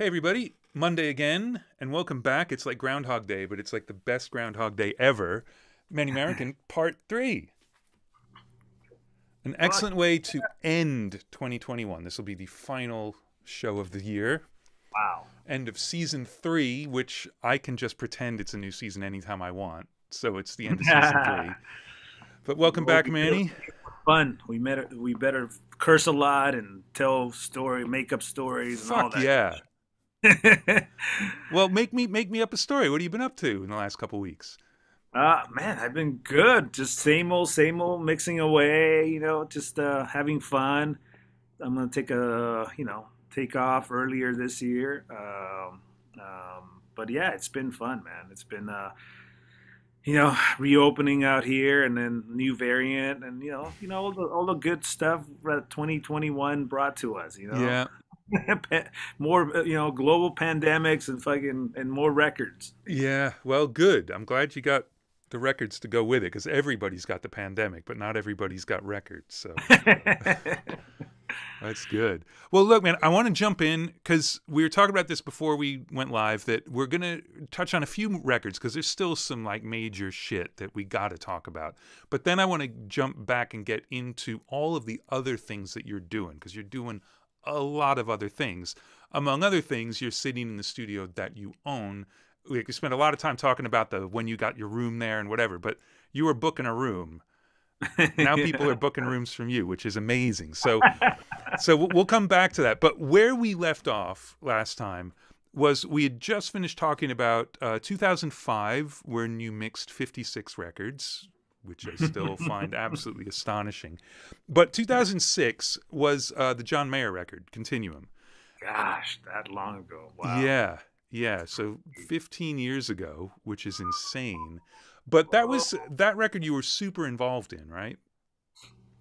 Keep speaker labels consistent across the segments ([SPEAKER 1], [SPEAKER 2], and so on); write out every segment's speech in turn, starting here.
[SPEAKER 1] Hey, everybody. Monday again, and welcome back. It's like Groundhog Day, but it's like the best Groundhog Day ever. Manny Marroquin, part three. An excellent way to end 2021. This will be the final show of the year.
[SPEAKER 2] Wow.
[SPEAKER 1] End of season three, which I can just pretend it's a new season anytime I want. So it's the end of season three. But welcome back, Manny.
[SPEAKER 2] Fun. We met. We better curse a lot and tell story, make up stories, and all
[SPEAKER 1] Fuck
[SPEAKER 2] that.
[SPEAKER 1] yeah. Well, make me make me up a story. What have you been up to in the last couple weeks?
[SPEAKER 2] Uh, man, I've been good. Just same old, same old, mixing away. You know, just uh, having fun. I'm gonna take a, you know, take off earlier this year. Um, um, but yeah, it's been fun, man. It's been, uh, you know, reopening out here, and then new variant, and you know, you know, all the all the good stuff that 2021 brought to us. You know,
[SPEAKER 1] Yeah.
[SPEAKER 2] more, uh, you know, global pandemics and fucking and more records.
[SPEAKER 1] Yeah, well, good. I'm glad you got the records to go with it because everybody's got the pandemic, but not everybody's got records. So that's good. Well, look, man, I want to jump in because we were talking about this before we went live that we're going to touch on a few records because there's still some like major shit that we got to talk about. But then I want to jump back and get into all of the other things that you're doing because you're doing a lot of other things. Among other things, you're sitting in the studio that you own. We spend a lot of time talking about the when you got your room there and whatever, but you were booking a room. Now people are booking rooms from you, which is amazing. So, so we'll- we'll come back to that. But where we left off last time was we had just finished talking about uh, 2005, when you mixed 56 records, which I still find absolutely astonishing. But 2006 was uh, the John Mayer record, Continuum.
[SPEAKER 2] Gosh, that long ago. Wow.
[SPEAKER 1] Yeah, yeah. So 15 years ago, which is insane. But that was that record you were super involved in, right?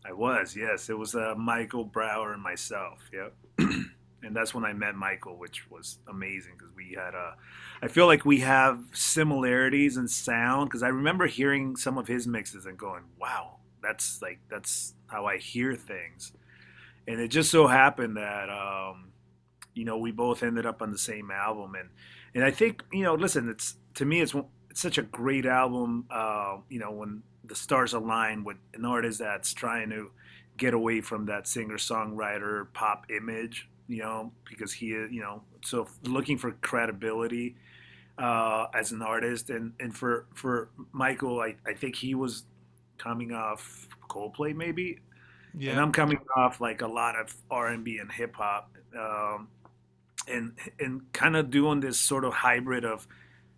[SPEAKER 2] I was, yes. It was uh, Michael Brauer and myself. Yep. and that's when I met Michael, which was amazing because we had a. I feel like we have similarities in sound because I remember hearing some of his mixes and going, "Wow, that's like that's how I hear things." And it just so happened that um, you know we both ended up on the same album, and and I think you know, listen, it's to me, it's it's such a great album. Uh, you know, when the stars align with an artist that's trying to get away from that singer songwriter pop image, you know, because he, is, you know, so looking for credibility uh, as an artist, and and for for Michael, I I think he was coming off Coldplay maybe,
[SPEAKER 1] Yeah.
[SPEAKER 2] and I'm coming off like a lot of R&B and hip hop, um, and and kind of doing this sort of hybrid of,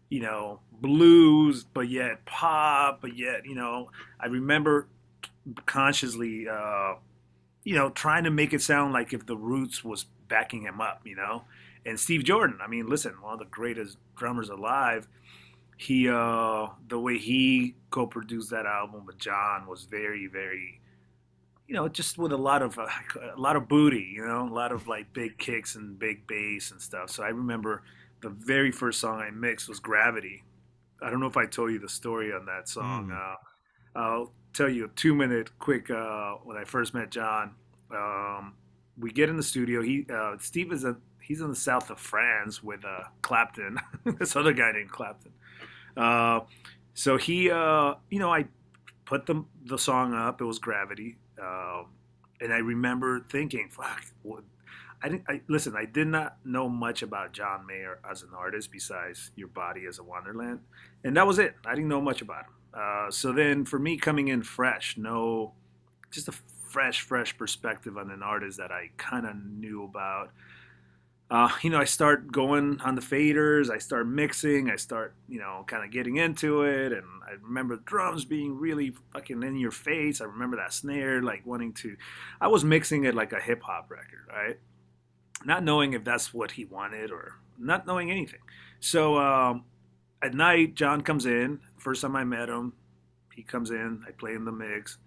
[SPEAKER 2] you know, blues, but yet pop, but yet you know, I remember consciously, uh, you know, trying to make it sound like if the Roots was backing him up, you know, and Steve Jordan. I mean, listen, one of the greatest drummers alive. He, uh, the way he co-produced that album with John was very, very you know, just with a lot of uh, a lot of booty, you know, a lot of like big kicks and big bass and stuff. So I remember the very first song I mixed was Gravity. I don't know if I told you the story on that song.
[SPEAKER 1] Mm.
[SPEAKER 2] Uh, I'll tell you a two minute quick. Uh, when I first met John, um, we get in the studio. He uh, Steve is a he's in the south of France with uh, Clapton, this other guy named Clapton. Uh, so he, uh, you know, I put the the song up. It was Gravity, um, and I remember thinking, "Fuck." I didn't I, listen. I did not know much about John Mayer as an artist besides "Your Body Is a Wonderland," and that was it. I didn't know much about him. Uh, so then, for me, coming in fresh, no, just a fresh, fresh perspective on an artist that I kind of knew about. Uh, you know, I start going on the faders. I start mixing. I start, you know, kind of getting into it. And I remember drums being really fucking in your face. I remember that snare, like wanting to. I was mixing it like a hip hop record, right? Not knowing if that's what he wanted or not knowing anything. So um, at night, John comes in. First time I met him, he comes in. I play him the mix,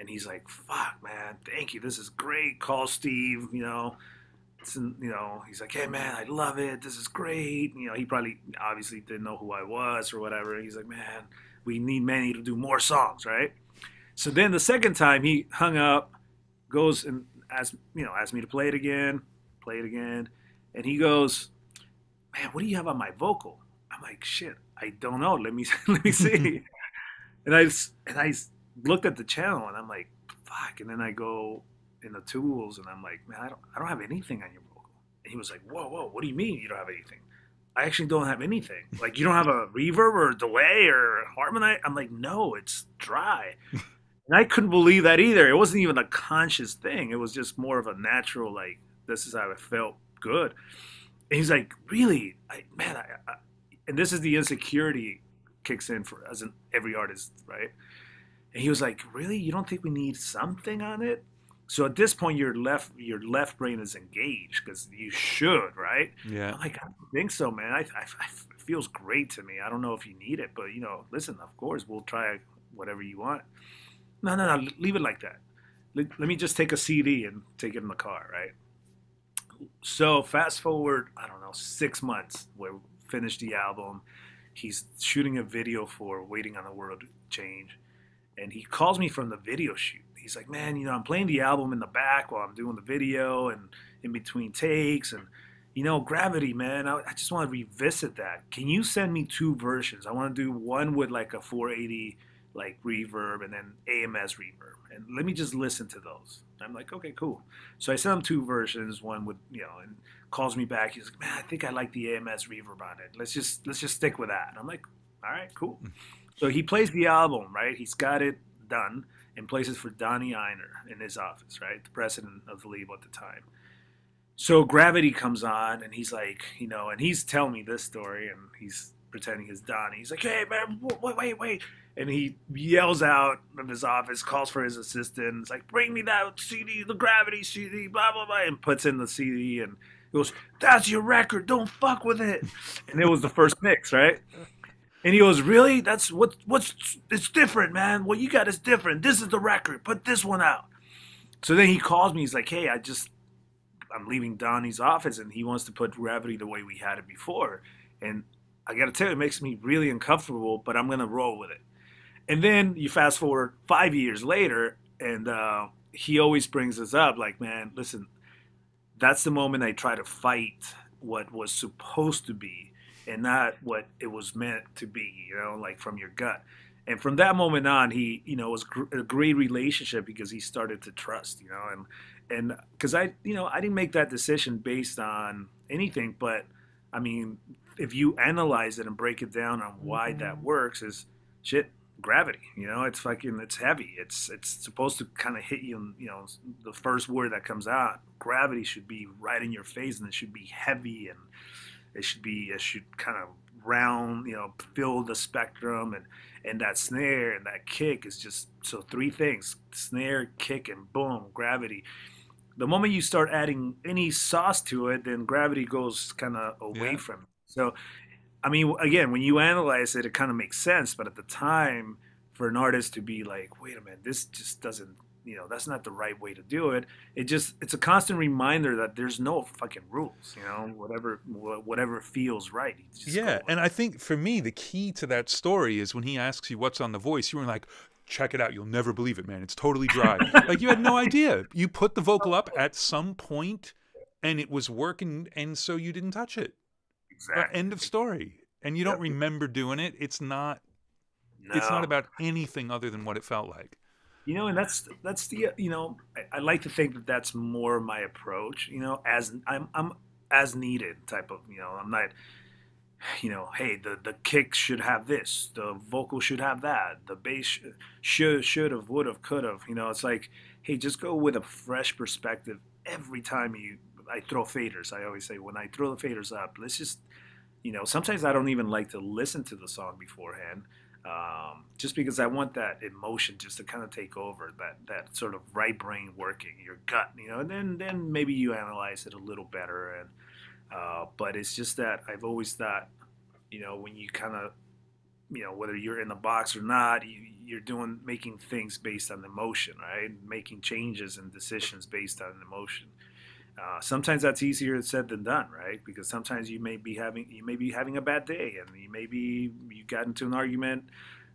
[SPEAKER 2] and he's like, "Fuck, man, thank you. This is great. Call Steve. You know." In- you know, he's like, "Hey man, I love it. This is great." You know, he probably obviously didn't know who I was or whatever. He's like, "Man, we need Manny to do more songs, right?" So then the second time he hung up, goes and asked you know asked me to play it again, play it again, and he goes, man, what do you have on my vocal? I'm like, shit, I don't know. Let me let me see. and I and I looked at the channel and I'm like, fuck. And then I go in the tools and I'm like, man, I don't I don't have anything on your vocal. And he was like, whoa, whoa, what do you mean you don't have anything? I actually don't have anything. Like you don't have a reverb or a delay or harmonize. I'm like, no, it's dry. and I couldn't believe that either. It wasn't even a conscious thing. It was just more of a natural, like, this is how it felt good. And he's like, really, I, man, I, I, and this is the insecurity kicks in for as in every artist, right? And he was like, really, you don't think we need something on it? So at this point, your left your left brain is engaged because you should, right?
[SPEAKER 1] Yeah.
[SPEAKER 2] I'm like, I don't think so, man. I, I, I, it feels great to me. I don't know if you need it, but you know, listen, of course, we'll try whatever you want. No, no, no, leave it like that. Let, let me just take a CD and take it in the car, right? So fast forward, I don't know, six months. We finished the album. He's shooting a video for "Waiting on the World to Change," and he calls me from the video shoot. He's like, "Man, you know, I'm playing the album in the back while I'm doing the video and in between takes, and you know, Gravity, man, I, I just want to revisit that. Can you send me two versions? I want to do one with like a 480 like reverb and then AMS reverb. And let me just listen to those. I'm like, okay, cool. So I sent him two versions, one with you know, and calls me back. He's like, man, I think I like the AMS reverb on it. Let's just let's just stick with that. And I'm like, all right, cool. Mm. So he plays the album, right? He's got it done and plays it for Donnie Ienner in his office, right? The president of the label at the time. So Gravity comes on and he's like, you know, and he's telling me this story and he's pretending he's Donnie. He's like, hey man, wait, wait, wait. And he yells out of his office, calls for his assistant. It's like, bring me that CD, the Gravity CD, blah, blah, blah. And puts in the CD and he goes, that's your record. Don't fuck with it. And it was the first mix, right? And he goes, really? That's what, what's, it's different, man. What you got is different. This is the record. Put this one out. So then he calls me. He's like, hey, I just, I'm leaving Donnie's office and he wants to put Gravity the way we had it before. And I got to tell you, it makes me really uncomfortable, but I'm to roll with it. And then you fast forward five years later, and uh, he always brings us up like, man, listen, that's the moment I try to fight what was supposed to be and not what it was meant to be, you know, like from your gut. And from that moment on, he, you know, it was a great relationship because he started to trust, you know, and and because I, you know, I didn't make that decision based on anything, but I mean, if you analyze it and break it down on why that
[SPEAKER 1] Mm-hmm.
[SPEAKER 2] works, is shit gravity. You know, it's fucking, it's heavy. It's it's supposed to kind of hit you. In, you know, the first word that comes out, gravity should be right in your face, and it should be heavy, and it should be, it should kind of round, you know, fill the spectrum, and and that snare and that kick is just so three things: snare, kick, and boom, gravity. The moment you start adding any sauce to it, then gravity goes kind of away
[SPEAKER 1] Yeah.
[SPEAKER 2] from it. So I mean, again, when you analyze it, it kind of makes sense. But at the time, for an artist to be like, wait a minute, this just doesn't, you know, that's not the right way to do it. It just, it's a constant reminder that there's no fucking rules, you know, whatever, whatever feels right. you just go
[SPEAKER 1] Yeah, and I think for me the key to that story is when he asks you what's on the voice, you were like, "Check it out, you'll never believe it, man. It's totally dry." like you had no idea. You put the vocal up at some point, and it was working, and so you didn't touch it. Uh,
[SPEAKER 2] exactly.
[SPEAKER 1] end of story. And you don't remember doing it. It's not.
[SPEAKER 2] no.
[SPEAKER 1] It's not about anything other than what it felt like.
[SPEAKER 2] You know and that's that's the you know I, I like to think that that's more my approach you know as i'm i'm as needed type of you know i'm not you know hey the the kick should have this the vocal should have that the bass sh- should should have would have could have you know it's like hey just go with a fresh perspective every time you i throw faders. I always say when i throw the faders up let's just you know sometimes i don't even like to listen to the song beforehand um, just because I want that emotion just to kind of take over that that sort of right brain working, your gut, you know, and then then maybe you analyze it a little better. And uh, but it's just that I've always thought, you know, when you kind of, you know, whether you're in the box or not, you, you're doing making things based on emotion, right? Making changes and decisions based on emotion. Uh, sometimes that's easier said than done, right? Because sometimes you may be having you may be having a bad day, and you maybe you got into an argument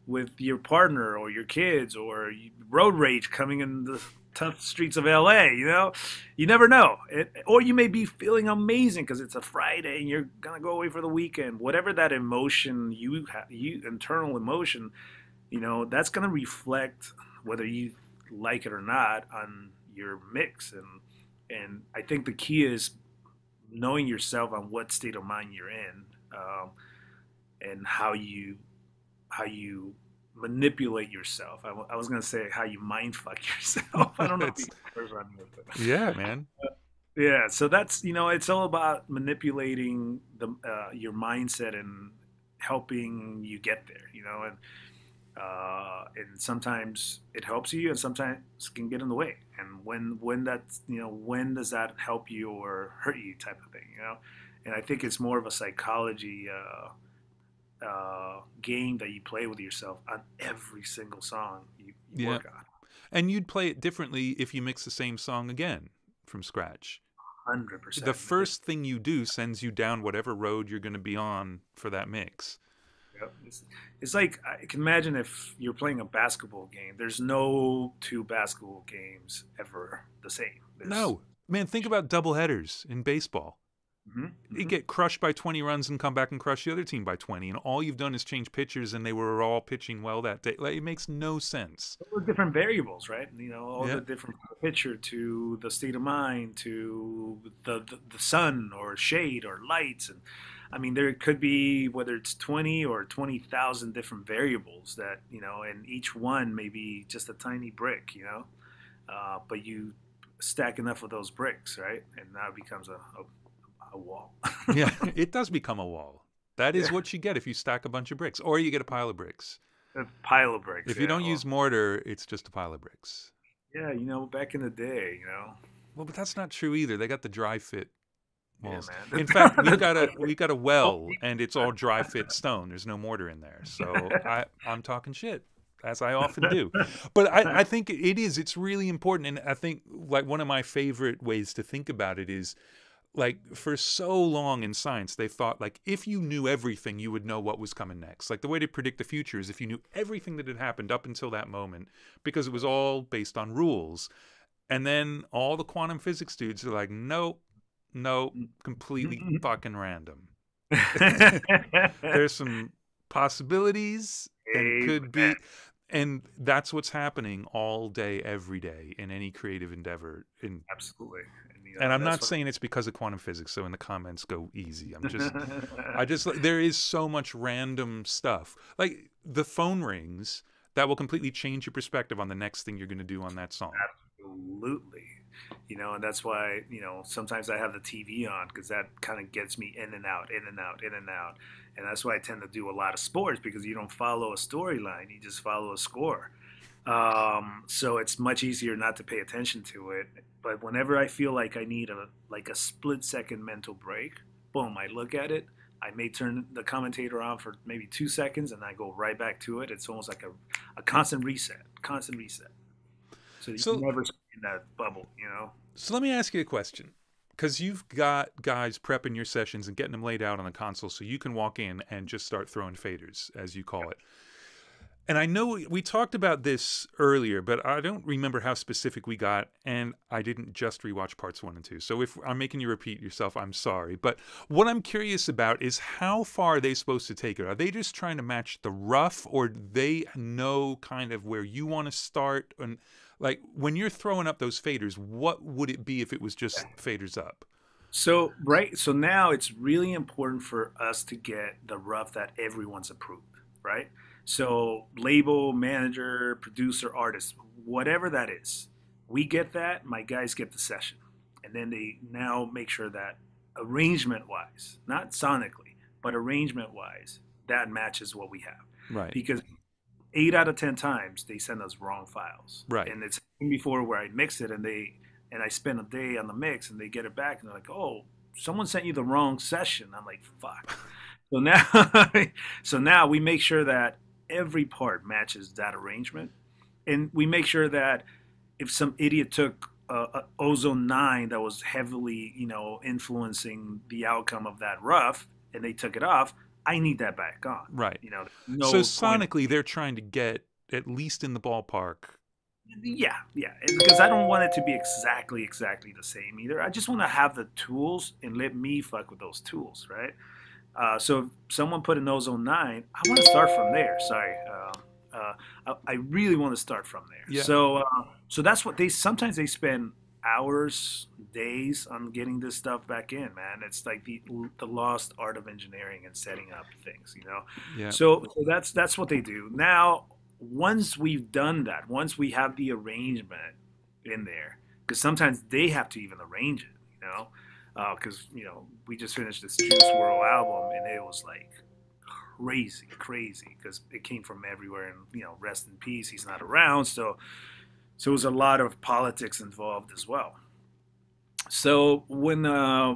[SPEAKER 2] with your partner or your kids or road rage coming in the tough streets of LA, you know? You never know. It, or you may be feeling amazing because it's a Friday and you're going to go away for the weekend. Whatever that emotion you have, you internal emotion, you know, that's going to reflect whether you like it or not on your mix and and I think the key is knowing yourself on what state of mind you're in um, and how you how you manipulate yourself. I, w- I was gonna say how you mind fuck yourself. I don't know.
[SPEAKER 1] yeah, man.
[SPEAKER 2] yeah, so that's you know it's all about manipulating the uh, your mindset and helping you get there. You know, and uh, and sometimes it helps you, and sometimes can get in the way. And when when that's you know when does that help you or hurt you type of thing, you know? And I think it's more of a psychology uh, uh, game that you play with yourself on every single song you, you yeah. work on.
[SPEAKER 1] And you'd play it differently if you mix the same song again from scratch.
[SPEAKER 2] Hundred percent.
[SPEAKER 1] The first thing you do sends you down whatever road you're going to be on for that mix.
[SPEAKER 2] Yep. It's, it's like I can imagine if you're playing a basketball game. There's no two basketball games ever the same. There's,
[SPEAKER 1] no, man. Think about double headers in baseball. Mm-hmm, mm-hmm. You get crushed by 20 runs and come back and crush the other team by 20, and all you've done is change pitchers, and they were all pitching well that day. Like it makes no sense.
[SPEAKER 2] Different variables, right? You know, all the different pitcher to the state of mind to the, the the sun or shade or lights and I mean, there could be whether it's 20 or 20,000 different variables that, you know, and each one may be just a tiny brick, you know, uh, but you stack enough of those bricks, right? And now it becomes a, a, a wall.
[SPEAKER 1] yeah, it does become a wall. That is yeah. what you get if you stack a bunch of bricks, or you get a pile of bricks.
[SPEAKER 2] A pile of bricks.
[SPEAKER 1] If you don't well, use mortar, it's just a pile of bricks.
[SPEAKER 2] Yeah, you know, back in the day, you know.
[SPEAKER 1] Well, but that's not true either. They got the dry fit
[SPEAKER 2] walls. Yeah,
[SPEAKER 1] in fact, we got a we got a well, and it's all dry fit stone. There's no mortar in there, so I I'm talking shit as I often do. But I, I think it is. It's really important, and I think like one of my favorite ways to think about it is like for so long in science they thought like if you knew everything you would know what was coming next like the way to predict the future is if you knew everything that had happened up until that moment because it was all based on rules and then all the quantum physics dudes are like nope no, mm. completely fucking random. There's some possibilities and it could be and that's what's happening all day every day in any creative endeavor in
[SPEAKER 2] absolutely.
[SPEAKER 1] And, and i'm not saying it's because of quantum physics so in the comments go easy. I'm just i just there is so much random stuff. Like the phone rings that will completely change your perspective on the next thing you're going to do on that song.
[SPEAKER 2] Absolutely you know, and that's why you know sometimes I have the TV on because that kind of gets me in and out, in and out, in and out, and that's why I tend to do a lot of sports because you don't follow a storyline, you just follow a score. Um, so it's much easier not to pay attention to it. But whenever I feel like I need a like a split second mental break, boom, I look at it. I may turn the commentator on for maybe two seconds, and I go right back to it. It's almost like a, a constant reset, constant reset. So you so, never in that bubble, you know.
[SPEAKER 1] So let me ask you a question. Because you've got guys prepping your sessions and getting them laid out on the console so you can walk in and just start throwing faders, as you call it. And I know we talked about this earlier, but I don't remember how specific we got, and I didn't just rewatch parts one and two. So if I'm making you repeat yourself, I'm sorry. But what I'm curious about is how far are they supposed to take it? Are they just trying to match the rough, or they know kind of where you want to start? And like when you're throwing up those faders, what would it be if it was just faders up?
[SPEAKER 2] So right, so now it's really important for us to get the rough that everyone's approved, right? So label, manager, producer, artist, whatever that is, we get that. My guys get the session, and then they now make sure that arrangement wise, not sonically, but arrangement wise, that matches what we have.
[SPEAKER 1] Right.
[SPEAKER 2] Because eight out of ten times they send us wrong files.
[SPEAKER 1] Right.
[SPEAKER 2] And it's before where I mix it and they and I spend a day on the mix and they get it back and they're like, oh, someone sent you the wrong session. I'm like, fuck. so now, so now we make sure that every part matches that arrangement, and we make sure that if some idiot took uh, ozone nine that was heavily, you know, influencing the outcome of that rough, and they took it off, I need that back on.
[SPEAKER 1] Right.
[SPEAKER 2] You know, no
[SPEAKER 1] so sonically, they're trying to get at least in the ballpark.
[SPEAKER 2] Yeah, yeah. Because I don't want it to be exactly, exactly the same either. I just want to have the tools and let me fuck with those tools, right? Uh, so if someone put an ozone nine, I want to start from there. Sorry. Uh, uh, I, I really want to start from there.
[SPEAKER 1] Yeah.
[SPEAKER 2] So, uh, so that's what they sometimes they spend hours, days on getting this stuff back in. Man, it's like the the lost art of engineering and setting up things. You know.
[SPEAKER 1] Yeah.
[SPEAKER 2] So, so that's that's what they do. Now, once we've done that, once we have the arrangement in there, because sometimes they have to even arrange it, you know, uh, because you know we just finished this Juice WRLD album and it was like crazy, crazy because it came from everywhere and you know, rest in peace, he's not around, so so it was a lot of politics involved as well. So when uh,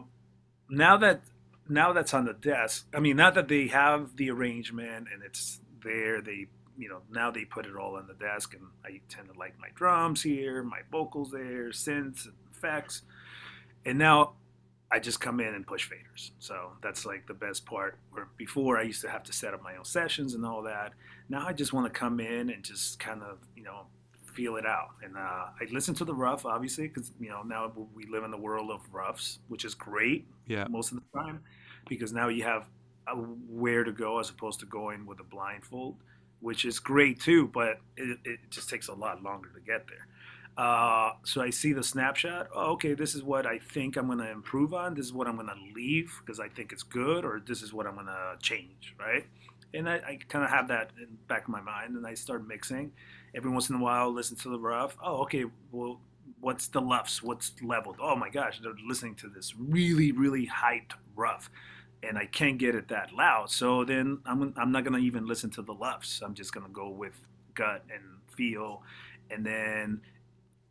[SPEAKER 2] now that now that's on the desk, I mean, now that they have the arrangement and it's there, they you know now they put it all on the desk, and I tend to like my drums here, my vocals there, synths, and effects, and now I just come in and push faders. So that's like the best part. Where before I used to have to set up my own sessions and all that. Now I just want to come in and just kind of you know feel it out. And uh, I listen to the rough, obviously, because you know now we live in the world of roughs, which is great
[SPEAKER 1] Yeah.
[SPEAKER 2] most of the time, because now you have uh, where to go as opposed to going with a blindfold, which is great too. But it, it just takes a lot longer to get there. Uh, so I see the snapshot. Oh, okay, this is what I think I'm going to improve on. This is what I'm going to leave because I think it's good, or this is what I'm going to change, right? And I, I kind of have that in the back of my mind, and I start mixing. Every once in a while, listen to the rough. Oh, okay, well, what's the lefts? What's leveled? Oh my gosh, they're listening to this really, really hyped rough, and I can't get it that loud. So then I'm, I'm not going to even listen to the lefts. I'm just going to go with gut and feel, and then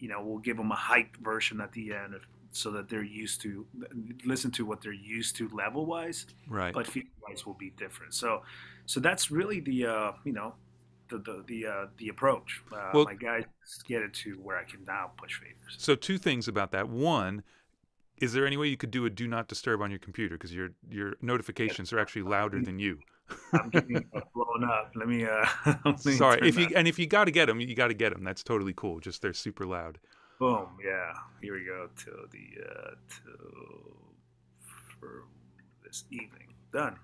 [SPEAKER 2] you know, we'll give them a hyped version at the end so that they're used to listen to what they're used to level wise,
[SPEAKER 1] Right.
[SPEAKER 2] but feel wise will be different. So, so that's really the uh, you know the the the, uh, the approach. Uh,
[SPEAKER 1] Well-
[SPEAKER 2] my guys get it to where I can now push faders.
[SPEAKER 1] So two things about that. One, is there any way you could do a do not disturb on your computer because your your notifications are actually louder than you?
[SPEAKER 2] I'm getting blown up. Let me. Uh, let me
[SPEAKER 1] Sorry, if you
[SPEAKER 2] that-
[SPEAKER 1] and if you got to get them, you got to get them. That's totally cool. Just they're super loud.
[SPEAKER 2] boom. Yeah. Here we go to the uh, to for this evening. Done.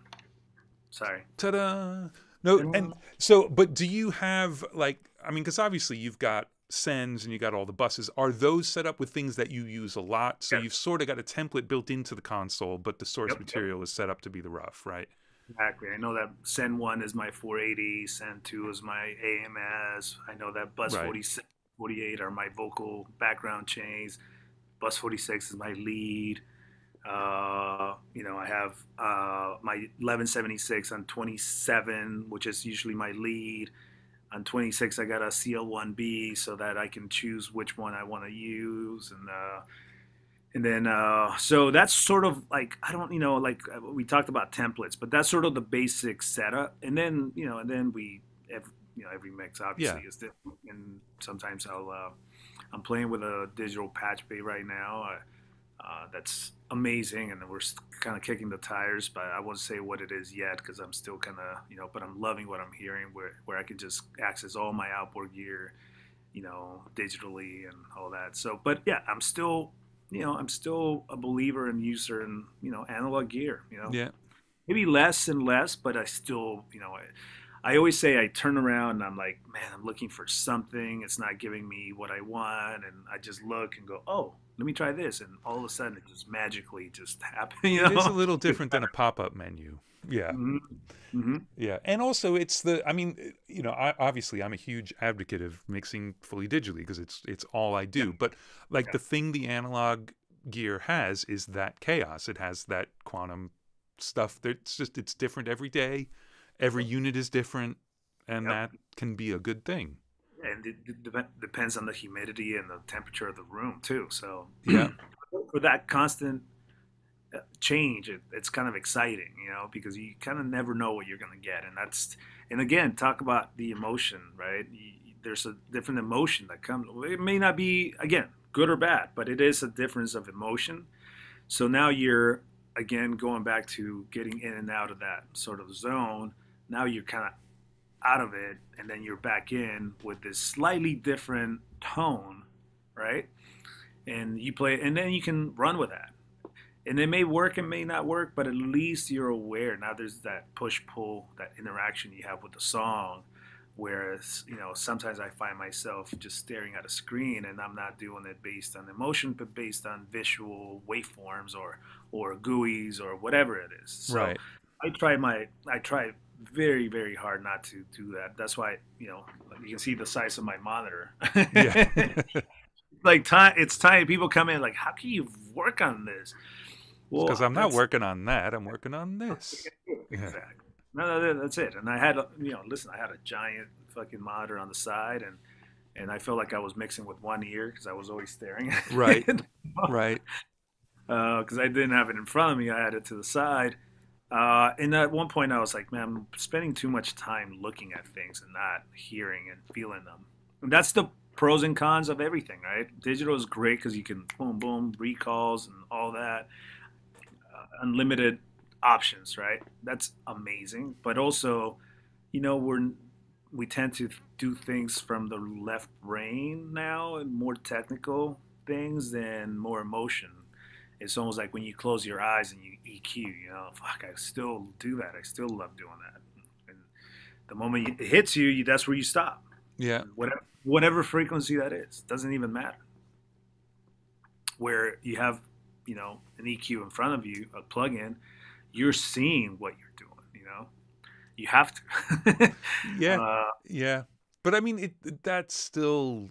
[SPEAKER 2] Sorry.
[SPEAKER 1] Ta-da! No, and so, but do you have like? I mean, because obviously you've got sends and you got all the buses. Are those set up with things that you use a lot? So
[SPEAKER 2] Yes.
[SPEAKER 1] you've sort of got a template built into the console, but the source
[SPEAKER 2] Yep, yep.
[SPEAKER 1] material is set up to be the rough, right?
[SPEAKER 2] Exactly. I know that Send 1 is my 480, Send 2 is my AMS. I know that Bus
[SPEAKER 1] Right.
[SPEAKER 2] 46, 48 are my vocal background chains. Bus 46 is my lead. Uh, you know, I have uh, my 1176 on 27, which is usually my lead. On 26, I got a CL1B so that I can choose which one I want to use. And uh, and then uh, so that's sort of like I don't you know like uh, we talked about templates, but that's sort of the basic setup. And then you know and then we every, you know every mix obviously
[SPEAKER 1] Yeah.
[SPEAKER 2] is different. And sometimes I'll uh, I'm playing with a digital patch bay right now. Uh, uh, that's amazing, and we're kind of kicking the tires, but I won't say what it is yet because I'm still kind of you know. But I'm loving what I'm hearing, where where I can just access all my outboard gear, you know, digitally and all that. So, but yeah, I'm still you know, I'm still a believer and user in, you know, analog gear, you know,
[SPEAKER 1] Yeah.
[SPEAKER 2] maybe less and less, but I still, you know, I, I always say I turn around and I'm like, man, I'm looking for something. It's not giving me what I want. And I just look and go, oh, let me try this. And all of a sudden it just magically just happens. you know?
[SPEAKER 1] It is a little different than a pop-up menu. Yeah.
[SPEAKER 2] hmm hmm
[SPEAKER 1] Yeah, and also it's the. I mean, you know, I, obviously I'm a huge advocate of mixing fully digitally because it's it's all I do. But like
[SPEAKER 2] Yeah.
[SPEAKER 1] the thing the analog gear has is that chaos. It has that quantum stuff. that It's just it's different every day. Every unit is different, and
[SPEAKER 2] Yep.
[SPEAKER 1] that can be a good thing.
[SPEAKER 2] And it, dep- depends on the humidity and the temperature of the room too. So
[SPEAKER 1] Yeah.
[SPEAKER 2] for that constant uh, change, it, it's kind of exciting, you know, because you kind of never know what you're going to get, and that's and again, talk about the emotion, right? You, there's a different emotion that comes. It may not be again good or bad, but it is a difference of emotion. So now you're again, going back to getting in and out of that sort of zone, now you're kind of out of it, and then you're back in with this slightly different tone, right? And you play, and then you can run with that. And it may work, it may not work, but at least you're aware. Now there's that push pull, that interaction you have with the song. Whereas, you know, sometimes I find myself just staring at a screen and I'm not doing it based on emotion, but based on visual waveforms or or GUIs or whatever it is. So
[SPEAKER 1] right.
[SPEAKER 2] I try my I try very very hard not to do that. That's why you know you can see the size of my monitor.
[SPEAKER 1] Yeah.
[SPEAKER 2] like time, it's time. People come in like, how can you work on this?
[SPEAKER 1] Because
[SPEAKER 2] Well,
[SPEAKER 1] I'm not working on that. I'm working on this. Yeah.
[SPEAKER 2] No, no, that's it. And I had, you know, listen, I had a giant fucking monitor on the side, and and I felt like I was mixing with one ear because I was always staring. at
[SPEAKER 1] Right.
[SPEAKER 2] it.
[SPEAKER 1] Right.
[SPEAKER 2] Uh, because I didn't have it in front of me. I had it to the side. Uh, and at one point, I was like, man, I'm spending too much time looking at things and not hearing and feeling them. And that's the pros and cons of everything, right? Digital is great because you can boom, boom, recalls and all that, uh, unlimited options, right? That's amazing. But also, you know, we're we tend to do things from the left brain now and more technical things than more emotion it's almost like when you close your eyes and you EQ, you know, fuck, I still do that. I still love doing that. And the moment it hits you, you that's where you stop.
[SPEAKER 1] Yeah.
[SPEAKER 2] Whatever, whatever frequency that is, doesn't even matter. Where you have, you know, an EQ in front of you, a plug-in, you're seeing what you're doing. You know, you have to.
[SPEAKER 1] Yeah.
[SPEAKER 2] Uh,
[SPEAKER 1] Yeah, but I mean, it that's still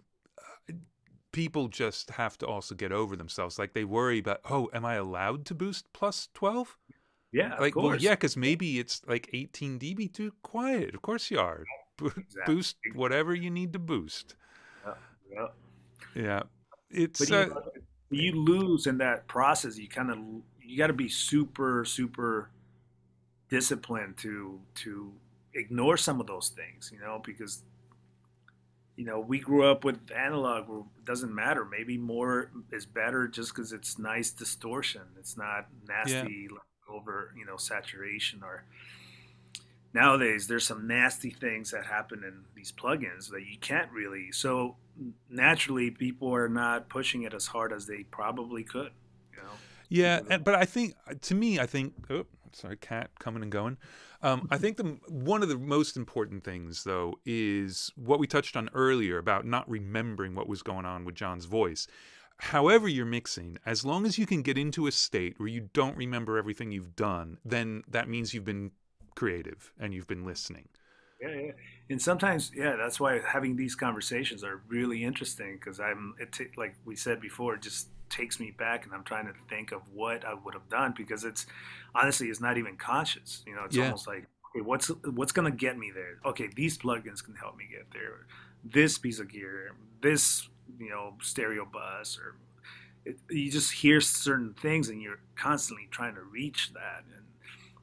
[SPEAKER 1] people just have to also get over themselves. Like they worry about, oh, am I allowed to boost plus twelve?
[SPEAKER 2] yeah,
[SPEAKER 1] Like,
[SPEAKER 2] of course.
[SPEAKER 1] well, yeah, because maybe it's like 18 dB too quiet. Of course you are. Bo-
[SPEAKER 2] Exactly.
[SPEAKER 1] Boost whatever you need to boost.
[SPEAKER 2] Yeah.
[SPEAKER 1] Yeah, it's
[SPEAKER 2] but you,
[SPEAKER 1] uh,
[SPEAKER 2] you lose in that process you kind of you got to be super super disciplined to to ignore some of those things you know because you know we grew up with analog it doesn't matter. Maybe more is better just because it's nice distortion. It's not nasty like, over you know saturation or nowadays there's some nasty things that happen in these plugins that you can't really so naturally people are not pushing it as hard as they probably could you know?
[SPEAKER 1] Yeah, and, but I think to me, I think. Oh, sorry, cat coming and going. Um, I think the one of the most important things, though, is what we touched on earlier about not remembering what was going on with John's voice. However, you're mixing, as long as you can get into a state where you don't remember everything you've done, then that means you've been creative and you've been listening.
[SPEAKER 2] yeah yeah and sometimes yeah that's why having these conversations are really interesting because i'm it like we said before just takes me back and i'm trying to think of what i would have done because it's honestly it's not even conscious you know it's
[SPEAKER 1] Yeah.
[SPEAKER 2] almost like okay what's what's gonna get me there? Okay these plugins can help me get there. This piece of gear this you know stereo bus or it, you just hear certain things and you're constantly trying to reach that. And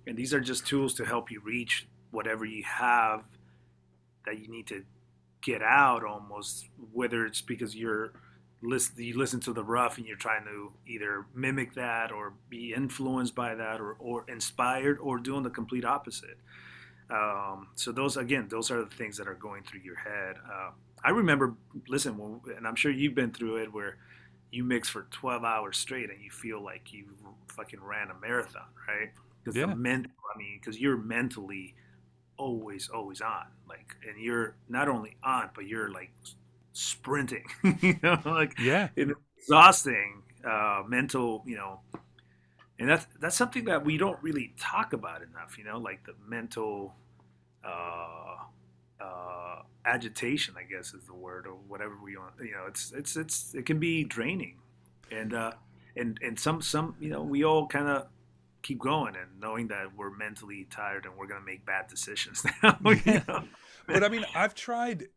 [SPEAKER 2] and these are just tools to help you reach whatever you have that you need to get out almost whether it's because you're listen you listen to the rough and you're trying to either mimic that or be influenced by that or, or inspired or doing the complete opposite. Um, so those again those are the things that are going through your head. Uh, i remember listen when, and i'm sure you've been through it where you mix for 12 hours straight and you feel like you fucking ran a marathon right? Because
[SPEAKER 1] Yeah.
[SPEAKER 2] mental i mean because you're mentally always always on. Like and you're not only on but you're like sprinting you know like
[SPEAKER 1] Yeah,
[SPEAKER 2] exhausting uh mental you know and that's that's something that we don't really talk about enough you know like the mental uh uh agitation i guess is the word or whatever we want you know it's it's it's it can be draining. And uh and and some some you know we all kind of keep going and knowing that we're mentally tired and we're going to make bad decisions now you know?
[SPEAKER 1] but I mean, I've tried,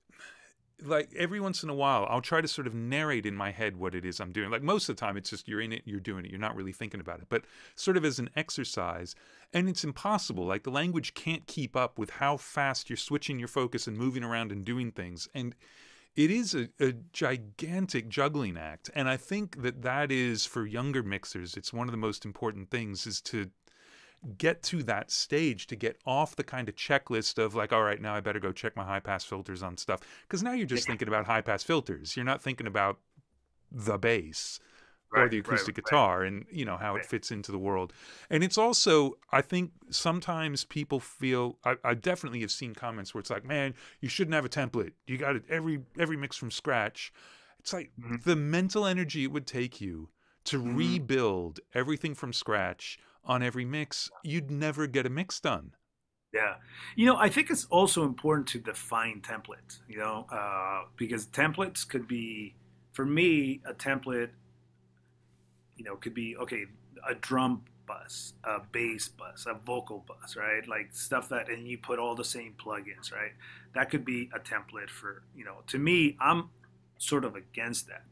[SPEAKER 1] like every once in a while, I'll try to sort of narrate in my head what it is I'm doing. Like most of the time, it's just you're in it, you're doing it, you're not really thinking about it. But sort of as an exercise, and it's impossible. Like the language can't keep up with how fast you're switching your focus and moving around and doing things. And it is a, a gigantic juggling act and i think that that is for younger mixers it's one of the most important things is to get to that stage to get off the kind of checklist of like all right now i better go check my high pass filters on stuff because now you're just thinking about high pass filters you're not thinking about the bass or the acoustic right, guitar right. and you know how right. it fits into the world and it's also i think sometimes people feel I, I, definitely have seen comments where it's like man you shouldn't have a template you got it every every mix from scratch it's like mm-hmm. the mental energy it would take you to mm-hmm. rebuild everything from scratch on every mix you'd never get a mix done
[SPEAKER 2] yeah. You know, I think it's also important to define templates, you know, uh, because templates could be, for me, a template you know, could be okay, a drum bus, a bass bus, a vocal bus, right? Like stuff that, and you put all the same plugins, right? That could be a template for, you know, to me, I'm sort of against that.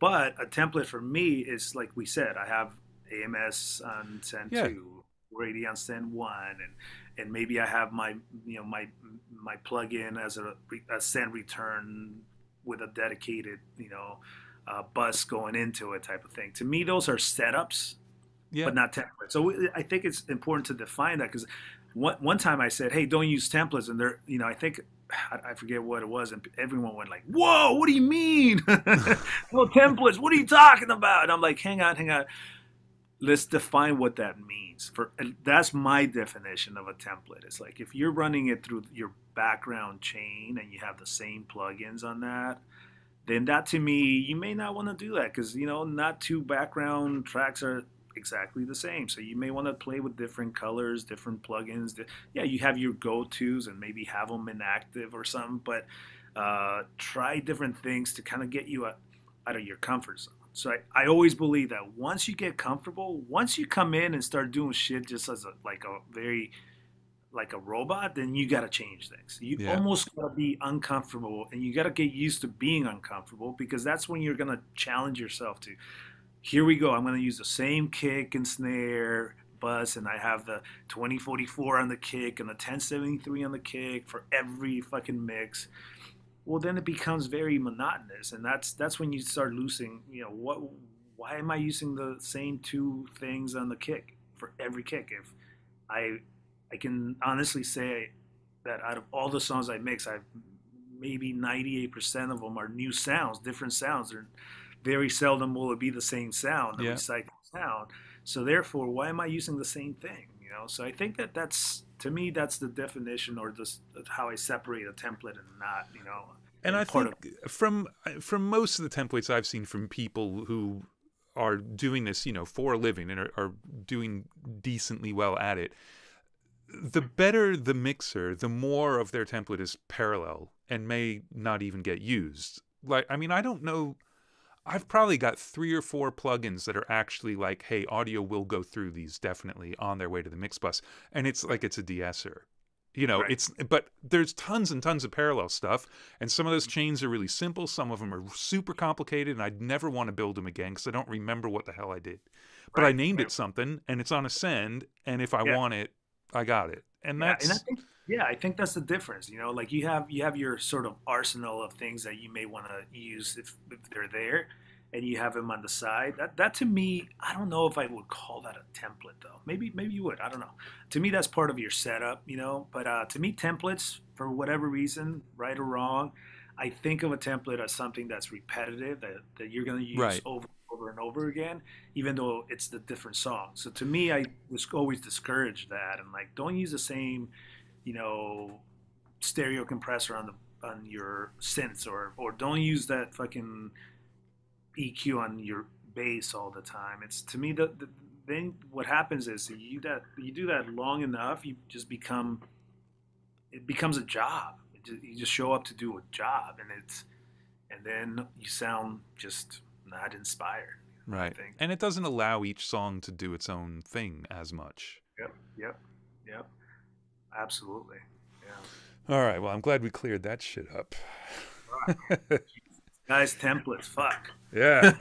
[SPEAKER 2] But a template for me is like we said, I have AMS on Send yeah. 2, Grady on Send 1, and and maybe I have my, you know, my my plugin as a, a send return with a dedicated, you know, uh, bus going into it type of thing. To me, those are setups, yeah. but not templates. So I think it's important to define that because one, one time I said, hey, don't use templates. And they're, you know, I think, I forget what it was. And everyone went like, whoa, what do you mean? no templates. What are you talking about? And I'm like, hang on, hang on. Let's define what that means. For that's my definition of a template. It's like if you're running it through your background chain and you have the same plugins on that, then that to me, you may not want to do that because, you know, not two background tracks are exactly the same. So you may want to play with different colors, different plugins. Yeah, you have your go tos and maybe have them inactive or something, but uh, try different things to kind of get you out of your comfort zone. So I, I always believe that once you get comfortable, once you come in and start doing shit just as a, like a very like a robot, then you got to change things. You yeah. almost got to be uncomfortable and you got to get used to being uncomfortable because that's when you're going to challenge yourself to, here we go. I'm going to use the same kick and snare bus and I have the 2044 on the kick and the 1073 on the kick for every fucking mix. Well, then it becomes very monotonous and that's that's when you start losing, you know, what why am I using the same two things on the kick for every kick if I I can honestly say that out of all the songs I mix, i've maybe 98% of them are new sounds, different sounds. They're very seldom will it be the same sound, the yeah. recycled sound. So therefore, why am I using the same thing? You know, so I think that that's to me that's the definition or just how I separate a template and not. You know.
[SPEAKER 1] And I think of- from from most of the templates I've seen from people who are doing this, you know, for a living and are, are doing decently well at it, the better the mixer, the more of their template is parallel and may not even get used. Like, I mean, I don't know. I've probably got three or four plugins that are actually like, hey, audio will go through these definitely on their way to the mix bus. And it's like it's a de-esser. You know, right. it's but there's tons and tons of parallel stuff, and some of those mm-hmm. chains are really simple. Some of them are super complicated, and I'd never want to build them again because I don't remember what the hell I did. But right. I named right. it something, and it's on a send, and if I yeah. want it, I got it, and that's.
[SPEAKER 2] Yeah, and I think, yeah, I think that's the difference. You know, like you have you have your sort of arsenal of things that you may want to use if, if they're there, and you have them on the side. That that to me, I don't know if I would call that a template though. Maybe maybe you would. I don't know. To me, that's part of your setup. You know, but uh, to me, templates for whatever reason, right or wrong. I think of a template as something that's repetitive that, that you're going to use right. over over and over again, even though it's the different song. So to me, I was always discouraged that and like don't use the same, you know, stereo compressor on the on your synths or or don't use that fucking EQ on your bass all the time. It's to me the, the then what happens is you that you do that long enough, you just become it becomes a job. Just, you just show up to do a job, and it's and then you sound just not inspired.
[SPEAKER 1] Right. And it doesn't allow each song to do its own thing as much.
[SPEAKER 2] Yep. Yep. Yep. Absolutely. Yeah.
[SPEAKER 1] All right. Well, I'm glad we cleared that shit up.
[SPEAKER 2] Guys, templates. Fuck.
[SPEAKER 1] Yeah.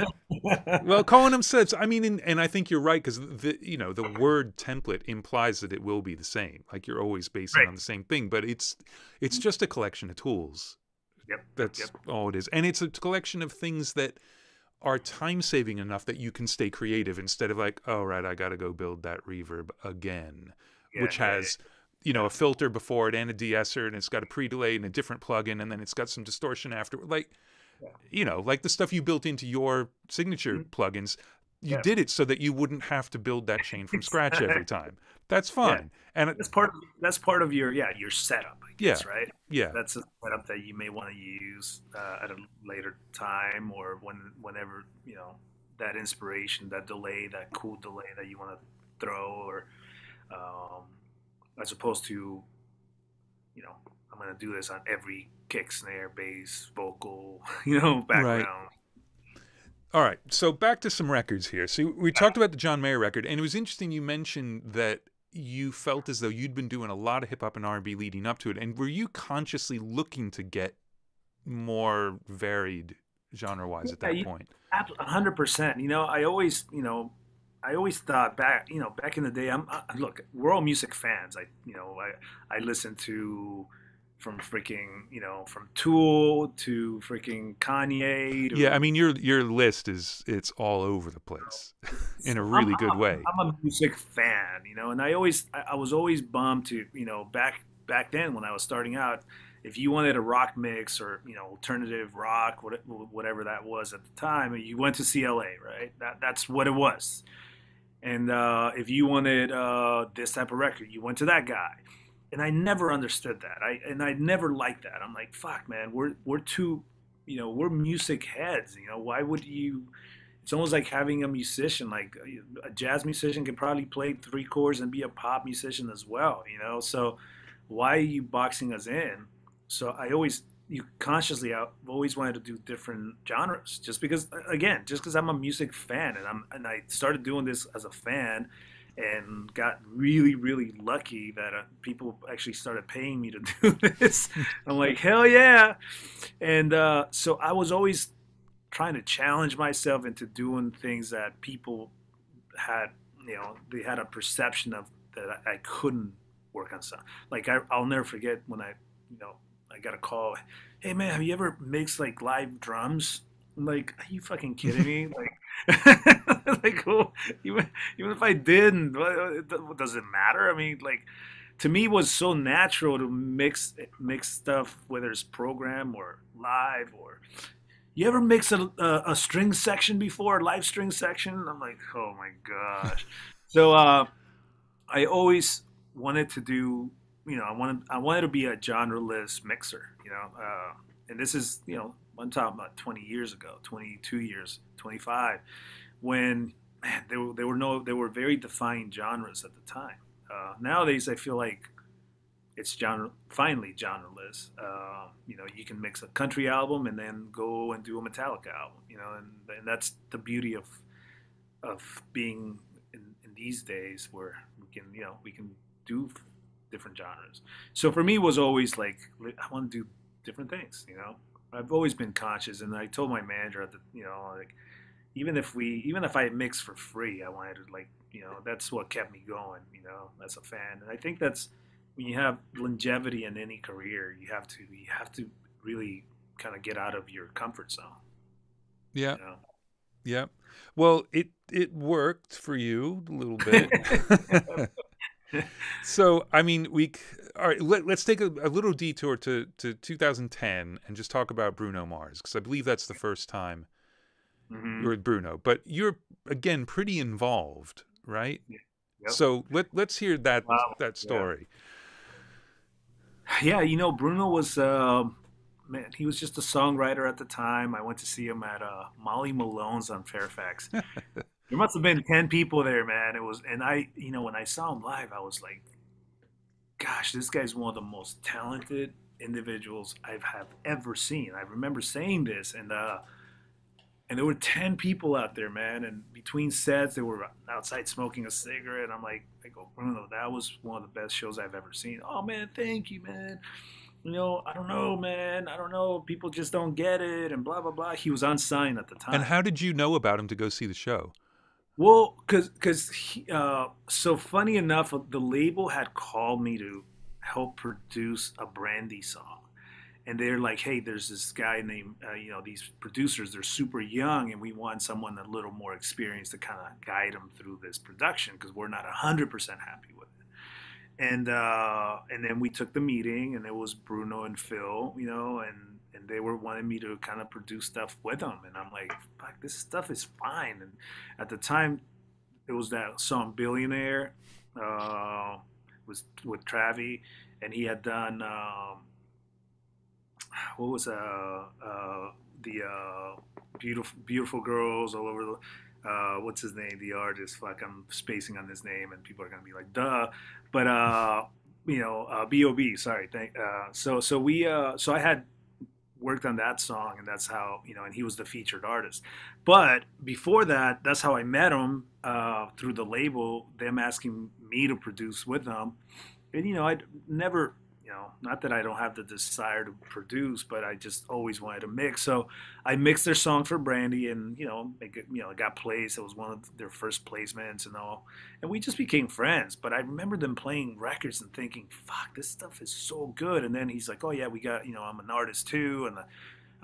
[SPEAKER 1] well, Cohen says. I mean, and, and I think you're right because the you know the word template implies that it will be the same. Like you're always basing right. on the same thing, but it's it's mm-hmm. just a collection of tools
[SPEAKER 2] Yep.
[SPEAKER 1] That's
[SPEAKER 2] yep.
[SPEAKER 1] all it is. And it's a collection of things that are time saving enough that you can stay creative instead of like, oh right, I gotta go build that reverb again.
[SPEAKER 2] Yeah,
[SPEAKER 1] which
[SPEAKER 2] yeah,
[SPEAKER 1] has you know a filter before it and a de-esser and it's got a pre-delay and a different plugin and then it's got some distortion after like
[SPEAKER 2] Yeah.
[SPEAKER 1] you know like the stuff you built into your signature
[SPEAKER 2] Mhm.
[SPEAKER 1] plugins you
[SPEAKER 2] Yeah.
[SPEAKER 1] did it so that you wouldn't have to build that chain from scratch every time that's fine and
[SPEAKER 2] That's part. Of, that's part of your yeah your setup. I guess, right?
[SPEAKER 1] yeah
[SPEAKER 2] That's a setup that you may want to use uh, at a later time or when whenever you know that inspiration, that delay, that cool delay that you want to throw, or um, as opposed to you know I'm gonna do this on every kick, snare, bass, vocal, you know, background. Right.
[SPEAKER 1] All right, so back to some records here. So we talked about the John Mayer record, and it was interesting you mentioned that you felt as though you'd been doing a lot of hip hop and R&B leading up to it, and were you consciously looking to get more varied genre-wise at
[SPEAKER 2] Yeah,
[SPEAKER 1] that
[SPEAKER 2] you-
[SPEAKER 1] point?
[SPEAKER 2] Hundred percent. You know, I always, you know, I always thought back, you know, back in the day. I'm uh, look, we're all music fans. I, you know, I I listen to from freaking, you know, from Tool to freaking Kanye. To,
[SPEAKER 1] Yeah, I mean your your list is it's all over the place in a really
[SPEAKER 2] I'm-
[SPEAKER 1] good way.
[SPEAKER 2] I'm a music fan, you know, and I always, I, I was always bummed to, you know, back back then when I was starting out, if you wanted a rock mix or you know alternative rock, whatever that was at the time, you went to CLA, right? That that's what it was. And uh, if you wanted uh, this type of record, you went to that guy. And I never understood that. I and I never liked that. I'm like, fuck, man, we're we're too, you know, we're music heads. You know, why would you? It's almost like having a musician, like a jazz musician, can probably play three chords and be a pop musician as well. You know, so why are you boxing us in? So I always, you consciously, I've always wanted to do different genres, just because, again, just because I'm a music fan and I'm and I started doing this as a fan, and got really really lucky that uh, people actually started paying me to do this. I'm like hell yeah, and uh, so I was always trying to challenge myself into doing things that people had, you know, they had a perception of that I, I couldn't work on stuff. Like I, I'll never forget when I, you know, I got a call. Hey man, have you ever mixed like live drums? I'm like, are you fucking kidding me? like, like, well, even even if I didn't, what- does it matter? I mean, like, to me, it was so natural to mix mix stuff, whether it's program or live or. You ever mix a, a, a string section before, a live string section? I'm like, oh my gosh. so uh, I always wanted to do, you know, I wanted I wanted to be a genreless mixer, you know, uh, and this is, you know, I'm talking about 20 years ago, 22 years, 25, when man, there, were- there were no, there were very defined genres at the time. Uh, nowadays, I feel like it's genre, finally genreless. Uh, you know, you can mix a country album and then go and do a Metallica album. You know, and, and that's the beauty of of being in, in these days where we can, you know, we can do different genres. So for me, it was always like I want to do different things. You know, I've always been conscious, and I told my manager at the, you know, like even if we, even if I mix for free, I wanted to like, you know, that's what kept me going. You know, as a fan, and I think that's when you have longevity in any career, you have to, you have to really kind of get out of your comfort zone.
[SPEAKER 1] Yeah,
[SPEAKER 2] You know?
[SPEAKER 1] yeah. Well, it it worked for you a little bit. so, I mean, we all right. Let, let's take a, a little detour to to 2010 and just talk about Bruno Mars because I believe that's the first time
[SPEAKER 2] Mhm.
[SPEAKER 1] you're with Bruno. But you're again pretty involved, right?
[SPEAKER 2] Yep.
[SPEAKER 1] So let let's hear that
[SPEAKER 2] Wow.
[SPEAKER 1] that story.
[SPEAKER 2] Yeah, you know, Bruno was uh, man. He was just a songwriter at the time. I went to see him at uh, Molly Malone's on Fairfax. there must have been ten people there, man. It was, and I, you know, when I saw him live, I was like, "Gosh, this guy's one of the most talented individuals I've have ever seen." I remember saying this, and uh, and there were ten people out there, man. And between sets, they were outside smoking a cigarette. I'm like, I go, Bruno, that was one of the best shows I've ever seen. Oh man, thank you, man. You know, I don't know, man. I don't know. People just don't get it, and blah blah blah. He was on sign at the time.
[SPEAKER 1] And how did you know about him to go see the show?
[SPEAKER 2] Well, because because uh, so funny enough, the label had called me to help produce a Brandy song, and they're like, hey, there's this guy named, uh, you know, these producers, they're super young, and we want someone a little more experienced to kind of guide them through this production because we're not 100% happy with it. And uh, and then we took the meeting, and it was Bruno and Phil, you know, and and they were wanting me to kind of produce stuff with them, and I'm like, fuck, this stuff is fine. And at the time, it was that song Billionaire, uh, was with Travie, and he had done. Um, what was uh, uh the uh, beautiful beautiful girls all over the uh, what's his name the artist fuck I'm spacing on his name and people are gonna be like duh but uh you know uh, B.o.B sorry thank uh, so so we uh so I had worked on that song and that's how you know and he was the featured artist. But before that that's how I met him uh, through the label them asking me to produce with them. And you know I'd never know, not that I don't have the desire to produce, but I just always wanted to mix. So I mixed their song for Brandy, and you know, it, you know, it got placed. It was one of their first placements and all, and we just became friends. But I remember them playing records and thinking, "Fuck, this stuff is so good." And then he's like, "Oh yeah, we got you know, I'm an artist too," and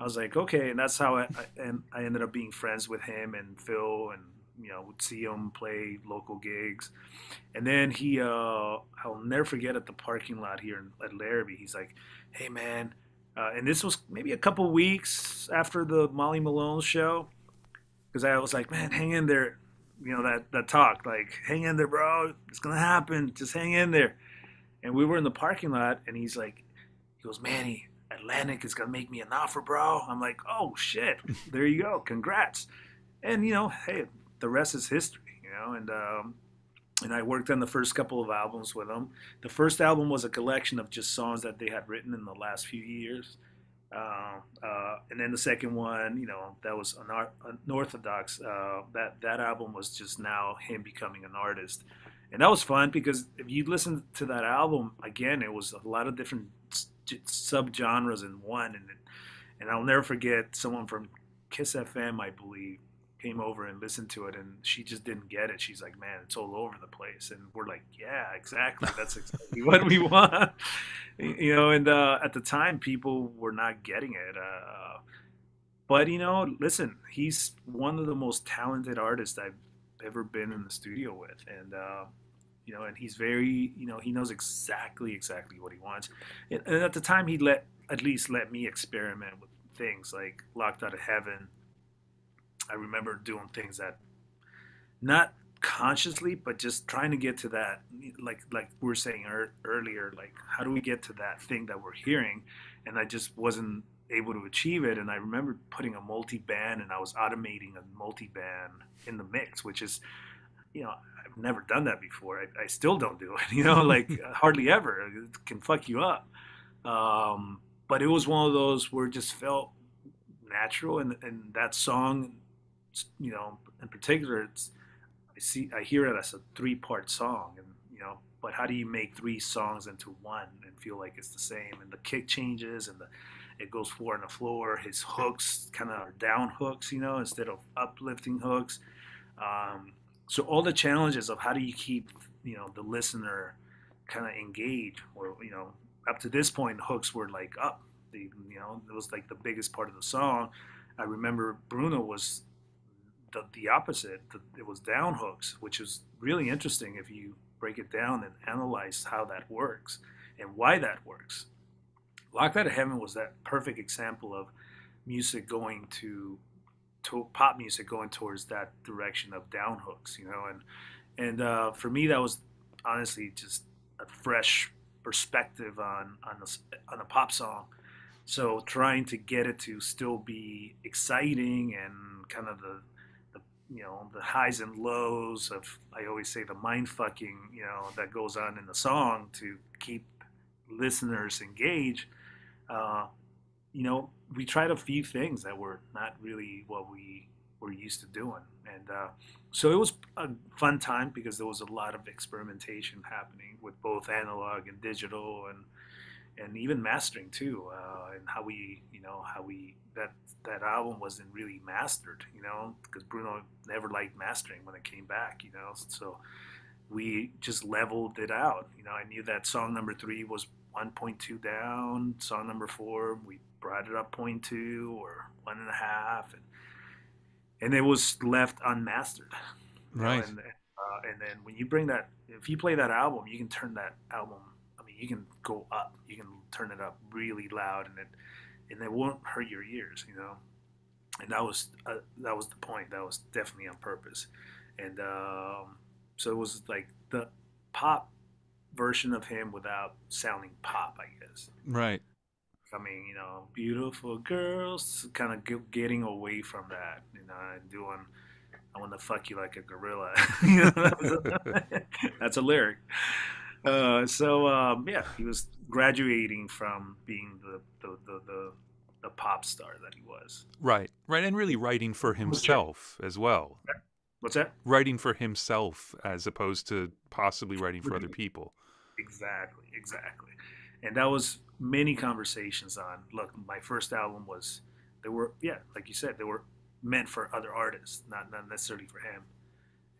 [SPEAKER 2] I was like, "Okay," and that's how I, I and I ended up being friends with him and Phil and you know would see him play local gigs. And then he uh i'll never forget at the parking lot here in, at larrabee he's like hey man uh, and this was maybe a couple weeks after the molly malone show because i was like man hang in there you know that that talk like hang in there bro it's gonna happen just hang in there. And we were in the parking lot and he's like he goes manny atlantic is gonna make me an offer bro. I'm like oh shit there you go congrats. And you know hey the rest is history, you know. And um, and I worked on the first couple of albums with them. The first album was a collection of just songs that they had written in the last few years. Uh, uh, and then the second one, you know, that was an unorthodox. Uh, that that album was just now him becoming an artist, and that was fun because if you listen to that album again, it was a lot of different subgenres in one, and and I'll never forget someone from Kiss FM, I believe, came over and listened to it and she just didn't get it. She's like man it's all over the place. And we're like yeah exactly. That's exactly what we want. You know and uh, at the time people were not getting it uh, but you know listen he's one of the most talented artists i've ever been in the studio with and uh, you know and he's very you know he knows exactly exactly what he wants. And at the time he let at least let me experiment with things like locked out of heaven I remember doing things that not consciously, but just trying to get to that, like like we were saying er- earlier, like how do we get to that thing that we're hearing? And I just wasn't able to achieve it. And I remember putting a multi-band, and I was automating a multi-band in the mix, which is, you know, I've never done that before. I, I still don't do it. You know, like hardly ever. It can fuck you up. Um, but it was one of those where it just felt natural, and and that song you know, in particular, it's I see I hear it as a three part song, and you know, but how do you make three songs into one and feel like it's the same? And the kick changes, and the it goes four on the floor. His hooks kind of are down hooks, you know, instead of uplifting hooks. Um, so all the challenges of how do you keep you know the listener kind of engaged, or you know, up to this point, hooks were like up. The, you know, it was like the biggest part of the song. I remember Bruno was the, the opposite. The, it was down hooks, which is really interesting if you break it down and analyze how that works and why that works. Locked Out of Heaven was that perfect example of music going to, to pop music going towards that direction of down hooks, you know, and and uh, for me that was honestly just a fresh perspective on on a, on a pop song. So trying to get it to still be exciting and kind of the you know the highs and lows of I always say the mind fucking you know that goes on in the song to keep listeners engaged. Uh, you know, we tried a few things that were not really what we were used to doing, and uh, so it was a fun time because there was a lot of experimentation happening with both analog and digital, and and even mastering too, uh, and how we you know how we that that album wasn't really mastered, you know, because Bruno never liked mastering when it came back, you know. So we just leveled it out. You know, I knew that song number three was one point two down. Song number four, we brought it up point two or one and a half, and and it was left unmastered. you know,
[SPEAKER 1] Right.
[SPEAKER 2] And, uh, and then when you bring that, if you play that album, you can turn that album. You can go up. You can turn it up really loud, and it and it won't hurt your ears. You know. And that was uh, that was the point. That was definitely on purpose. And um, so it was like the pop version of him without sounding pop, I guess.
[SPEAKER 1] Right.
[SPEAKER 2] I mean, you know, beautiful girls, kind of getting away from that, you know, and doing, I want to fuck you like a gorilla. You know, That's a lyric. Uh, so um, yeah, he was graduating from being the the, the the the pop star that he was.
[SPEAKER 1] Right. Right. And really writing for himself as well.
[SPEAKER 2] What's that?
[SPEAKER 1] Writing for himself as opposed to possibly writing for other people.
[SPEAKER 2] Exactly, exactly. And that was many conversations on look, my first album was they were yeah, like you said, they were meant for other artists, not not necessarily for him.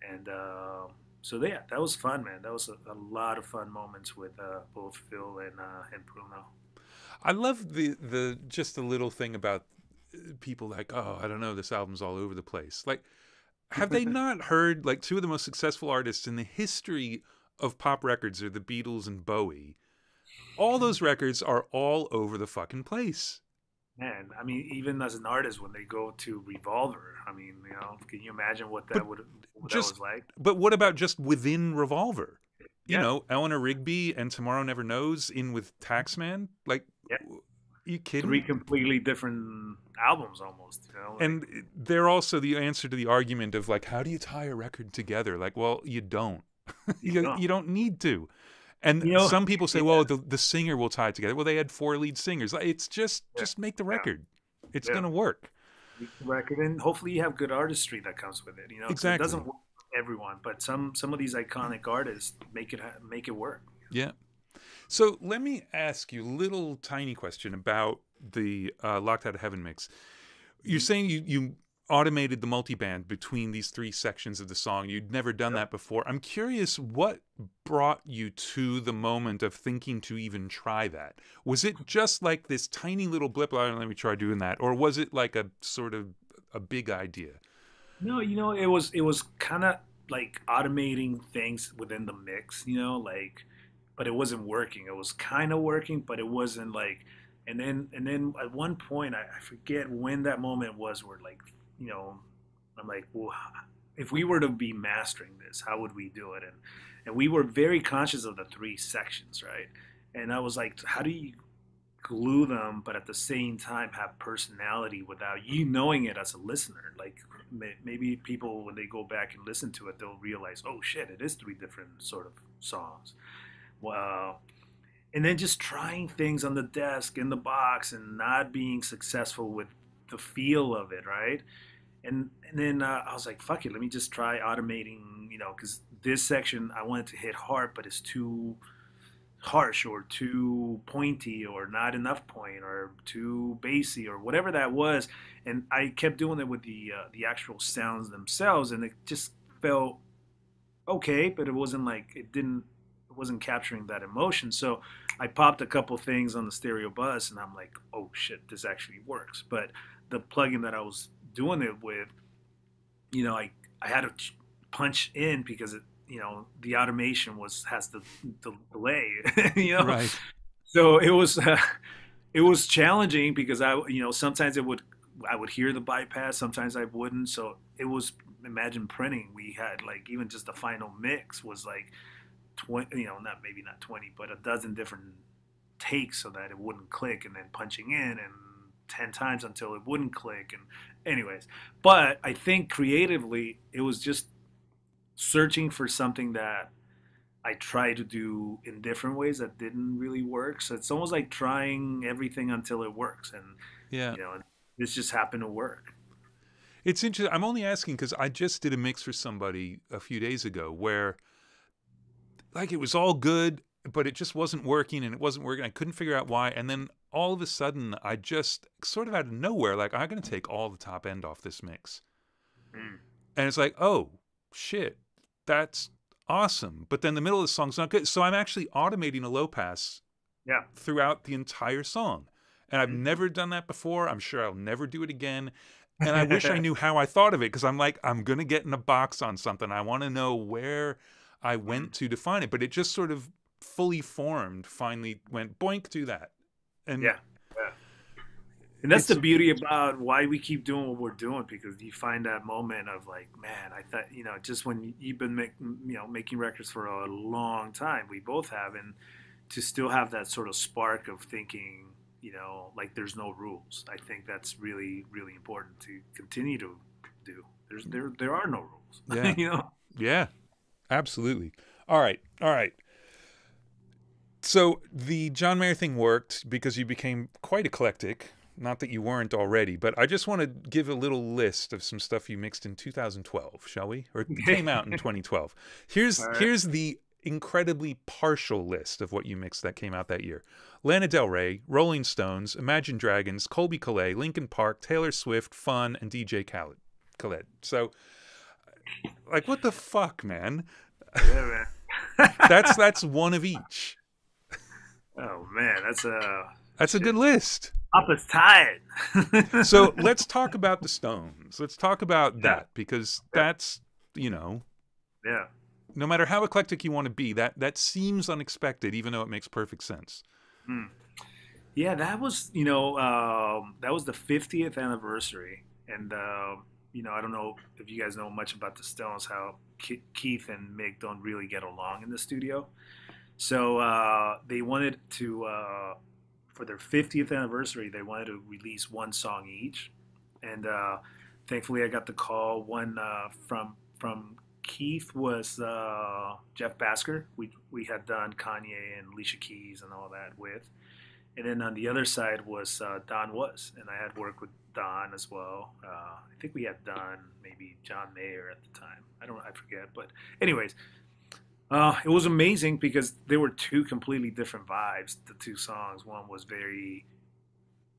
[SPEAKER 2] And uh, so yeah, that was fun, man. That was a, a lot of fun moments with uh, both Phil and uh, and Bruno.
[SPEAKER 1] I love the the just the little thing about uh, people like, oh, I don't know, this album's all over the place. Like, have they not heard like two of the most successful artists in the history of pop records are the Beatles and Bowie? All those records are all over the fucking place.
[SPEAKER 2] Man, I mean, even as an artist, when they go to Revolver, I mean, you know, can you imagine what that
[SPEAKER 1] But
[SPEAKER 2] would what
[SPEAKER 1] just-
[SPEAKER 2] that was like?
[SPEAKER 1] But what about just within Revolver? You
[SPEAKER 2] Yeah.
[SPEAKER 1] know, Eleanor Rigby and Tomorrow Never Knows in with Taxman. Like,
[SPEAKER 2] Yeah.
[SPEAKER 1] you kidding?
[SPEAKER 2] Three completely different albums, almost. You know, like-
[SPEAKER 1] and they're also the answer to the argument of like how do you tie a record together like well you don't you,
[SPEAKER 2] You
[SPEAKER 1] don't. you don't need to and
[SPEAKER 2] You know,
[SPEAKER 1] some people say
[SPEAKER 2] yeah.
[SPEAKER 1] well the, the singer will tie it together well they had four lead singers it's just
[SPEAKER 2] Yeah.
[SPEAKER 1] just make the
[SPEAKER 2] Yeah.
[SPEAKER 1] record it's
[SPEAKER 2] Yeah.
[SPEAKER 1] gonna work
[SPEAKER 2] record and hopefully you have good artistry that comes with it you know,
[SPEAKER 1] Exactly.
[SPEAKER 2] it doesn't work for everyone but some some of these iconic artists make it make it work
[SPEAKER 1] yeah so let me ask you a little tiny question about the uh, locked out of heaven mix you're saying you you automated the multiband between these three sections of the song. You'd never done that before. I'm curious what brought you to the moment of thinking to even try that. Was it just like this tiny little blip? Oh, let me try doing that, or was it like a sort of a big idea?
[SPEAKER 2] no you know it was it was kind of like automating things within the mix you know like but it wasn't working it was kind of working but it wasn't like and then and then at one point I, I forget when that moment was where like you know i'm like well if we were to be mastering this how would we do it? And and we were very conscious of the three sections right? And i was like how do you glue them but at the same time have personality without you knowing it as a listener? Like maybe people when they go back and listen to it they'll realize oh shit it is three different sort of songs. Well and then just trying things on the desk in the box and not being successful with the feel of it right and and then uh, i was like fuck it let me just try automating you know because this section i wanted to hit hard but it's too harsh or too pointy or not enough point or too bassy or whatever that was. And i kept doing it with the uh, the actual sounds themselves and it just felt okay but it wasn't like it didn't it wasn't capturing that emotion. So i popped a couple things on the stereo bus and i'm like oh shit this actually works. But the plugin that i was doing it with you know i i had to punch in because it you know the automation was has the, the delay you know?
[SPEAKER 1] Right.
[SPEAKER 2] so it was uh, it was challenging because i you know sometimes it would i would hear the bypass sometimes i wouldn't. So it was imagine printing. We had like even just the final mix was like 20 you know not maybe not 20 but a dozen different takes so that it wouldn't click and then punching in and 10 times until it wouldn't click and anyways but i think creatively it was just searching for something that I tried to do in different ways that didn't really work. So it's almost like trying everything until it works, and
[SPEAKER 1] Yeah.
[SPEAKER 2] you know, and this just happened to work.
[SPEAKER 1] It's interesting. I'm only asking because I just did a mix for somebody a few days ago where, like, it was all good, but it just wasn't working and it wasn't working. I couldn't figure out why. And then all of a sudden, I just sort of out of nowhere, like, I'm going to take all the top end off this mix.
[SPEAKER 2] Mm.
[SPEAKER 1] And it's like, oh, shit, that's awesome. But then the middle of the song's not good. So I'm actually automating a low pass
[SPEAKER 2] Yeah.
[SPEAKER 1] throughout the entire song. And I've
[SPEAKER 2] Mhm.
[SPEAKER 1] never done that before. I'm sure I'll never do it again. And I wish I knew how I thought of it because I'm like, I'm going to get in a box on something. I want to know where I went to define it. But it just sort of fully formed, finally went boink, do that. And
[SPEAKER 2] Yeah. And that's the beauty about why we keep doing what we're doing because you find that moment of like, man, I thought, you know, just when you've been making, you know, making records for a long time, we both have, and to still have that sort of spark of thinking, you know, like there's no rules. I think that's really, really important to continue to do. There's there there are no rules.
[SPEAKER 1] Yeah.
[SPEAKER 2] you know.
[SPEAKER 1] Yeah, absolutely. All right, all right. So the John Mayer thing worked because you became quite eclectic. Not that you weren't already, but I just want to give a little list of some stuff you mixed in 2012, shall we? Or came out in 2012. Here's
[SPEAKER 2] right.
[SPEAKER 1] here's the incredibly partial list of what you mixed that came out that year. Lana Del Rey, Rolling Stones, Imagine Dragons, Colbie Caillat, Linkin Park, Taylor Swift, Fun, and DJ Khaled. Khaled. So, like, what the fuck, man?
[SPEAKER 2] Yeah, man.
[SPEAKER 1] That's that's one of each.
[SPEAKER 2] Oh man, that's a
[SPEAKER 1] That's a good list.
[SPEAKER 2] up is tied.
[SPEAKER 1] So let's talk about the Stones. Let's talk about that because that's you know,
[SPEAKER 2] yeah.
[SPEAKER 1] no matter how eclectic you want to be, that that seems unexpected, even though it makes perfect sense.
[SPEAKER 2] Yeah, that was you know um, that was the 50th anniversary, and uh, you know I don't know if you guys know much about the Stones, how Ke- Keith and Mick don't really get along in the studio, so uh, they wanted to uh, for their 50th anniversary they wanted to release one song each, and uh, thankfully I got the call. One uh, from from Keith was uh, Jeff Bhasker. We we had done Kanye and Alicia Keys and all that with. And then on the other side was uh, Don Was, and I had worked with Don as well. I think we had Don, maybe John Mayer at the time. I don't, I forget. But anyways, uh, it was amazing because there were two completely different vibes. The two songs. One was very,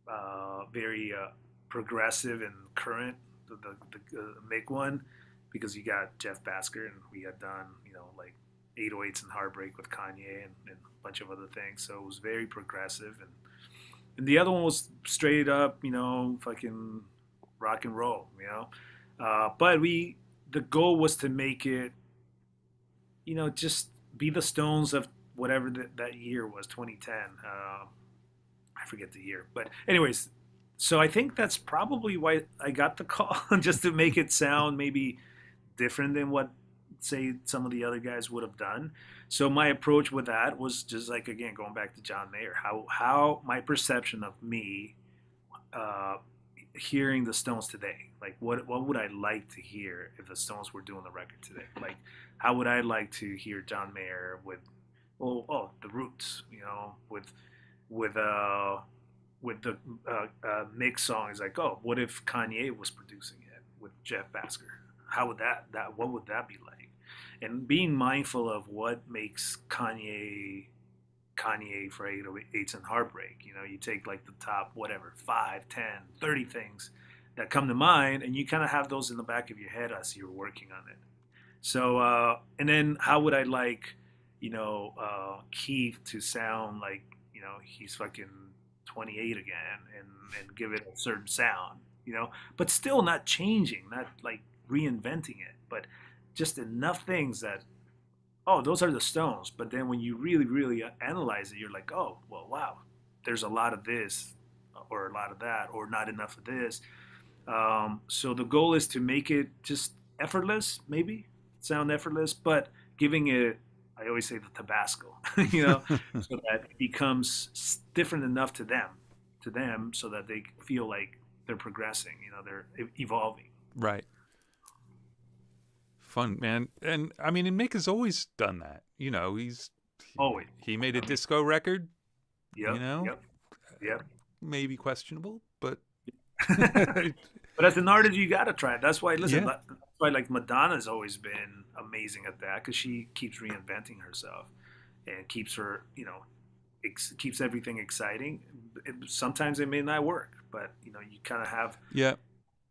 [SPEAKER 2] uh, very uh, progressive and current. The the, the uh, Mick one, because you got Jeff Bhasker, and we had done you know like 808s and Heartbreak with Kanye and, and a bunch of other things. So it was very progressive. And, and the other one was straight up, you know, fucking rock and roll, you know. Uh, but we, the goal was to make it, you know, just be the Stones of whatever that that year was, 2010. Uh, I forget the year. But, anyways, so I think that's probably why I got the call, just to make it sound maybe different than what say some of the other guys would have done. So my approach with that was just like again going back to John Mayer, how how my perception of me uh, hearing the Stones today, like what what would I like to hear if the Stones were doing the record today? Like how would I like to hear John Mayer with oh oh the Roots, you know, with with uh with the uh, uh, mix songs like oh what if Kanye was producing it with Jeff Bhasker? How would that that what would that be like? and being mindful of what makes Kanye Kanye for 808s and Heartbreak. You know, you take like the top whatever, 5, 10, 30 things that come to mind and you kind of have those in the back of your head as you're working on it. So uh and then how would I like, you know, uh Keith to sound like, you know, he's fucking 28 again and and give it a certain sound, you know, but still not changing, not like reinventing it, but just enough things that oh those are the stones. But then when you really really analyze it you're like oh well wow there's a lot of this or a lot of that or not enough of this. Um, so the goal is to make it just effortless maybe sound effortless but giving it i always say the tabasco you know so that it becomes different enough to them to them so that they feel like they're progressing you know they're evolving
[SPEAKER 1] Right. Fun, man. And I mean, and Mick has always done that. You know, he's
[SPEAKER 2] always
[SPEAKER 1] he made a disco record,
[SPEAKER 2] yep,
[SPEAKER 1] you know,
[SPEAKER 2] yep yep
[SPEAKER 1] maybe questionable, but
[SPEAKER 2] But as an artist, you gotta try it. That's why, listen,
[SPEAKER 1] Yeah.
[SPEAKER 2] Why like Madonna's always been amazing at that because she keeps reinventing herself and keeps her, you know, ex- keeps everything exciting. It, sometimes it may not work, but you know, you kind of have
[SPEAKER 1] yeah,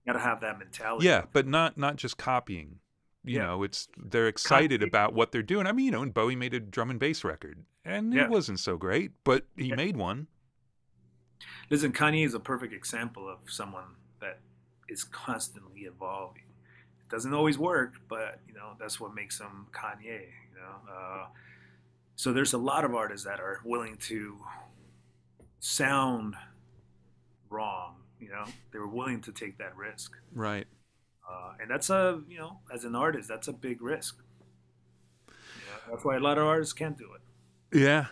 [SPEAKER 2] gotta have that mentality.
[SPEAKER 1] yeah, but not not just copying. You
[SPEAKER 2] Yeah.
[SPEAKER 1] know, it's they're excited
[SPEAKER 2] Copy.
[SPEAKER 1] about what they're doing. I mean, you know, and Bowie made a drum and bass record, and
[SPEAKER 2] Yeah.
[SPEAKER 1] it wasn't so great, but he
[SPEAKER 2] Yeah.
[SPEAKER 1] made one.
[SPEAKER 2] Listen, Kanye is a perfect example of someone that is constantly evolving. Doesn't always work, but you know that's what makes him Kanye. You know, uh, so there's a lot of artists that are willing to sound wrong. You know, they were willing to take that risk,
[SPEAKER 1] Right.
[SPEAKER 2] uh, and that's a you know, as an artist, that's a big risk. You know, that's why a lot of artists can't do it.
[SPEAKER 1] Yeah.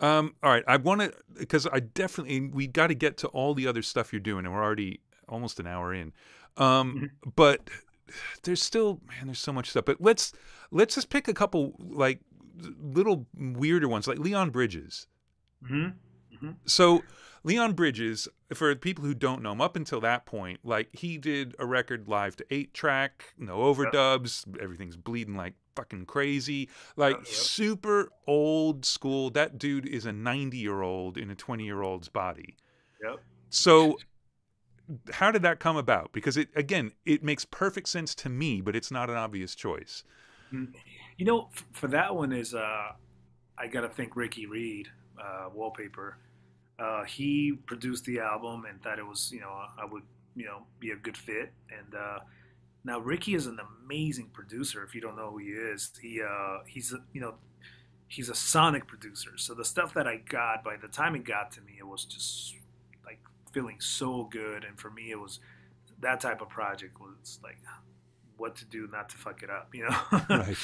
[SPEAKER 1] Um, all right. I want to because I definitely we got to get to all the other stuff you're doing, and we're already almost an hour in. Um, but there's still man, there's so much stuff. But let's let's just pick a couple like little weirder ones, like Leon Bridges.
[SPEAKER 2] Mm-hmm.
[SPEAKER 1] So Leon Bridges, for people who don't know him, up until that point, like he did a record live to eight track, no overdubs, everything's bleeding like fucking crazy, like
[SPEAKER 2] yep.
[SPEAKER 1] super old school. That dude is a 90 year old in a 20 year old's body.
[SPEAKER 2] Yep.
[SPEAKER 1] So how did that come about? Because it again, it makes perfect sense to me, but it's not an obvious choice.
[SPEAKER 2] You know, for that one is uh, I gotta thank Ricky Reed, uh, Wallpaper. Uh, he produced the album and thought it was, you know, I would, you know, be a good fit. And uh, now Ricky is an amazing producer. If you don't know who he is, he uh, he's you know, he's a sonic producer. So the stuff that I got by the time it got to me, it was just feeling so good. And for me, it was that type of project was like what to do not to fuck it up, you know.
[SPEAKER 1] Right.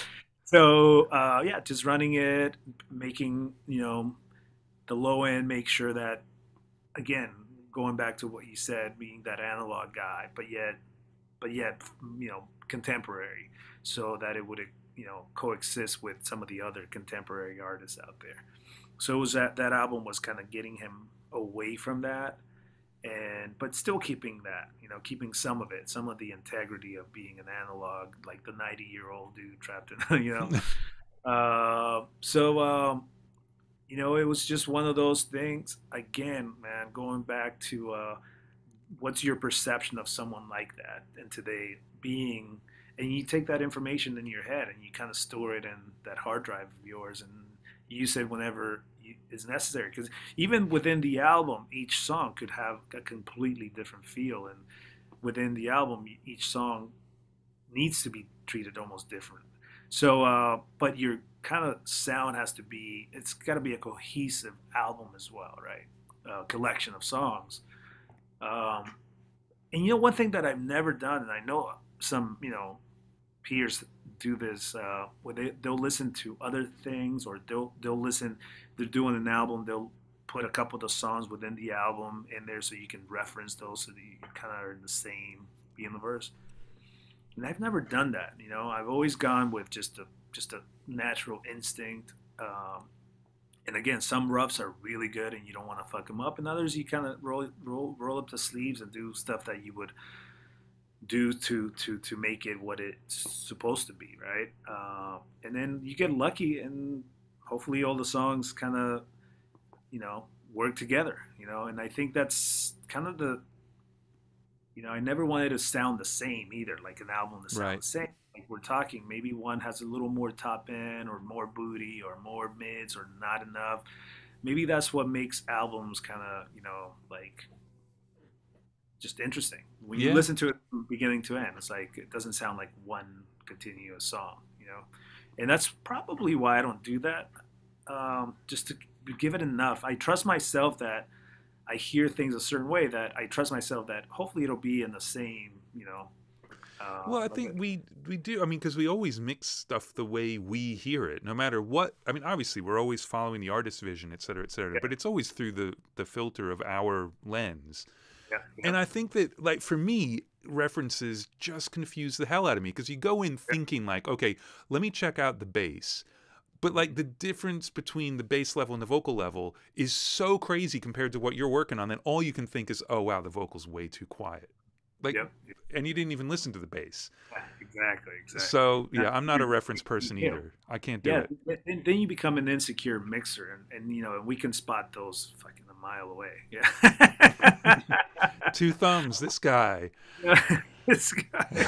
[SPEAKER 2] So uh, yeah, just running it, making you know the low end, make sure that again going back to what you said, being that analog guy, but yet, but yet you know contemporary, so that it would you know coexist with some of the other contemporary artists out there. So it was that that album was kind of getting him away from that and but still keeping that you know keeping some of it some of the integrity of being an analog like the 90 year old dude trapped in you know? Uh, so um, you know it was just one of those things again man going back to uh, what's your perception of someone like that and today being and you take that information in your head and you kind of store it in that hard drive of yours and you said whenever is necessary because even within the album each song could have a completely different feel and within the album each song needs to be treated almost different. So uh, but your kind of sound has to be it's got to be a cohesive album as well right? A collection of songs. Um, and you know one thing that i've never done and i know some you know peers do this uh, where they, they'll listen to other things or they'll they'll listen they're doing an album they'll put a couple of the songs within the album in there so you can reference those so that you kind of are in the same universe and i've never done that you know? I've always gone with just a just a natural instinct um, and again some roughs are really good and you don't want to fuck them up and others you kind of roll, roll roll up the sleeves and do stuff that you would do to to to make it what it's supposed to be right? Uh, and then you get lucky and hopefully all the songs kind of you know work together you know and i think that's kind of the you know i never wanted to sound the same either like an album to sound
[SPEAKER 1] Right.
[SPEAKER 2] the same. Like we're talking maybe one has a little more top end or more booty or more mids or not enough. Maybe that's what makes albums kind of you know like just interesting. When you listen to it from beginning to end it's like it doesn't sound like one continuous song you know and that's probably why i don't do that um, just to give it enough i trust myself that i hear things a certain way that i trust myself that hopefully it'll be in the same you know uh,
[SPEAKER 1] Well, I think we we do. I mean, because we always mix stuff the way we hear it, no matter what. I mean, obviously, we're always following the artist's vision, et cetera, et cetera.
[SPEAKER 2] Yeah.
[SPEAKER 1] But it's always through the the filter of our lens.
[SPEAKER 2] yeah, yeah.
[SPEAKER 1] And I think that, like, for me, references just confuse the hell out of me because you go in thinking, like, okay, let me check out the bass. But, like, the difference between the bass level and the vocal level is so crazy compared to what you're working on that all you can think is, oh, wow, the vocal's way too quiet. Like,
[SPEAKER 2] Yep.
[SPEAKER 1] and you didn't even listen to the bass.
[SPEAKER 2] exactly exactly
[SPEAKER 1] So, yeah. I'm not a reference person
[SPEAKER 2] Yeah.
[SPEAKER 1] either. I can't do
[SPEAKER 2] yeah,
[SPEAKER 1] it.
[SPEAKER 2] then, then you become an insecure mixer, and, and you know, and we can spot those fucking mile away. Yeah.
[SPEAKER 1] Two thumbs, this guy.
[SPEAKER 2] this guy.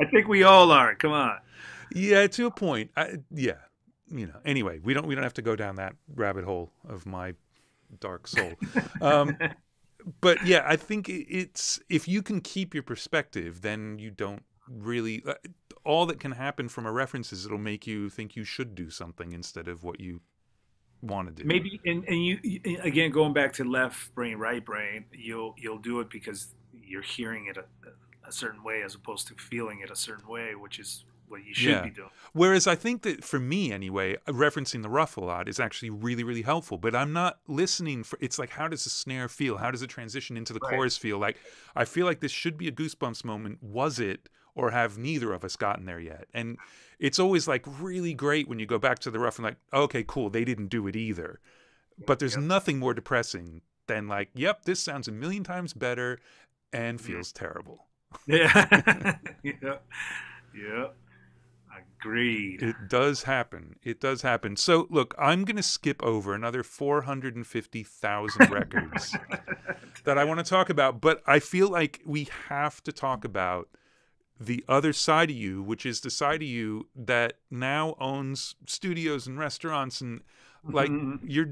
[SPEAKER 2] I think we all are. Come on.
[SPEAKER 1] Yeah, to a point. I, yeah. you know, anyway, we don't we don't have to go down that rabbit hole of my dark soul. Um, but yeah, I think it's if you can keep your perspective, then you don't really. Uh, all that can happen from a reference is it'll make you think you should do something instead of what you want to do.
[SPEAKER 2] Maybe, and, and you again going back to left brain, right brain, you'll you'll do it because you're hearing it a, a certain way as opposed to feeling it a certain way, which is what you should yeah. be doing.
[SPEAKER 1] Whereas I think that for me anyway, referencing the rough a lot is actually really, really helpful. But I'm not listening for it's like how does the snare feel? How does it transition into the right. chorus feel? Like I feel like this should be a goosebumps moment. Was it? Or have neither of us gotten there yet? And it's always like really great when you go back to the rough and like, okay, cool, they didn't do it either. But there's yep. nothing more depressing than like, yep, this sounds a million times better and mm-hmm. feels terrible.
[SPEAKER 2] Yeah. yeah. Yeah. Agreed.
[SPEAKER 1] It does happen. It does happen. So, look, I'm going to skip over another 450,000 records that I want to talk about, but I feel like we have to talk about the other side of you, which is the side of you that now owns studios and restaurants and like mm-hmm. you're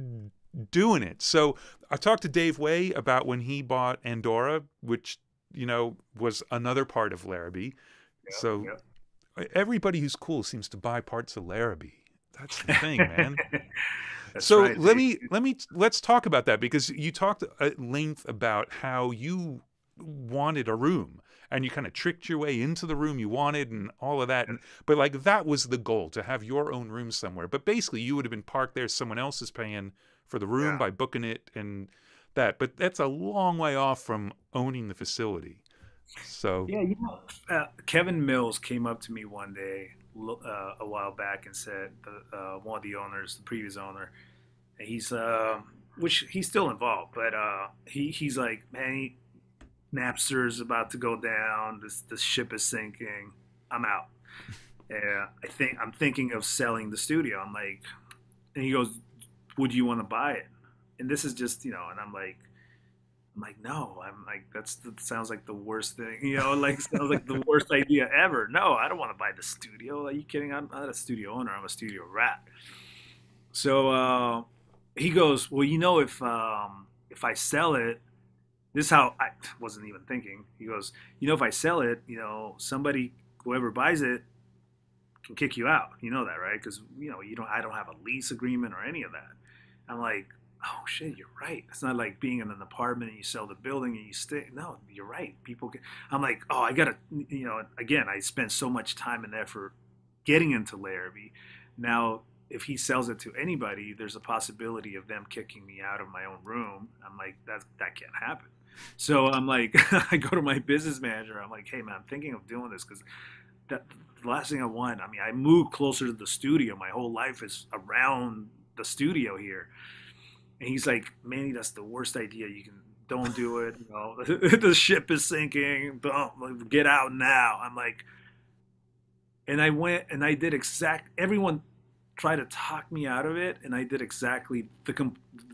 [SPEAKER 1] doing it. So, I talked to Dave Way about when he bought Andorra, which, you know, was another part of Larrabee. Yep, so, yep everybody who's cool seems to buy parts of Larrabee. That's the thing, man. so right, let me let me let's talk about that because you talked at length about how you wanted a room and you kind of tricked your way into the room you wanted and all of that and but like that was the goal to have your own room somewhere. But basically you would have been parked there someone else is paying for the room yeah. by booking it and that. But that's a long way off from owning the facility. So
[SPEAKER 2] yeah, you know, uh, Kevin Mills came up to me one day uh, a while back and said the, uh, one of the owners, the previous owner, he's uh, which he's still involved, but uh, he he's like, man, he, is about to go down. This the ship is sinking. I'm out. Yeah, I think I'm thinking of selling the studio. I'm like, and he goes, would you want to buy it? And this is just you know, and I'm like, I'm like, no, I'm like, that's that sounds like the worst thing, you know, like sounds like the worst idea ever. No, I don't want to buy the studio. Are you kidding? I'm not a studio owner. I'm a studio rat. So uh, he goes, well, you know, if um, if I sell it, this is how I wasn't even thinking. He goes, you know, if I sell it, you know, somebody, whoever buys it, can kick you out. You know that, right? Because you know, you don't. I don't have a lease agreement or any of that. I'm like, oh shit, you're right. It's not like being in an apartment and you sell the building and you stay. No, you're right. People get, I'm like, oh, I gotta, you know, again, I spent so much time and effort getting into Larrabee. Now, if he sells it to anybody, there's a possibility of them kicking me out of my own room. I'm like, that that can't happen. So I'm like, I go to my business manager. I'm like, hey man, I'm thinking of doing this because that the last thing I want. I mean, I moved closer to the studio. My whole life is around the studio here. And he's like, Manny, that's the worst idea. You can don't do it. You know, the ship is sinking. Don't get out now. I'm like, and I went and I did exact. Everyone tried to talk me out of it, and I did exactly the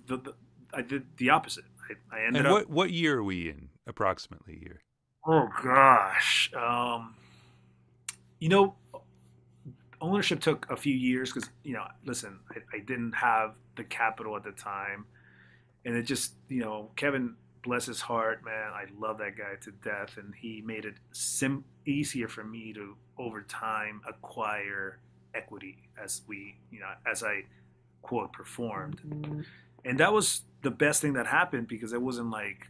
[SPEAKER 2] the, the I did the opposite. I, I ended
[SPEAKER 1] and what,
[SPEAKER 2] up.
[SPEAKER 1] What year are we in, approximately? Here.
[SPEAKER 2] Oh gosh, um, you know, ownership took a few years because you know, listen, I, I, didn't have the capital at the time, and it just you know, Kevin, bless his heart, man, I love that guy to death, and he made it sim- easier for me to over time acquire equity as we, you know, as I quote performed, mm-hmm. And that was the best thing that happened because it wasn't like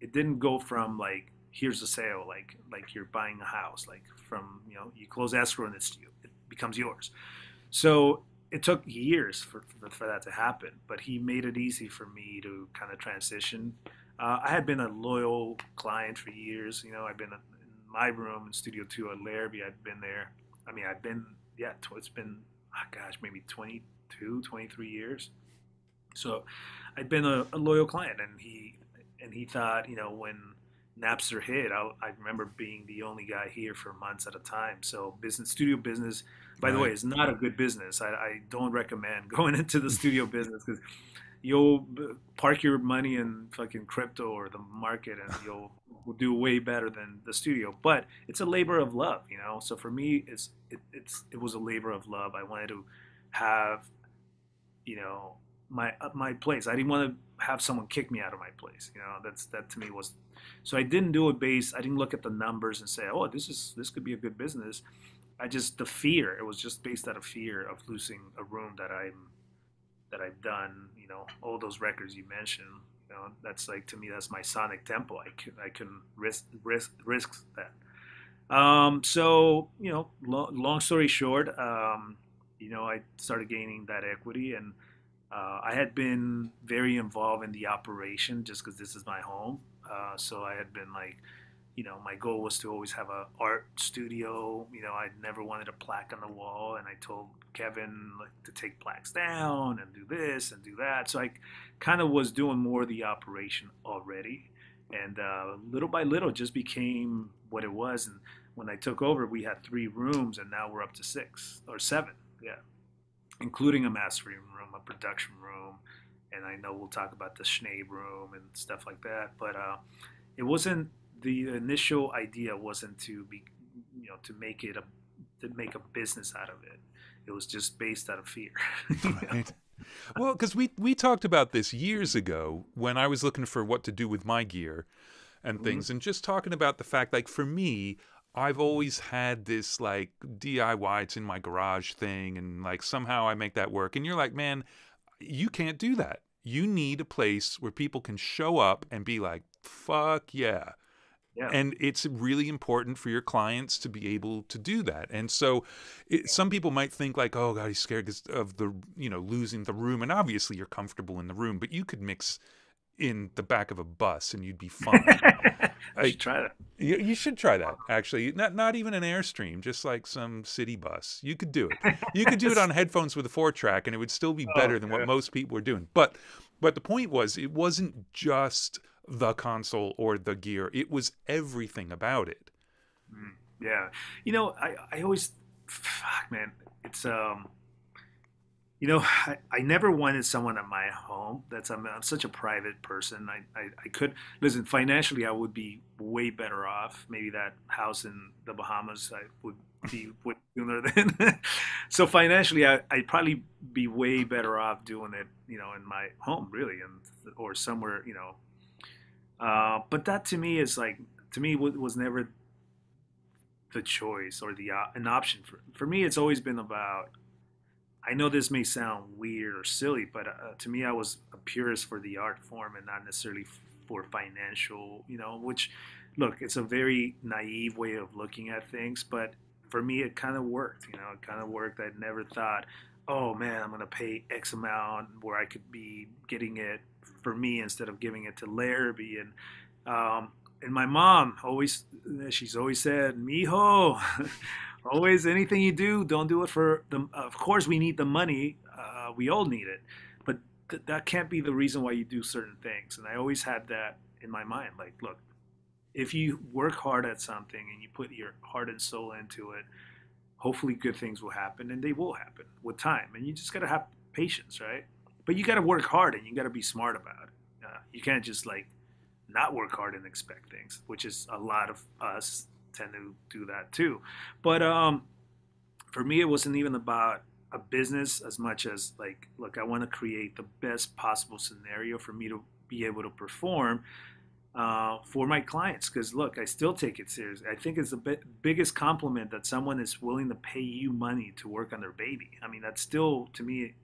[SPEAKER 2] it didn't go from like here's a sale like like you're buying a house like from you know you close escrow and it's you it becomes yours. So it took years for, for, for, that to happen, but he made it easy for me to kind of transition. Uh, I had been a loyal client for years. You know, I've been in my room in Studio 2 at Larrabee. I've been there. I mean, I've been, yeah, it's been, oh gosh, maybe 22, 23 years. So I'd been a, a loyal client and he, and he thought, you know, when Napster hit, I, I, remember being the only guy here for months at a time. So business, studio business, by right. the way, is not a good business. I, I don't recommend going into the studio business because you'll uh, park your money in fucking crypto or the market and you'll do way better than the studio. But it's a labor of love, you know. So for me, it's it, it's it was a labor of love. I wanted to have, you know, my my place. I didn't want to have someone kick me out of my place. You know, that's that to me was. So I didn't do it based. I didn't look at the numbers and say, oh, this is this could be a good business. I just the fear. It was just based out of fear of losing a room that I'm that I've done. You know, all those records you mentioned. You know, that's like to me that's my sonic temple. I can I can risk risk risk that. Um, so you know, lo- long story short, um, you know, I started gaining that equity and uh, I had been very involved in the operation just because this is my home. Uh, so I had been like, you know, my goal was to always have a art studio. You know, I never wanted a plaque on the wall, and I told Kevin like, to take plaques down and do this and do that. So I kind of was doing more of the operation already, and uh, little by little, just became what it was. And when I took over, we had three rooms, and now we're up to six or seven. Yeah, including a mastering room, a production room, and I know we'll talk about the Schnee room and stuff like that. But uh, it wasn't the initial idea wasn't to be, you know, to make it a to make a business out of it. It was just based out of fear. right.
[SPEAKER 1] Well, because we we talked about this years ago when I was looking for what to do with my gear and mm-hmm. things, mm-hmm. and just talking about the fact, like for me, I've always had this like DIY, it's in my garage thing, and like somehow I make that work. And you're like, man, you can't do that. You need a place where people can show up and be like, fuck yeah. Yeah. And it's really important for your clients to be able to do that. And so, it, some people might think like, "Oh God, he's scared of the you know losing the room." And obviously, you're comfortable in the room, but you could mix in the back of a bus and you'd be fine.
[SPEAKER 2] I should try that.
[SPEAKER 1] You, you, should try that actually. Not not even an airstream, just like some city bus. You could do it. You could do it on headphones with a four track, and it would still be oh, better oh, than what most people were doing. But but the point was, it wasn't just the console or the gear. It was everything about it.
[SPEAKER 2] Mm, yeah, you know, I I always, fuck man, it's um you know, I, I never wanted someone at my home. That's I'm, I'm such a private person. I, I, I, could listen financially. I would be way better off. Maybe that house in the Bahamas, I would be way sooner than. so financially, I, I'd probably be way better off doing it, you know, in my home, really, and or somewhere, you know. Uh, but that to me is like to me was never the choice or the uh, an option for for me. It's always been about I know this may sound weird or silly, but uh, to me, I was a purist for the art form and not necessarily for financial, you know, which, look, it's a very naive way of looking at things, but for me, it kind of worked, you know, it kind of worked. I never thought, oh man, I'm going to pay X amount where I could be getting it for me instead of giving it to Larrabee. And, um, and my mom always, she's always said, mijo, always anything you do, don't do it for the. Of course, we need the money. Uh, we all need it, but th- that can't be the reason why you do certain things. And I always had that in my mind. Like, look, if you work hard at something and you put your heart and soul into it, hopefully good things will happen, and they will happen with time. And you just gotta have patience, right? But you gotta work hard and you gotta be smart about it. Uh, you can't just like not work hard and expect things, which is a lot of us tend to do that too. But um, for me, it wasn't even about a business as much as like, look, I want to create the best possible scenario for me to be able to perform uh, for my clients. Because look, I still take it seriously. I think it's the bi- biggest compliment that someone is willing to pay you money to work on their baby. I mean, that still to me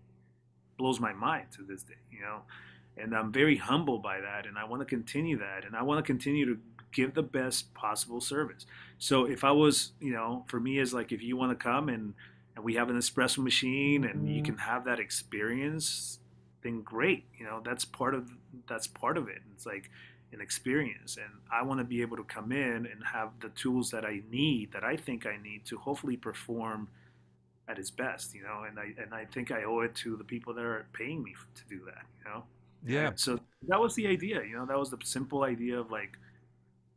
[SPEAKER 2] blows my mind to this day. You know. And I'm very humbled by that, and I want to continue that, and I want to continue to give the best possible service. So if I was, you know, for me is like if you want to come and and we have an espresso machine and you mm-hmm. can have that experience, then great. You know, that's part of that's part of it. It's like an experience and I want to be able to come in and have the tools that I need that I think I need to hopefully perform at its best, you know, and I and I think I owe it to the people that are paying me to do that, you know.
[SPEAKER 1] Yeah.
[SPEAKER 2] So that was the idea, you know, that was the simple idea of like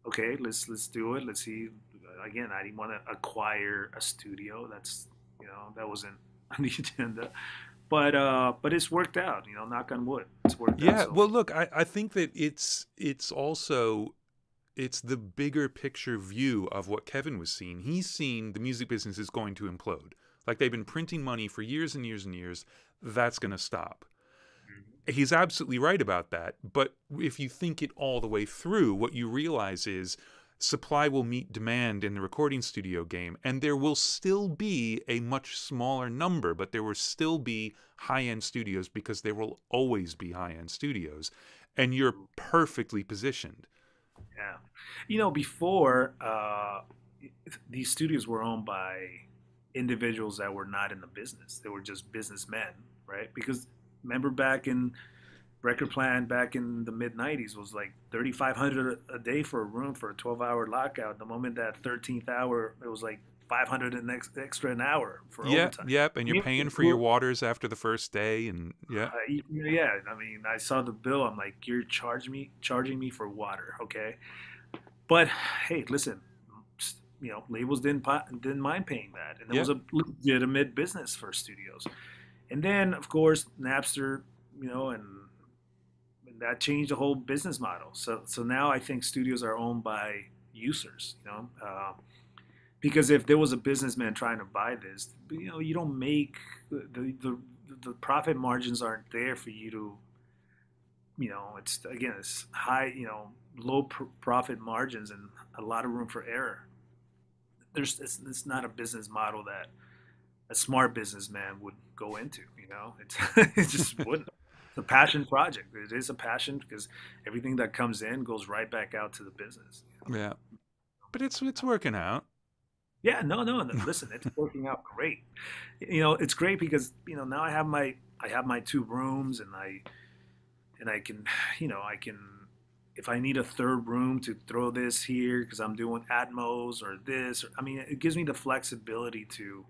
[SPEAKER 2] okay, let's let's do it. Let's see. Again, I didn't want to acquire a studio. That's you know that wasn't on the agenda. But uh, but it's worked out. You know, knock on wood. It's worked
[SPEAKER 1] yeah,
[SPEAKER 2] out.
[SPEAKER 1] Yeah. So. Well, look, I, I think that it's it's also it's the bigger picture view of what Kevin was seeing. He's seen the music business is going to implode. like they've been printing money for years and years and years, that's going to stop. He's absolutely right about that. But if you think it all the way through, what you realize is supply will meet demand in the recording studio game, and there will still be a much smaller number, but there will still be high end studios because there will always be high end studios, and you're perfectly positioned.
[SPEAKER 2] Yeah, you know, before uh, these studios were owned by individuals that were not in the business; they were just businessmen, right? Because remember back in Record Plant back in the mid 90s was like 3500 a day for a room for a 12 hour lockout the moment that 13th hour it was like 500 an ex- extra an hour for
[SPEAKER 1] yeah,
[SPEAKER 2] overtime
[SPEAKER 1] Yep, and you're paying for your waters after the first day, and yeah,
[SPEAKER 2] uh, yeah. I mean, I saw the bill. I'm like, you're charging me, charging me for water, okay? But hey, listen, you know, labels didn't didn't mind paying that, and it was a legitimate business for studios. And then, of course, Napster, you know, and that changed the whole business model. So so now I think studios are owned by users. You know, uh, because if there was a businessman trying to buy this, you know, you don't make the the the profit margins aren't there for you to. You know, it's again, it's high. You know, low pr- profit margins and a lot of room for error. There's it's, it's not a business model that a smart businessman would go into. You know, it's it just wouldn't it's a passion project. It is a passion because everything that comes in goes right back out to the business.
[SPEAKER 1] You know? Yeah, but it's it's working out.
[SPEAKER 2] Yeah, no, no. Listen, it's working out great. You know, it's great because you know now I have my I have my two rooms and I and I can you know I can if I need a third room to throw this here because I'm doing Atmos or this. Or, I mean, it gives me the flexibility to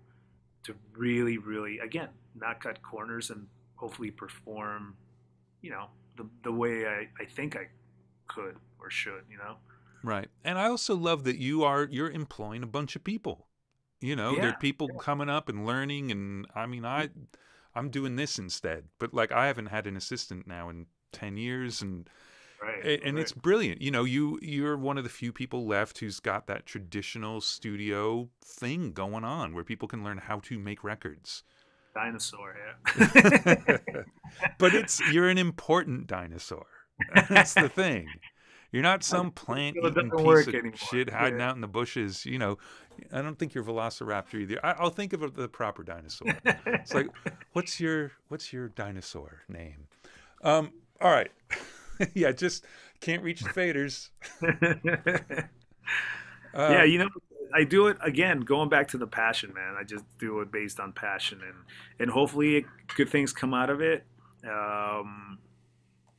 [SPEAKER 2] to really, really again not cut corners and hopefully perform, you know, the the way I, I think I could or should, you know.
[SPEAKER 1] Right. And I also love that you are you're employing a bunch of people. You know, yeah, there are people yeah. coming up and learning and I mean I I'm doing this instead. But like I haven't had an assistant now in 10 years and
[SPEAKER 2] Right,
[SPEAKER 1] and
[SPEAKER 2] right.
[SPEAKER 1] it's brilliant. You know, you you're one of the few people left who's got that traditional studio thing going on where people can learn how to make records
[SPEAKER 2] dinosaur, yeah.
[SPEAKER 1] but it's you're an important dinosaur. That's the thing. You're not some plant eating piece of anymore. shit hiding yeah. out in the bushes. You know, I don't think you're Velociraptor either. I, will think of the proper dinosaur. it's like, what's your what's your dinosaur name? Um, all right, yeah, just can't reach the faders.
[SPEAKER 2] Uh, yeah, you know, I do it again, going back to the passion, man. I just do it based on passion, and and hopefully good things come out of it. Um,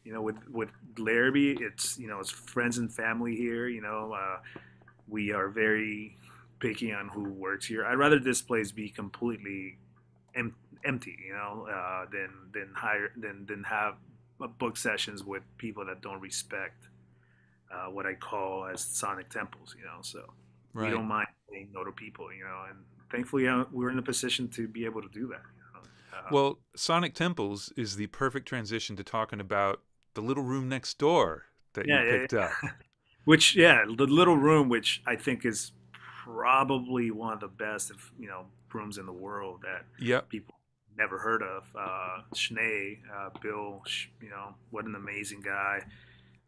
[SPEAKER 2] you know, with with Larrabee, it's you know it's friends and family here. You know, uh, we are very picky on who works here. I'd rather this place be completely em- empty, you know, uh, than than hire than than have book sessions with people that don't respect uh, what I call as sonic temples, you know. So right. we don't mind saying no to people, you know, and thankfully uh, we're in a position to be able to do that. You know?
[SPEAKER 1] uh, well, Sonic Temples is the perfect transition to talking about the little room next door that yeah, you picked yeah, yeah. up.
[SPEAKER 2] which, yeah, the little room, which I think is probably one of the best, if you know, rooms in the world that
[SPEAKER 1] yep.
[SPEAKER 2] people never heard of. Uh, Schnee, uh, Bill, you know, what an amazing guy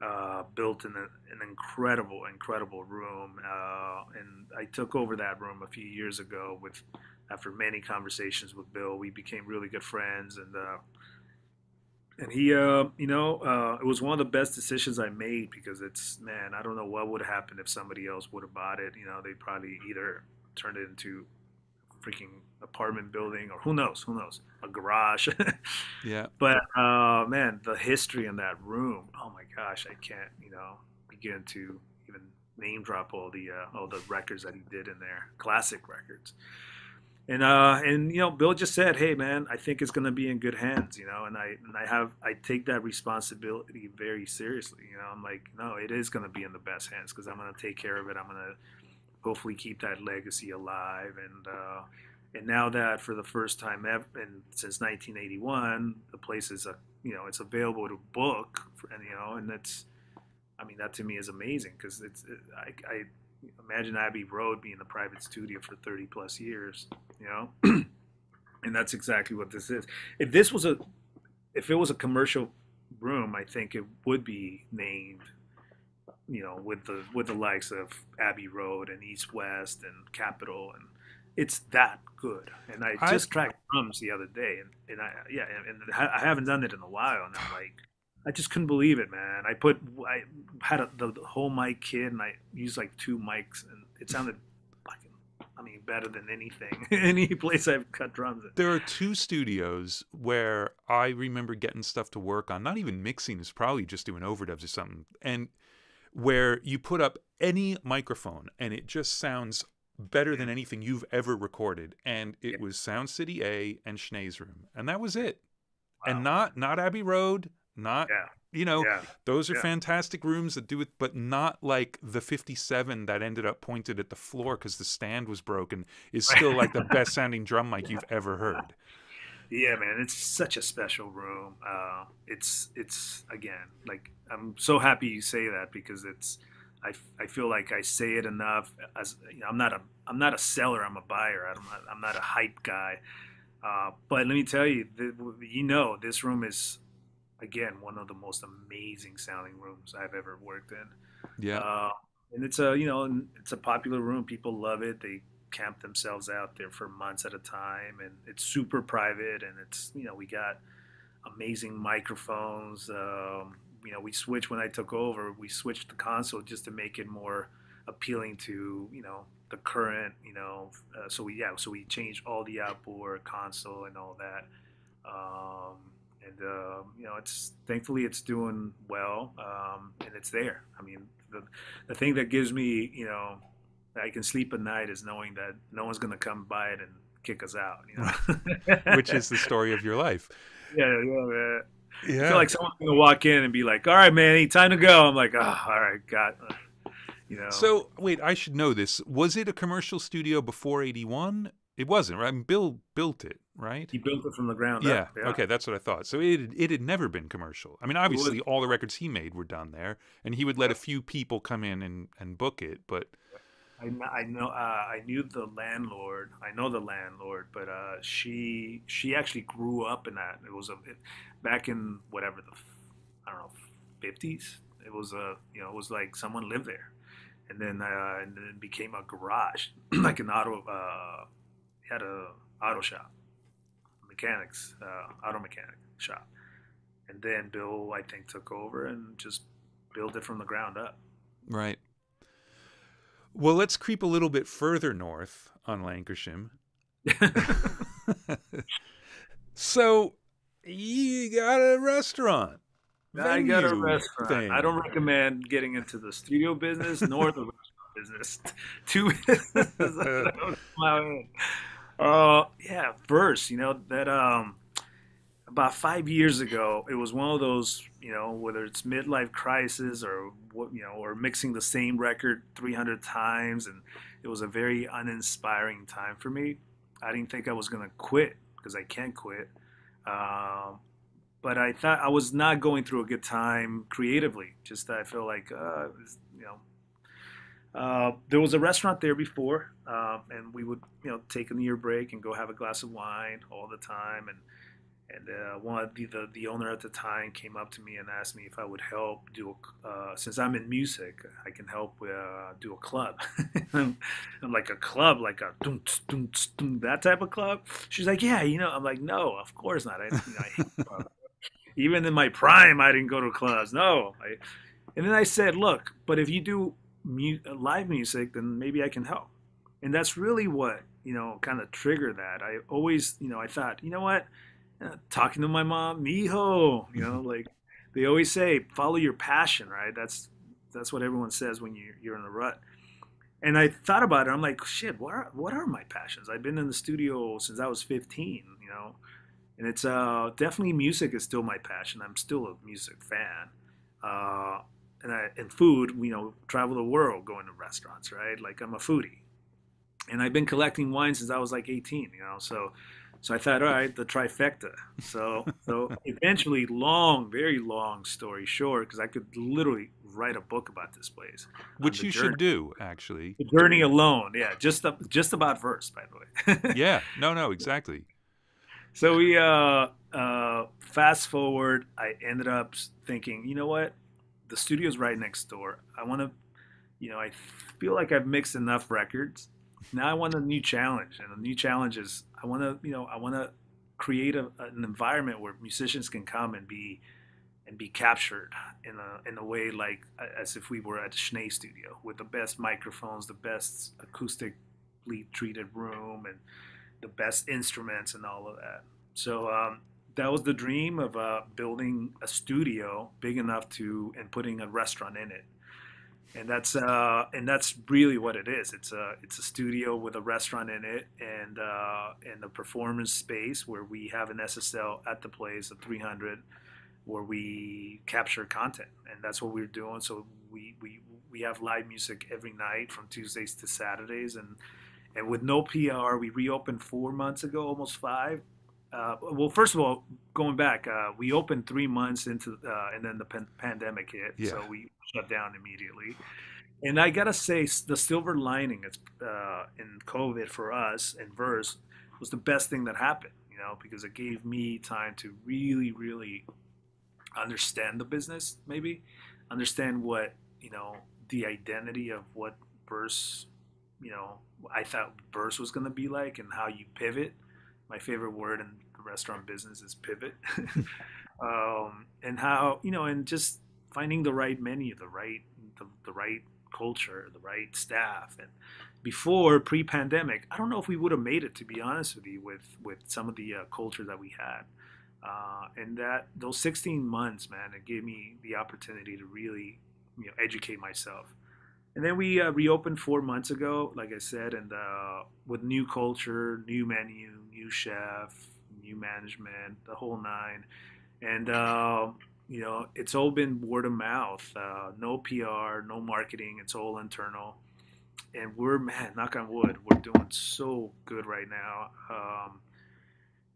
[SPEAKER 2] uh, built in a, an incredible, incredible room. Uh, and I took over that room a few years ago with, after many conversations with Bill, we became really good friends. And, uh, and he, uh, you know, it was one of the best decisions I made because it's, man, I don't know what would have happened if somebody else would have bought it. You know, they probably either turned it into freaking apartment building or who knows, who knows, a garage.
[SPEAKER 1] yeah.
[SPEAKER 2] But uh, man, the history in that room. Oh my gosh, I can't you know begin to even name drop all the uh, all the records that he did in there, classic records. And uh, and you know, Bill just said, "Hey, man, I think it's going to be in good hands." You know, and I and I have I take that responsibility very seriously. You know, I'm like, no, it is going to be in the best hands because I'm going to take care of it. I'm going to hopefully keep that legacy alive. And uh, and now that for the first time ever, and since 1981, the place is a you know it's available to book, for, and you know, and that's I mean that to me is amazing because it's it, I, I imagine Abbey Road being a private studio for 30 plus years, you know. and that's exactly what this is. If this was a, if it was a commercial room, I think it would be named, you know, with the with the likes of Abbey Road and East West and Capitol, and it's that good. And I just I, tracked drums the other day, and, and I yeah, and I haven't done it in a while, and I'm like. I just couldn't believe it, man. I put I had a, the, the whole mic kit and I used like two mics and it sounded fucking, I mean, better than anything, any place I've cut drums in.
[SPEAKER 1] There are two studios where I remember getting stuff to work on, not even mixing, is probably just doing overdubs or something. And where you put up any microphone and it just sounds better than anything you've ever recorded. And it yeah. was Sound City A and Schnee's Room. And that was it. Wow. And not not Abbey Road, not yeah. You know, yeah. those are fantastic rooms that do it, but not like the 57 that ended up pointed at the floor because the stand was broken is still like the best sounding drum mic you've ever heard.
[SPEAKER 2] Yeah, man, it's such a special room. Uh, it's it's again like I'm so happy you say that because it's I, I feel like I say it enough. As you know, I'm not a I'm not a seller. I'm a buyer. I'm not, I'm not a hype guy. Uh, but let me tell you, the, you know, this room is again one of the most amazing sounding rooms I've ever worked in.
[SPEAKER 1] Yeah. Uh,
[SPEAKER 2] and it's a you know it's a popular room. People love it. They camp themselves out there for months at a time, and it's super private. And it's you know we got amazing microphones. Um, you know we switched when I took over. We switched the console just to make it more appealing to you know the current you know. Uh, so we yeah so we changed all the outboard console and all that. Um, and uh, you know it's thankfully it's doing well um, and it's there i mean the, the thing that gives me you know i can sleep at night is knowing that no one's going to come by it and kick us out you know?
[SPEAKER 1] which is the story of your life
[SPEAKER 2] yeah yeah man. yeah I feel like someone's going to walk in and be like all right man time to go i'm like oh all right got you know
[SPEAKER 1] so wait i should know this was it a commercial studio before 81 it wasn't right bill built it right?
[SPEAKER 2] He built it from the ground
[SPEAKER 1] yeah.
[SPEAKER 2] up. Yeah.
[SPEAKER 1] Okay, that's what I thought. So it it had never been commercial. I mean, obviously, all the records he made were done there, and he would let a few people come in and, and book it. But
[SPEAKER 2] I, I know uh, I knew the landlord. I know the landlord, but uh, she she actually grew up in that. It was a it, back in whatever the I don't know fifties. It was a you know it was like someone lived there, and then uh, and then it became a garage, like an auto. Uh, had a auto shop mechanics, uh, auto mechanic shop. And then Bill, I think, took over and just built it from the ground up.
[SPEAKER 1] Right. Well, let's creep a little bit further north on Lankershim. so you got a restaurant.
[SPEAKER 2] I got a restaurant. Thing. I don't recommend getting into the studio business nor the restaurant business. Two businesses. Uh, yeah, first, You know that um, about five years ago, it was one of those. You know, whether it's midlife crisis or what, you know, or mixing the same record 300 times, and it was a very uninspiring time for me. I didn't think I was gonna quit because I can't quit. Um, but I thought I was not going through a good time creatively. Just I feel like uh, you know uh, there was a restaurant there before, uh, and we would, you know, take a year break and go have a glass of wine all the time. And and uh, one of the, the, the owner at the time came up to me and asked me if I would help do a, uh, since I'm in music, I can help uh, do a club. Like a club, like a that type of club. She's like, yeah, you know. I'm like, no, of course not. I, you know, I Even in my prime, I didn't go to clubs. No. I, and then I said, look, but if you do mu- live music, then maybe I can help. And that's really what, you know, kind of triggered that. I always, you know, I thought, you know what, talking to my mom, mijo, you know, like they always say, follow your passion, right? That's, that's what everyone says when you're, you're in a rut. And I thought about it. I'm like, shit, what are, what are my passions? I've been in the studio since I was 15, you know, and it's uh, definitely music is still my passion. I'm still a music fan. Uh, and, I, and food, you know, travel the world going to restaurants, right? Like I'm a foodie. And I've been collecting wine since I was like 18, you know, so so I thought, all right, the trifecta. So so eventually, long, very long story short, because I could literally write a book about this place,
[SPEAKER 1] which you journey. should do, actually.
[SPEAKER 2] The journey alone, yeah, just up, just about verse, by the
[SPEAKER 1] way. yeah, no, no, exactly.
[SPEAKER 2] so we uh, uh, fast forward. I ended up thinking, you know what, the studio's right next door. I want to, you know, I feel like I've mixed enough records. Now I want a new challenge, and the new challenge is I want to, you know, I want to create a, an environment where musicians can come and be and be captured in a in a way like as if we were at a Schnee studio with the best microphones, the best acoustically treated room, and the best instruments and all of that. So um, that was the dream of uh, building a studio big enough to and putting a restaurant in it. And that's uh, and that's really what it is. It's a it's a studio with a restaurant in it and uh, and a performance space where we have an SSL at the place, a 300 where we capture content, and that's what we're doing. So we we we have live music every night from Tuesdays to Saturdays, and and with no PR, we reopened four months ago, almost five. Uh, well, first of all, going back, uh, we opened three months into, uh, and then the pan- pandemic hit, yeah. so we shut down immediately. And I gotta say, the silver lining uh, in COVID for us and Verse was the best thing that happened, you know, because it gave me time to really, really understand the business, maybe understand what you know the identity of what verse, you know, I thought verse was going to be like, and how you pivot. My favorite word in the restaurant business is pivot, um, and how you know, and just finding the right menu, the right the, the right culture, the right staff, and before pre-pandemic, I don't know if we would have made it. To be honest with you, with with some of the uh, culture that we had. Uh, and that those 16 months, man, it gave me the opportunity to really, you know, educate myself. And then we uh, reopened four months ago, like I said, and uh, with new culture, new menu, new chef, new management, the whole nine. And uh, you know, it's all been word of mouth, uh, no PR, no marketing. It's all internal. And we're man, knock on wood, we're doing so good right now. Um,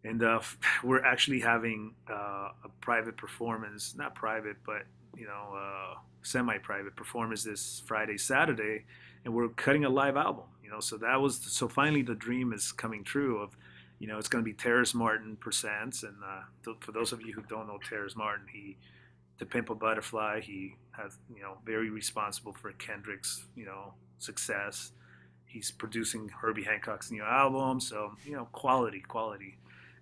[SPEAKER 2] and uh, we're actually having uh, a private performance not private but you know uh, semi-private performance this friday saturday and we're cutting a live album you know so that was so finally the dream is coming true of you know it's going to be terrace martin percents. and uh, th- for those of you who don't know terrace martin he to pimp a butterfly he has you know very responsible for kendrick's you know success he's producing herbie hancock's new album so you know quality quality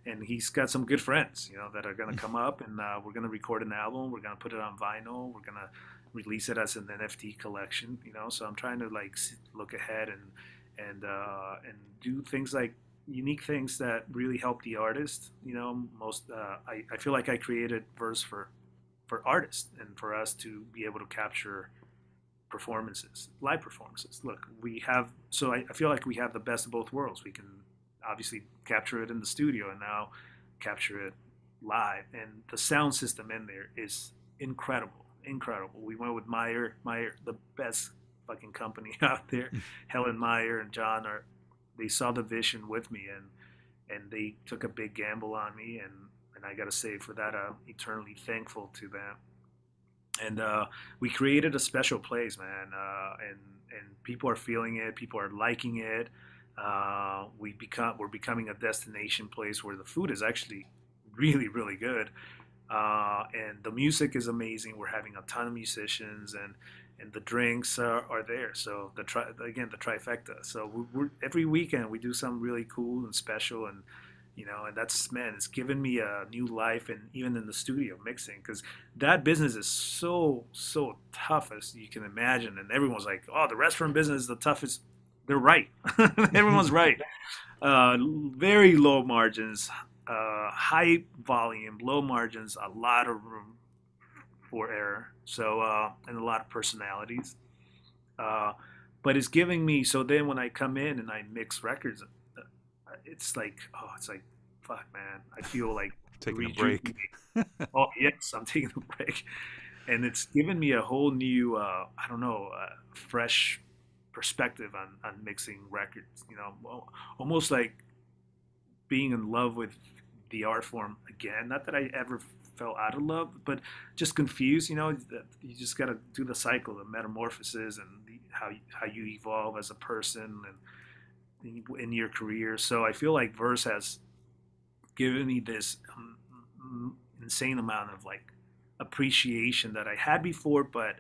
[SPEAKER 2] and he's got some good friends, you know, that are going to come up, and uh, we're going to record an album. We're going to put it on vinyl. We're going to release it as an NFT collection, you know. So I'm trying to like look ahead and and uh, and do things like unique things that really help the artist. You know, most uh, I I feel like I created verse for for artists and for us to be able to capture performances, live performances. Look, we have so I, I feel like we have the best of both worlds. We can obviously capture it in the studio and now capture it live. And the sound system in there is incredible, incredible. We went with Meyer, Meyer, the best fucking company out there. Helen Meyer and John are they saw the vision with me and and they took a big gamble on me and and I gotta say for that I'm eternally thankful to them. And uh, we created a special place, man, uh, and and people are feeling it, people are liking it. Uh, we become we're becoming a destination place where the food is actually really really good, uh, and the music is amazing. We're having a ton of musicians and and the drinks are, are there. So the tri- again the trifecta. So we're, every weekend we do something really cool and special and you know and that's man it's given me a new life and even in the studio mixing because that business is so so tough as you can imagine and everyone's like oh the restaurant business is the toughest they're right. Everyone's right. Uh, very low margins, uh, high volume, low margins, a lot of room for error. So uh, and a lot of personalities. Uh, but it's giving me so then when I come in and I mix records, uh, it's like oh, it's like fuck, man. I feel like
[SPEAKER 1] taking a break.
[SPEAKER 2] oh yes, I'm taking a break, and it's given me a whole new uh, I don't know fresh perspective on, on mixing records. You know, almost like being in love with the art form again. Not that I ever fell out of love, but just confused. You know, you just got to do the cycle, the metamorphosis, and the, how how you evolve as a person and in your career. So I feel like verse has given me this um, insane amount of like appreciation that I had before, but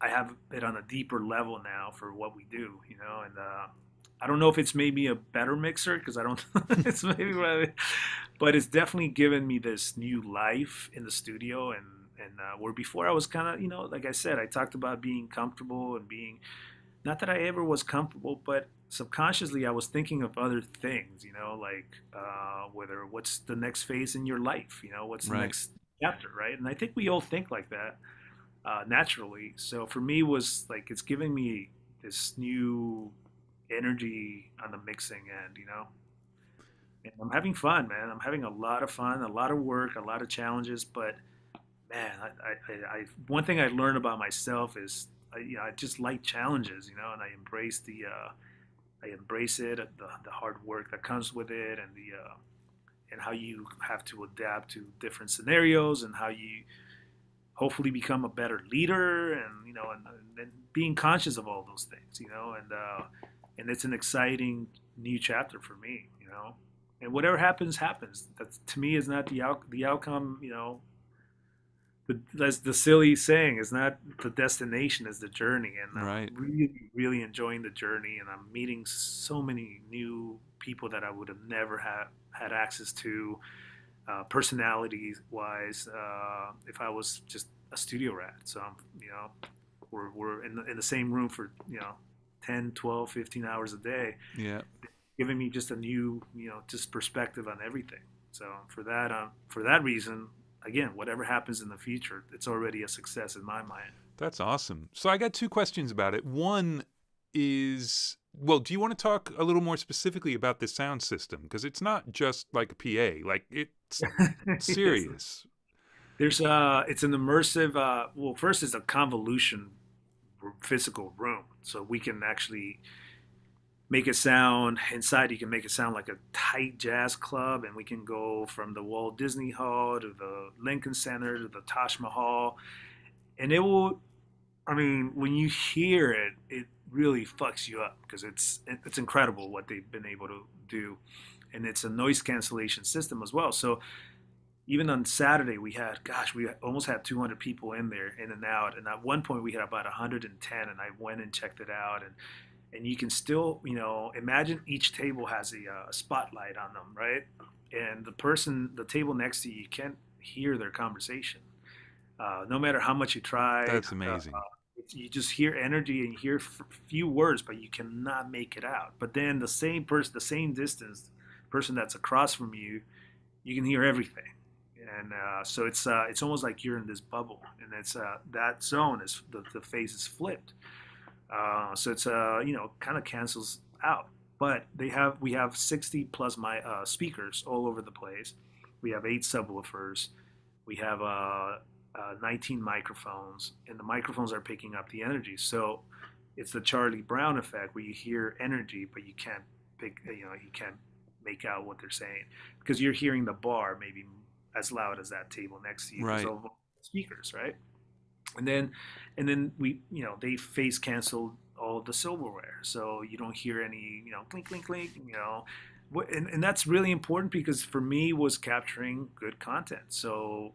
[SPEAKER 2] I have it on a deeper level now for what we do, you know, and uh, I don't know if it's made me a better mixer because I don't. it's maybe, but it's definitely given me this new life in the studio, and and uh, where before I was kind of, you know, like I said, I talked about being comfortable and being, not that I ever was comfortable, but subconsciously I was thinking of other things, you know, like uh, whether what's the next phase in your life, you know, what's the right. next chapter, right? And I think we all think like that uh, naturally. So for me, was like it's giving me this new energy on the mixing end, you know. And I'm having fun, man. I'm having a lot of fun, a lot of work, a lot of challenges. But man, I, I, I one thing I learned about myself is, I, you know, I just like challenges, you know, and I embrace the, uh, I embrace it, the, the hard work that comes with it, and the, uh, and how you have to adapt to different scenarios, and how you hopefully become a better leader, and you know, and, and being conscious of all those things, you know, and uh, and it's an exciting new chapter for me, you know. And whatever happens, happens. That to me is not the out, the outcome, you know. The, that's the silly saying is not the destination is the journey and
[SPEAKER 1] right.
[SPEAKER 2] i'm really really enjoying the journey and i'm meeting so many new people that i would have never had had access to uh, personality wise uh, if i was just a studio rat so i'm you know we're, we're in the, in the same room for you know 10, 12, 15 hours a day.
[SPEAKER 1] Yeah.
[SPEAKER 2] Giving me just a new, you know, just perspective on everything. So for that, um, for that reason, again, whatever happens in the future, it's already a success in my mind.
[SPEAKER 1] That's awesome. So I got two questions about it. One is, well, do you want to talk a little more specifically about the sound system? Because it's not just like a PA, like it's serious.
[SPEAKER 2] There's uh, it's an immersive. Uh, well, first it's a convolution physical room so we can actually make it sound. Inside you can make it sound like a tight jazz club and we can go from the walt disney hall to the lincoln center to the taj mahal. And it will i mean when you hear it it really fucks you up because it's it's incredible what they've been able to do. And it's a noise cancellation system as well. So even on Saturday, we had, gosh, we almost had 200 people in there, in and out. And at one point, we had about 110, and I went and checked it out. And and you can still, you know, imagine each table has a uh, spotlight on them, right? And the person, the table next to you, you can't hear their conversation, uh, no matter how much you try.
[SPEAKER 1] That's amazing. Uh,
[SPEAKER 2] you just hear energy and you hear f- few words, but you cannot make it out. But then the same person, the same distance, person that's across from you, you can hear everything and uh, so it's uh, it's almost like you're in this bubble, and it's uh, that zone is the, the phase is flipped. Uh, so it's uh, you know kind of cancels out. But they have we have 60 plus my uh, speakers all over the place. We have eight subwoofers. We have 19 microphones, and the microphones are picking up the energy. So it's the Charlie Brown effect where you hear energy, but you can't pick you know you can't make out what they're saying because you're hearing the bar maybe as loud as that table next to you.
[SPEAKER 1] Right.
[SPEAKER 2] speakers, right? And then, and then we, you know, they face canceled all of the silverware, so you don't hear any, you know, clink, clink, clink, you know. And, and that's really important because for me was capturing good content. So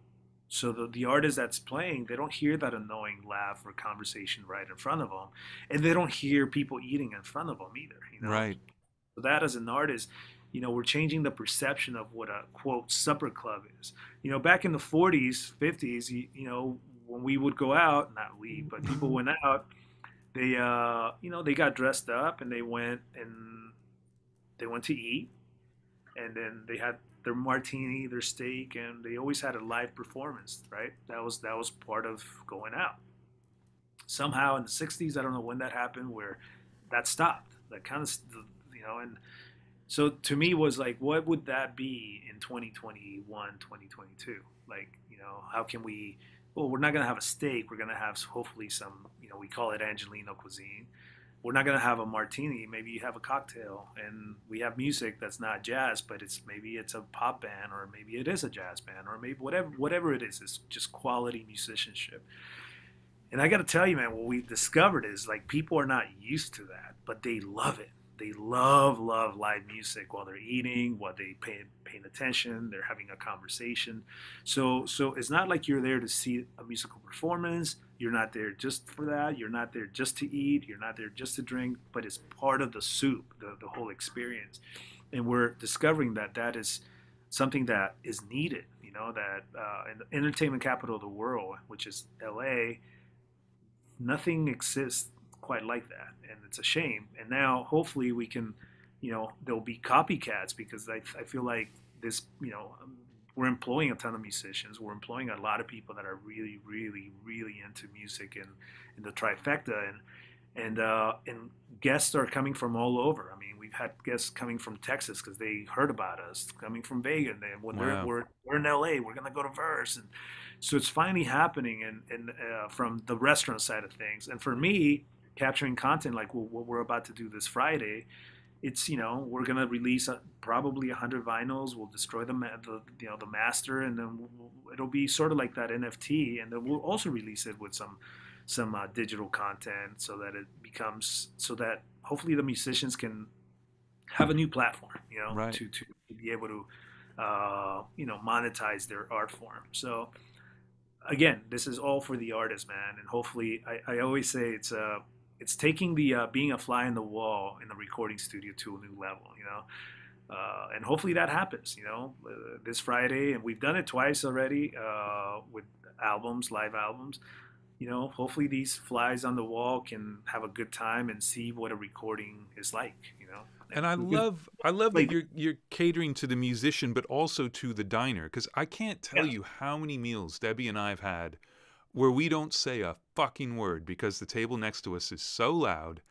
[SPEAKER 2] so the, the artist that's playing, they don't hear that annoying laugh or conversation right in front of them, and they don't hear people eating in front of them either. You know?
[SPEAKER 1] Right.
[SPEAKER 2] So that as an artist, you know, we're changing the perception of what a quote supper club is. You know, back in the 40s, 50s, you, you know, when we would go out, not we, but people went out, they, uh, you know, they got dressed up and they went and they went to eat, and then they had their martini, their steak, and they always had a live performance, right? That was that was part of going out. Somehow in the 60s, I don't know when that happened, where that stopped. That kind of, you know, and so to me was like what would that be in 2021 2022 like you know how can we well we're not going to have a steak. We're going to have hopefully some you know we call it angelino cuisine. We're not going to have a martini. Maybe you have a cocktail and we have music that's not jazz but it's maybe it's a pop band or maybe it is a jazz band or maybe whatever whatever it is it's just quality musicianship. And i got to tell you man what we've discovered is like people are not used to that but they love it they love love live music while they're eating while they pay paying attention they're having a conversation. So so it's not like you're there to see a musical performance. You're not there just for that. You're not there just to eat. You're not there just to drink but it's part of the soup the, the whole experience. And we're discovering that that is something that is needed you know that uh, in the entertainment capital of the world which is la nothing exists quite like that, and it's a shame. And now, hopefully, we can, you know, there'll be copycats because I, I feel like this, you know, um, we're employing a ton of musicians. We're employing a lot of people that are really, really, really into music and in the trifecta, and and uh, and guests are coming from all over. I mean, we've had guests coming from Texas because they heard about us, coming from Vegas. And when wow. we're, we're in LA, we're gonna go to Verse, and so it's finally happening. And and uh, from the restaurant side of things, and for me, capturing content like what we're about to do this Friday, it's you know we're gonna release a, probably 100 vinyls. We'll destroy the, the you know the master, and then we'll, it'll be sort of like that NFT, and then we'll also release it with some some uh, digital content so that it becomes so that hopefully the musicians can have a new platform, you know,
[SPEAKER 1] right.
[SPEAKER 2] to to be able to uh, you know monetize their art form. So again, this is all for the artist, man, and hopefully I, I always say it's a uh, it's taking the uh, being a fly in the wall in the recording studio to a new level, you know. Uh, and hopefully that happens, you know, uh, this Friday. And we've done it twice already uh, with albums, live albums. You know, hopefully these flies on the wall can have a good time and see what a recording is like. You know.
[SPEAKER 1] And I love, I love that you're you're catering to the musician, but also to the diner, because I can't tell yeah. you how many meals Debbie and I've had where we don't say a fucking word because the table next to us is so loud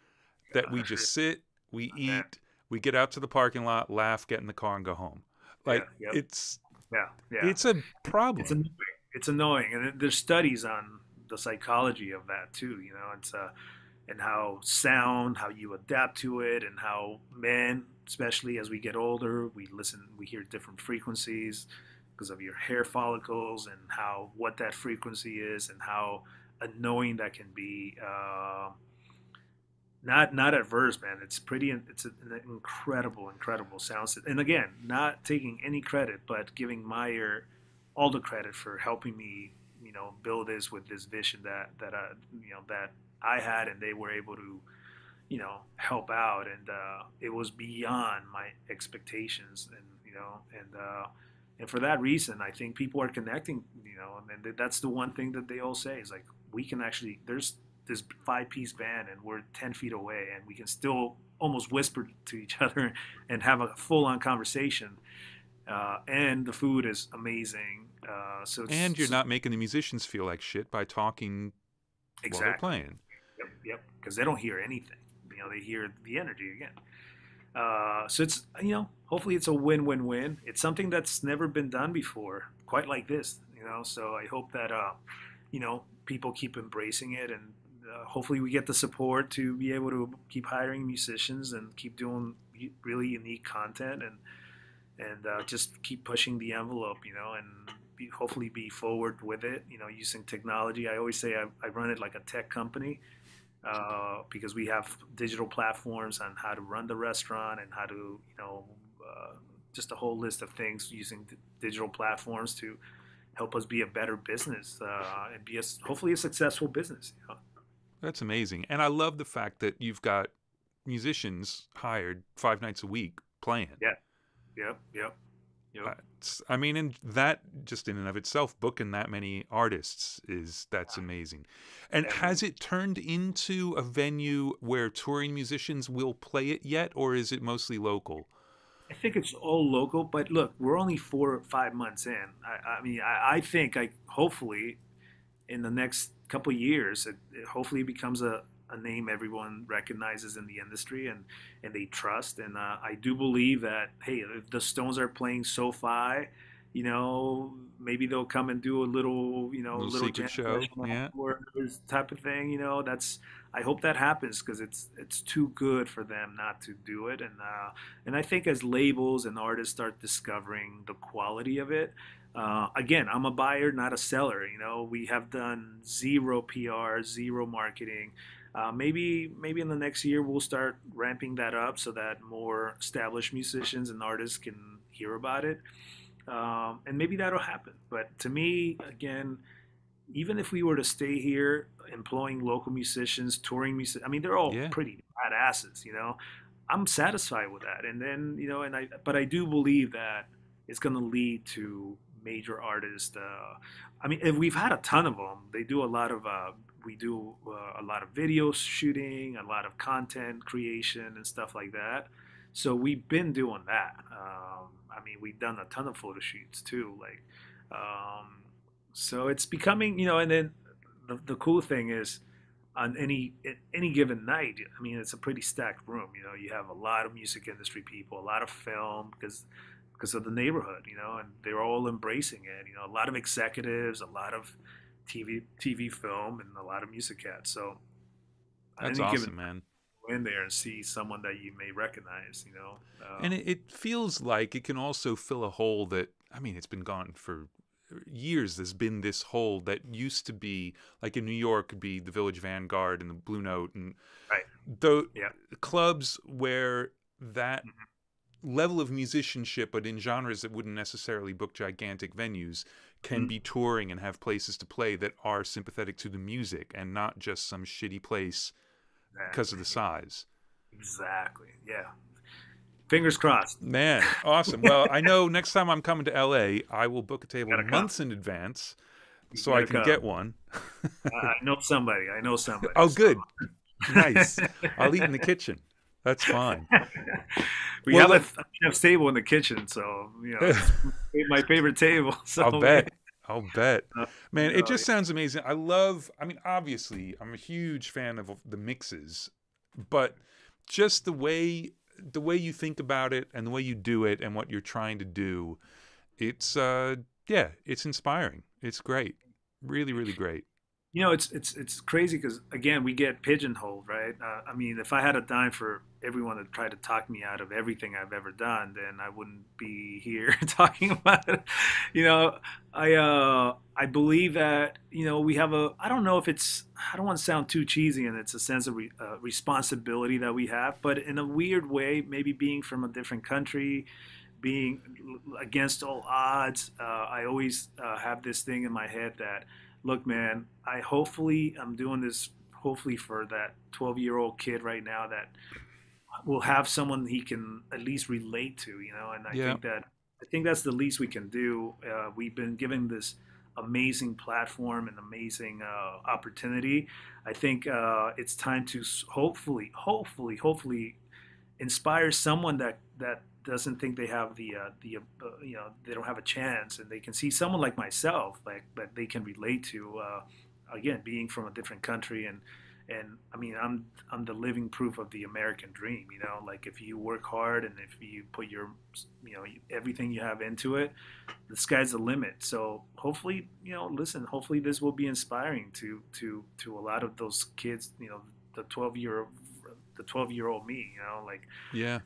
[SPEAKER 1] that we just sit, we eat, we get out to the parking lot, laugh, get in the car, and go home. Like yeah, yep. it's
[SPEAKER 2] yeah, yeah,
[SPEAKER 1] it's a problem.
[SPEAKER 2] It's annoying. It's annoying, and there's studies on the psychology of that too. You know, it's uh, and how sound, how you adapt to it, and how men, especially as we get older, we listen, we hear different frequencies because of your hair follicles and how what that frequency is and how annoying that can be. Uh, not not adverse, man. It's pretty. It's an incredible, incredible sound. And again, not taking any credit, but giving Meyer all the credit for helping me, you know, build this with this vision that that I, you know, that I had, and they were able to, you know, help out. And uh, it was beyond my expectations, and you know, and uh, and for that reason, I think people are connecting. You know, and that's the one thing that they all say is like we can actually there's this five piece band and we're 10 feet away and we can still almost whisper to each other and have a full on conversation uh, and the food is amazing uh, so
[SPEAKER 1] and you're not making the musicians feel like shit by talking exactly. while they're playing
[SPEAKER 2] yep yep because they don't hear anything you know they hear the energy again uh, so it's you know hopefully it's a win-win-win it's something that's never been done before quite like this you know? So i hope that uh, you know people keep embracing it and uh, hopefully we get the support to be able to keep hiring musicians and keep doing really unique content and and uh, just keep pushing the envelope you know and be, hopefully be forward with it you know using technology. I always say i, I run it like a tech company uh, because we have digital platforms on how to run the restaurant and how to you know uh, just a whole list of things using digital platforms to help us be a better business uh, and be a, hopefully a successful business. You know?
[SPEAKER 1] That's amazing, and I love the fact that you've got musicians hired five nights a week playing.
[SPEAKER 2] Yeah, yep, yep.
[SPEAKER 1] Yep. I mean, and that just in and of itself, booking that many artists is that's amazing. And has it turned into a venue where touring musicians will play it yet, or is it mostly local?
[SPEAKER 2] I think it's all local, but look, we're only four or five months in. I, I mean, I, I, think I hopefully in the next couple years, it, it hopefully becomes a, a name everyone recognizes in the industry and and they trust. And uh, I do believe that hey, if the Stones are playing SoFi, you know, maybe they'll come and do a little, you know,
[SPEAKER 1] little, little show, yeah,
[SPEAKER 2] type of thing. You know, that's I hope that happens because it's it's too good for them not to do it, and uh, and I think as labels and artists start discovering the quality of it. Uh, again, I'm a buyer, not a seller. You know, we have done zero PR, zero marketing. Uh, maybe maybe in the next year we'll start ramping that up so that more established musicians and artists can hear about it, um, and maybe that'll happen. But to me, again, even if we were to stay here, employing local musicians, touring musicians, I mean, they're all
[SPEAKER 1] Yeah.
[SPEAKER 2] pretty badasses, you know. I'm satisfied with that, and then you know, and I, but I do believe that it's going to lead to major artists. Uh, I mean, if we've had a ton of them. They do a lot of. Uh, we do uh, a lot of video shooting, a lot of content creation, and stuff like that. So we've been doing that. Um, I mean, we've done a ton of photo shoots too. Like, um, so it's becoming, you know. And then the, the cool thing is, on any any given night, I mean, it's a pretty stacked room. You know, you have a lot of music industry people, a lot of film, because because of the neighborhood, you know, and they're all embracing it. You know, a lot of executives, a lot of TV, TV, film, and a lot of music cats. So,
[SPEAKER 1] That's awesome, man.
[SPEAKER 2] go in there and see someone that you may recognize, you know. Um,
[SPEAKER 1] And it, it feels like it can also fill a hole that I mean, it's been gone for years. There's been this hole that used to be like in New York, could be the Village Vanguard and the Blue Note, and
[SPEAKER 2] Right.
[SPEAKER 1] the
[SPEAKER 2] Yeah.
[SPEAKER 1] clubs where that
[SPEAKER 2] Mhm.
[SPEAKER 1] level of musicianship, but in genres that wouldn't necessarily book gigantic venues, can
[SPEAKER 2] Mhm.
[SPEAKER 1] be touring and have places to play that are sympathetic to the music and not just some shitty place because of the size.
[SPEAKER 2] exactly, yeah. Fingers crossed.
[SPEAKER 1] Man, awesome. Well, I know next time I'm coming to LA, I will book a table
[SPEAKER 2] Gotta come.
[SPEAKER 1] months in advance
[SPEAKER 2] You
[SPEAKER 1] so I can
[SPEAKER 2] come.
[SPEAKER 1] get one.
[SPEAKER 2] I I know somebody. I know somebody.
[SPEAKER 1] Oh,
[SPEAKER 2] so-
[SPEAKER 1] good. Nice. I'll eat in the kitchen. That's fine.
[SPEAKER 2] we
[SPEAKER 1] Well,
[SPEAKER 2] have a chef's table in the kitchen, so you know, it's my favorite table. So
[SPEAKER 1] I'll bet. I'll bet.
[SPEAKER 2] Uh,
[SPEAKER 1] Man, it just sounds amazing. I love, I mean, obviously, I'm a huge fan of the mixes, but just the way the way you think about it and the way you do it and what you're trying to do, it's uh yeah, it's inspiring. It's great. Really, really great.
[SPEAKER 2] You know, it's it's it's crazy because again, we get pigeonholed, right? Uh, I mean, if I had a dime for everyone to try to talk me out of everything I've ever done, then I wouldn't be here talking about it. You know, I uh, I believe that you know we have a. I don't know if it's. I don't want to sound too cheesy, and it's a sense of re, uh, responsibility that we have, but in a weird way, maybe being from a different country. Being against all odds, uh, I always uh, have this thing in my head that look, man, I hopefully I'm doing this hopefully for that 12 year old kid right now that will have someone he can at least relate to, you know. And I
[SPEAKER 1] Yeah.
[SPEAKER 2] think that I think that's the least we can do. Uh, we've been given this amazing platform and amazing uh, opportunity. I think uh, it's time to hopefully, hopefully, hopefully inspire someone that that doesn't think they have the uh, the uh, you know they don't have a chance and they can see someone like myself like that they can relate to uh, again being from a different country and and I mean I'm I'm the living proof of the American dream you know? Like if you work hard and if you put your you know everything you have into it the sky's the limit. So hopefully you know listen hopefully this will be inspiring to to to a lot of those kids you know the 12 year the 12 year old me you know? Like
[SPEAKER 1] Yeah.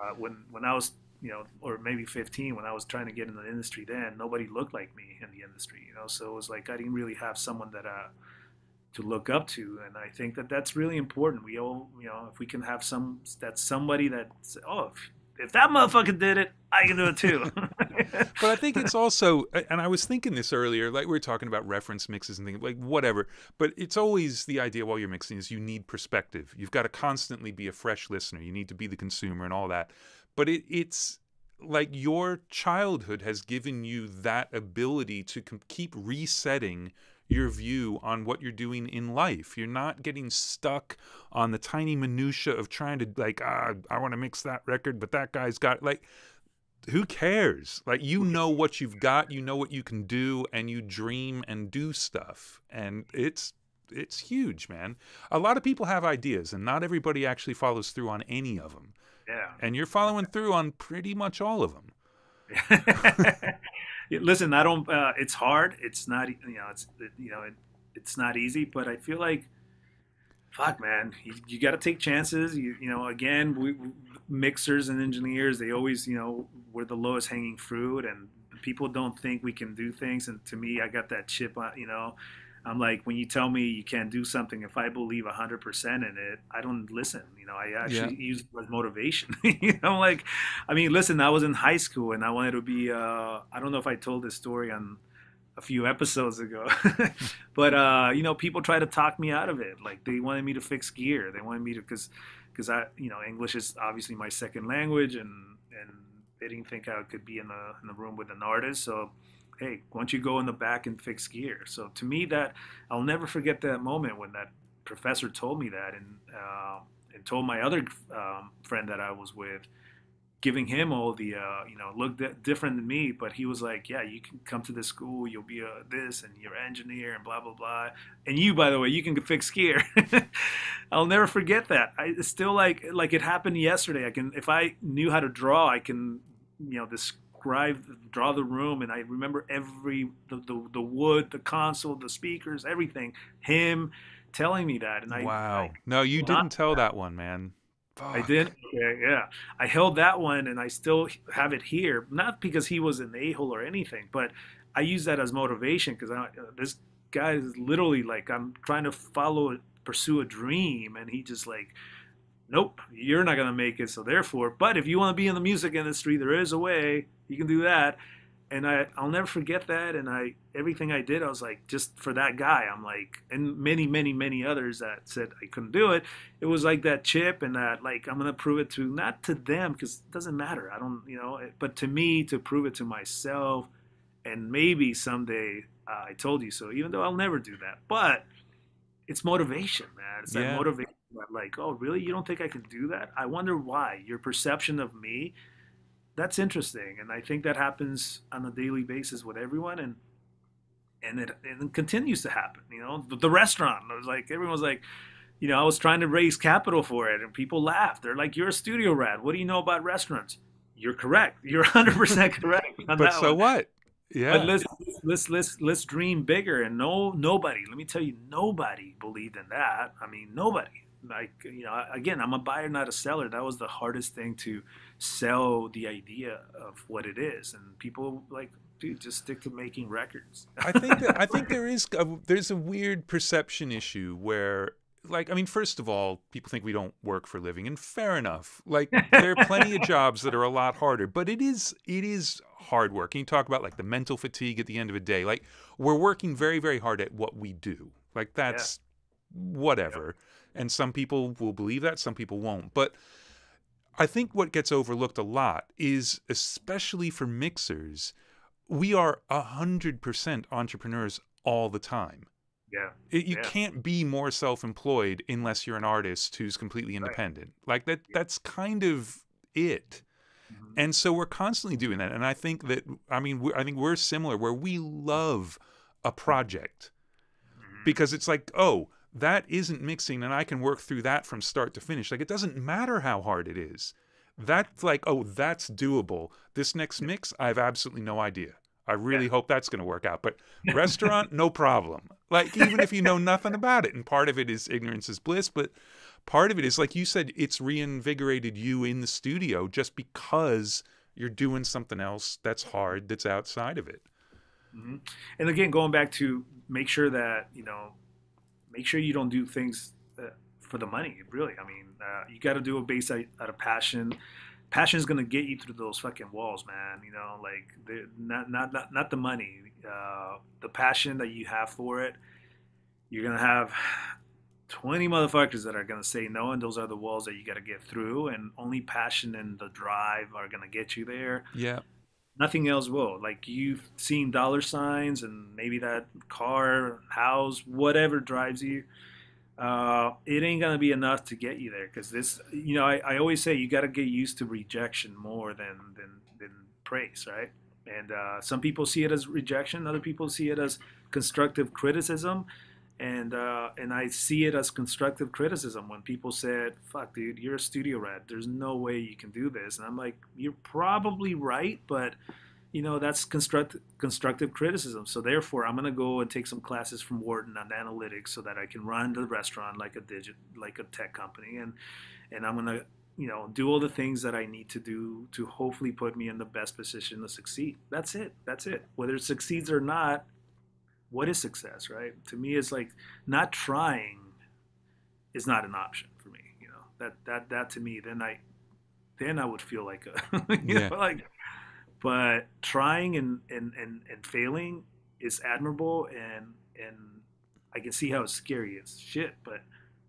[SPEAKER 2] Uh, when when I was you know or maybe 15 when I was trying to get in the industry then nobody looked like me in the industry you know? So it was like I didn't really have someone that uh to look up to and I think that that's really important. We all you know if we can have some that's somebody that oh if, if that motherfucker did it I can do it too
[SPEAKER 1] but I think it's also, and I was thinking this earlier, like we were talking about reference mixes and things, like whatever. But it's always the idea while you're mixing is you need perspective. You've got to constantly be a fresh listener. You need to be the consumer and all that. But it, it's like your childhood has given you that ability to keep resetting your view on what you're doing in life. You're not getting stuck on the tiny minutia of trying to like, ah, I want to mix that record, but that guy's got like who cares? Like you know what you've got, you know what you can do, and you dream and do stuff, and it's it's huge, man. A lot of people have ideas, and not everybody actually follows through on any of them.
[SPEAKER 2] yeah
[SPEAKER 1] And you're following through on pretty much all of them.
[SPEAKER 2] Listen, I don't. Uh, it's hard. It's not. You know. It's you know. It, it's not easy. But I feel like, fuck, man, you, you got to take chances. You you know. Again, we, we- mixers and engineers. They always you know we're the lowest hanging fruit, and people don't think we can do things. And to me, I got that chip on. You know, I'm like, when you tell me you can't do something, if I believe 100% in it, I don't listen. You know, I actually yeah. use it as motivation. you know, like, I mean, listen, I was in high school and I wanted to be, uh, I don't know if I told this story on a few episodes ago, but, uh, you know, people try to talk me out of it. Like, they wanted me to fix gear. They wanted me to, because, because I, you know, English is obviously my second language and, and they didn't think I could be in the, in the room with an artist. So, hey, why don't you go in the back and fix gear? So to me, that I'll never forget that moment when that professor told me that, and uh, and told my other um, friend that I was with, giving him all the uh, you know look different than me, but he was like, yeah, you can come to this school, you'll be a this, and you're an engineer, and blah blah blah, and you, by the way, you can fix gear. I'll never forget that. I still like like it happened yesterday. I can if I knew how to draw, I can you know describe, draw the room, and I remember every the, the, the wood, the console, the speakers, everything. Him telling me that, and I
[SPEAKER 1] wow. I, no, you didn't tell that. that one, man.
[SPEAKER 2] Fuck. I did. Yeah, yeah. I held that one, and I still have it here. Not because he was an a hole or anything, but I use that as motivation because this guy is literally like I'm trying to follow, pursue a dream, and he just like nope, you're not going to make it. So therefore, but if you want to be in the music industry, there is a way you can do that. And I, I'll never forget that. And I, everything I did, I was like, just for that guy, I'm like, and many, many, many others that said I couldn't do it. It was like that chip and that, like, I'm going to prove it to, not to them, because it doesn't matter. I don't, you know, but to me, to prove it to myself. And maybe someday uh, I told you so, even though I'll never do that. But it's motivation, man. It's that yeah. motivation like, oh, really? You don't think I can do that? I wonder why. Your perception of me, that's interesting. And I think that happens on a daily basis with everyone. And and it, it continues to happen. You know, the, the restaurant, was like, everyone was like, you know, I was trying to raise capital for it, and people laughed. They're like, "You're a studio rat. What do you know about restaurants?" You're correct. You're 100 percent correct.
[SPEAKER 1] but so one. what?
[SPEAKER 2] Yeah. But let's let's let's let's dream bigger. And no, nobody. Let me tell you, nobody believed in that. I mean, nobody like you know again i'm a buyer not a seller that was the hardest thing to sell the idea of what it is and people like dude just stick to making records.
[SPEAKER 1] I think that i think there is a, there's a weird perception issue where like i mean first of all people think we don't work for living and fair enough. Like there are plenty of jobs that are a lot harder but it is it is hard work. And you talk about like the mental fatigue at the end of a day? Like we're working very very hard at what we do. Like that's yeah. whatever and some people will believe that, some people won't. But I think what gets overlooked a lot is, especially for mixers, we are 100% entrepreneurs all the time.
[SPEAKER 2] Yeah.
[SPEAKER 1] It, you
[SPEAKER 2] yeah.
[SPEAKER 1] can't be more self-employed unless you're an artist who's completely independent. Right. Like that yeah. that's kind of it. Mm-hmm. And so we're constantly doing that. And I think that I mean I think we're similar where we love a project. Mm-hmm. Because it's like, "Oh, that isn't mixing and I can work through that from start to finish. Like it doesn't matter how hard it is. That's like, oh, that's doable. This next mix, I have absolutely no idea. I really yeah. hope that's going to work out. But restaurant, no problem. Like even if you know nothing about it, and part of it is ignorance is bliss, but part of it is like you said, it's reinvigorated you in the studio just because you're doing something else that's hard that's outside of it.
[SPEAKER 2] Mm-hmm. And again, going back to make sure that you know make sure you don't do things uh, for the money. Really, I mean, uh, you got to do it based out, out of passion. Passion is gonna get you through those fucking walls, man. You know, like not not not not the money, uh, the passion that you have for it. You're gonna have 20 motherfuckers that are gonna say no, and those are the walls that you got to get through. And only passion and the drive are gonna get you there.
[SPEAKER 1] Yeah
[SPEAKER 2] nothing else will. Like you've seen dollar signs and maybe that car, house, whatever drives you. Uh, it ain't gonna be enough to get you there because this, you know, I, I always say you got to get used to rejection more than than than praise, right? And uh, some people see it as rejection, other people see it as constructive criticism and uh, and I see it as constructive criticism when people said, "Fuck, dude, you're a studio rat. There's no way you can do this." And I'm like, "You're probably right, but you know that's constructive constructive criticism. So therefore, I'm gonna go and take some classes from Wharton on analytics so that I can run the restaurant like a digit like a tech company, and and I'm gonna." You know, do all the things that I need to do to hopefully put me in the best position to succeed. That's it. That's it. Whether it succeeds or not, what is success, right? To me, it's like not trying is not an option for me. You know that that that to me, then I then I would feel like a you
[SPEAKER 1] Yeah.
[SPEAKER 2] know like, but trying and and and and failing is admirable and and I can see how it's scary as shit, but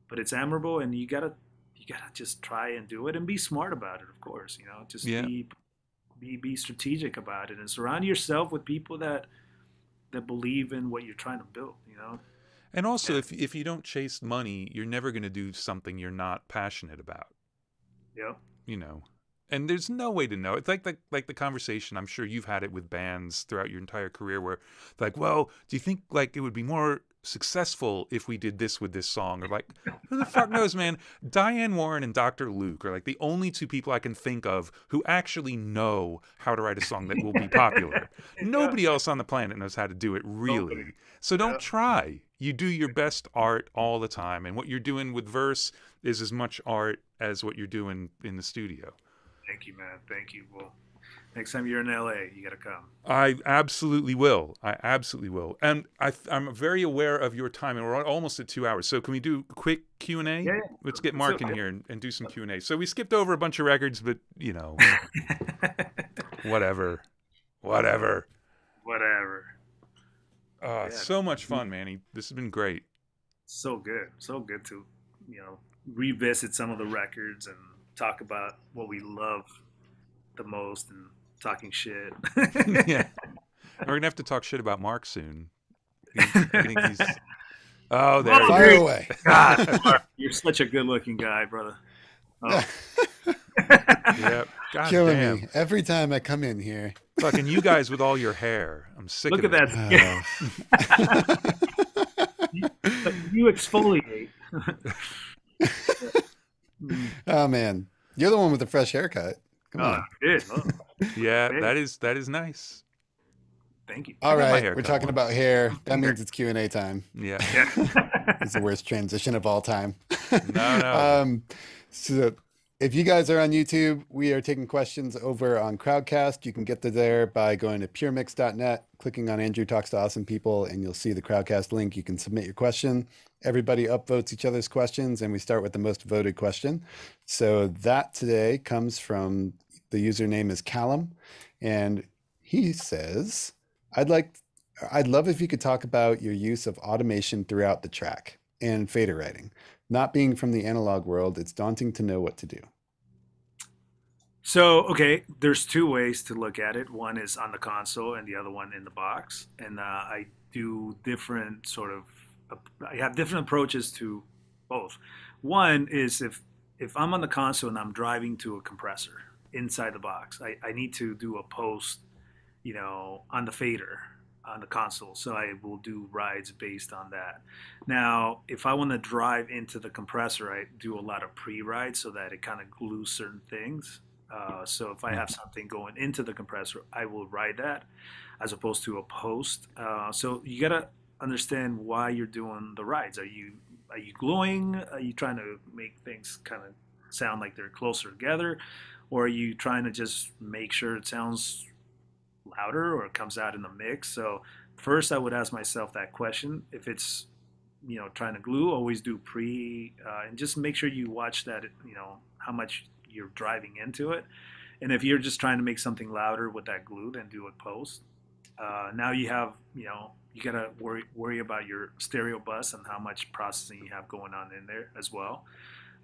[SPEAKER 2] but it's admirable and you gotta you gotta just try and do it and be smart about it, of course. You know, just
[SPEAKER 1] Yeah.
[SPEAKER 2] be be be strategic about it and surround yourself with people that that believe in what you're trying to build. You know,
[SPEAKER 1] And also,
[SPEAKER 2] Yeah.
[SPEAKER 1] if if you don't chase money, you're never going to do something you're not passionate about.
[SPEAKER 2] yeah,
[SPEAKER 1] You know, and there's no way to know. It's like the like the conversation. I'm sure you've had it with bands throughout your entire career, where like, well, do you think like it would be more successful if we did this with this song, or like, who the fuck knows, man? Diane Warren and Dr. Luke are like the only two people I can think of who actually know how to write a song that will be popular. Nobody else on the planet knows how to do it really.
[SPEAKER 2] Nobody.
[SPEAKER 1] So don't
[SPEAKER 2] Yeah.
[SPEAKER 1] try. You do your best art all the time. And what you're doing with verse is as much art as what you're doing in the studio.
[SPEAKER 2] thank you, man, thank you. Well, next time you're in LA, you gotta come.
[SPEAKER 1] I absolutely will. I absolutely will. And I, I'm very aware of your time, and we're almost at two hours. So can we do a quick Q and A?
[SPEAKER 2] Yeah.
[SPEAKER 1] Let's get Mark
[SPEAKER 2] do
[SPEAKER 1] in here and, and do some Q and A. So we skipped over a bunch of records, but you know, whatever, whatever.
[SPEAKER 2] Whatever.
[SPEAKER 1] Uh,
[SPEAKER 2] Yeah.
[SPEAKER 1] So much fun, Manny. This has been great.
[SPEAKER 2] So good, so good to you know revisit some of the records and talk about what we love the most and talking shit.
[SPEAKER 1] yeah. We're gonna have to talk shit about Mark soon. I think he's. Oh, there. he
[SPEAKER 3] Fire away.
[SPEAKER 2] God, you're such a good-looking guy, brother. Oh.
[SPEAKER 1] Yep. God
[SPEAKER 3] Killing
[SPEAKER 1] damn.
[SPEAKER 3] me every time I come in here.
[SPEAKER 1] Fucking you guys with all your hair. I'm sick
[SPEAKER 2] Look
[SPEAKER 1] of
[SPEAKER 2] at
[SPEAKER 1] it.
[SPEAKER 2] that. you exfoliate. Mm.
[SPEAKER 3] Oh man, you're the one with the fresh haircut. Come
[SPEAKER 2] Oh,
[SPEAKER 3] on.
[SPEAKER 2] good.
[SPEAKER 1] Yeah,
[SPEAKER 2] Hey.
[SPEAKER 1] that is that is nice.
[SPEAKER 2] thank you.
[SPEAKER 3] All
[SPEAKER 1] got my
[SPEAKER 3] right,
[SPEAKER 1] hair
[SPEAKER 3] we're talking
[SPEAKER 1] once.
[SPEAKER 3] about hair. That means it's Q and A time.
[SPEAKER 1] Yeah.
[SPEAKER 2] Yeah.
[SPEAKER 3] It's the worst transition of all time.
[SPEAKER 1] No, no.
[SPEAKER 3] Um, so if you guys are on YouTube, we are taking questions over on Crowdcast. You can get to there by going to puremix.net, clicking on Andrew Talks to Awesome People, and you'll see the Crowdcast link. You can submit your question. Everybody upvotes each other's questions, and we start with the most voted question. So that today comes from the username is Callum, and he says, "I'd like, I'd love if you could talk about your use of automation throughout the track and fader writing. Not being from the analog world, it's daunting to know what to do."
[SPEAKER 2] So, okay, there's two ways to look at it. One is on the console, and the other one in the box. And uh, I do different sort of. I have different approaches to both. One is if if I'm on the console and I'm driving to a compressor inside the box, I, I need to do a post, you know, on the fader on the console. So I will do rides based on that. Now, if I want to drive into the compressor, I do a lot of pre-rides so that it kind of glues certain things. Uh, so if I have something going into the compressor, I will ride that as opposed to a post. Uh, so you gotta understand why you're doing the rides. Are you are you gluing? Are you trying to make things kind of sound like they're closer together, or are you trying to just make sure it sounds louder or it comes out in the mix? So first, I would ask myself that question. If it's you know trying to glue, always do pre uh, and just make sure you watch that. You know how much you're driving into it. And if you're just trying to make something louder with that glue, then do it post. Uh, now you have, you know, you gotta worry worry about your stereo bus and how much processing you have going on in there as well.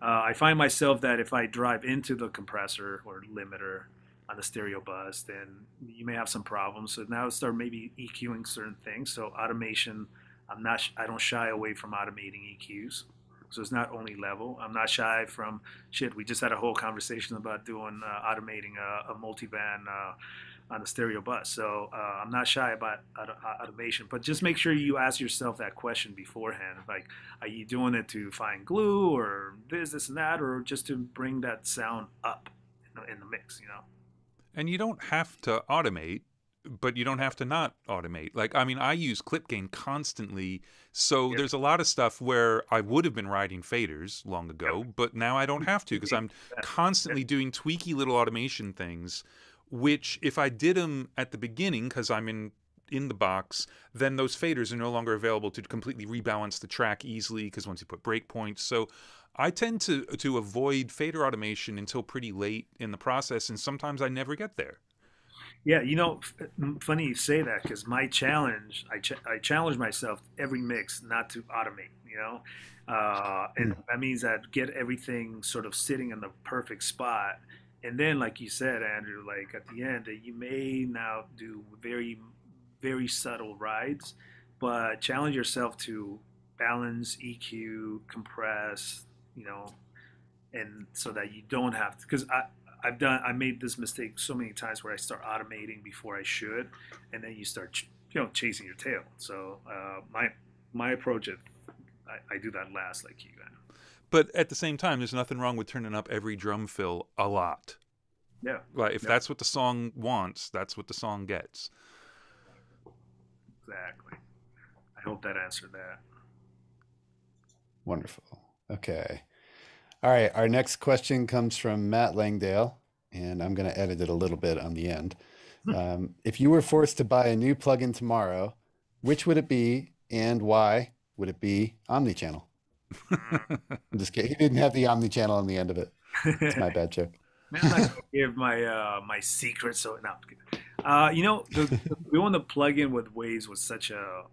[SPEAKER 2] Uh, I find myself that if I drive into the compressor or limiter on the stereo bus, then you may have some problems. So now start maybe EQing certain things. So automation, I'm not, I don't shy away from automating EQs. So it's not only level. I'm not shy from shit. We just had a whole conversation about doing uh, automating a, a multiband uh, on the stereo bus. So uh, I'm not shy about auto- automation, but just make sure you ask yourself that question beforehand. Like, are you doing it to find glue or this, this, and that, or just to bring that sound up in the, in the mix? You know.
[SPEAKER 1] And you don't have to automate, but you don't have to not automate. Like, I mean, I use clip gain constantly. So there's a lot of stuff where I would have been writing faders long ago, but now I don't have to because I'm constantly doing tweaky little automation things, which if I did them at the beginning, because I'm in in the box, then those faders are no longer available to completely rebalance the track easily because once you put breakpoints. So I tend to to avoid fader automation until pretty late in the process, and sometimes I never get there.
[SPEAKER 2] Yeah, you know, f- funny you say that because my challenge, I, ch- I challenge myself every mix not to automate, you know, uh, and that means that get everything sort of sitting in the perfect spot, and then like you said, Andrew, like at the end, that you may now do very, very subtle rides, but challenge yourself to balance, EQ, compress, you know, and so that you don't have to because I I've done I made this mistake so many times where I start automating before I should, and then you start ch- you know chasing your tail. So uh, my my approach is I, I do that last like you. Man.
[SPEAKER 1] But at the same time, there's nothing wrong with turning up every drum fill a lot.
[SPEAKER 2] Yeah,
[SPEAKER 1] Like if
[SPEAKER 2] Yeah.
[SPEAKER 1] that's what the song wants, that's what the song gets.
[SPEAKER 2] exactly. I hope that answered that.
[SPEAKER 3] Wonderful. Okay. All right. Our next question comes from Matt Langdale, and I'm going to edit it a little bit on the end. Um, if you were forced to buy a new plugin tomorrow, which would it be and why would it be omnichannel? I'm just kidding. He didn't have the omni channel on the end of it. It's my bad joke.
[SPEAKER 2] Man, I'm not gonna give my uh, my secret. So no, I'm uh, you know, the, the, doing the plug-in with Waves was such a,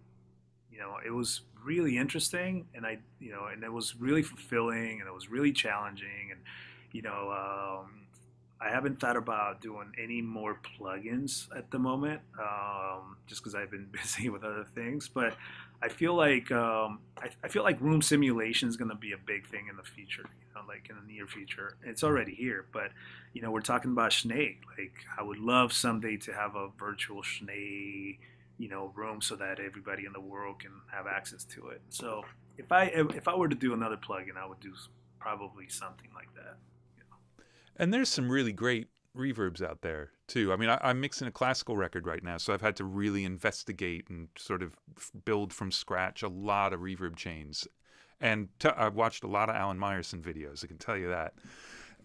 [SPEAKER 2] you know, it was really interesting, and I, you know, and it was really fulfilling, and it was really challenging, and you know, um, I haven't thought about doing any more plugins at the moment, um, just because I've been busy with other things. But I feel like um, I, I feel like room simulation is going to be a big thing in the future. You know, like in the near future. It's already here, but you know, we're talking about Schnee. Like, I would love someday to have a virtual Schnee, you know, room so that everybody in the world can have access to it. So if I if I were to do another plugin, I would do probably something like that.
[SPEAKER 1] And there's some really great reverbs out there too. I mean, I, I'm mixing a classical record right now, so I've had to really investigate and sort of build from scratch a lot of reverb chains. And t- I've watched a lot of Alan Meyerson videos. I can tell you that.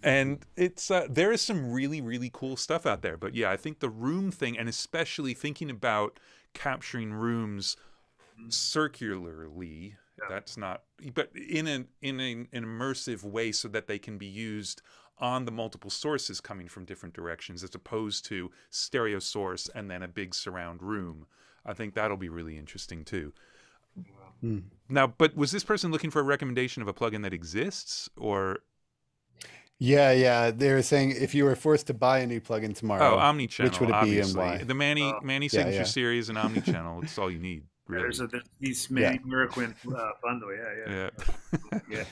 [SPEAKER 1] And it's uh, there is some really really cool stuff out there. But yeah, I think the room thing, and especially thinking about capturing rooms circularly.
[SPEAKER 2] Yeah.
[SPEAKER 1] That's not, but in an in an, an immersive way, so that they can be used on the multiple sources coming from different directions as opposed to stereo source and then a big surround room. I think that'll be really interesting too.
[SPEAKER 3] Hmm.
[SPEAKER 1] Now, but was this person looking for a recommendation of a plugin that exists or
[SPEAKER 3] Yeah, yeah. They were saying if you were forced to buy a new plugin tomorrow,
[SPEAKER 1] oh, omnichannel
[SPEAKER 3] which would it be and why?
[SPEAKER 1] The Manny
[SPEAKER 2] Uh,
[SPEAKER 1] Manny signature
[SPEAKER 3] yeah.
[SPEAKER 1] series and omnichannel, it's all you need, really.
[SPEAKER 2] There's a there's these Manny Marroquin uh, bundle. Yeah, yeah.
[SPEAKER 1] yeah.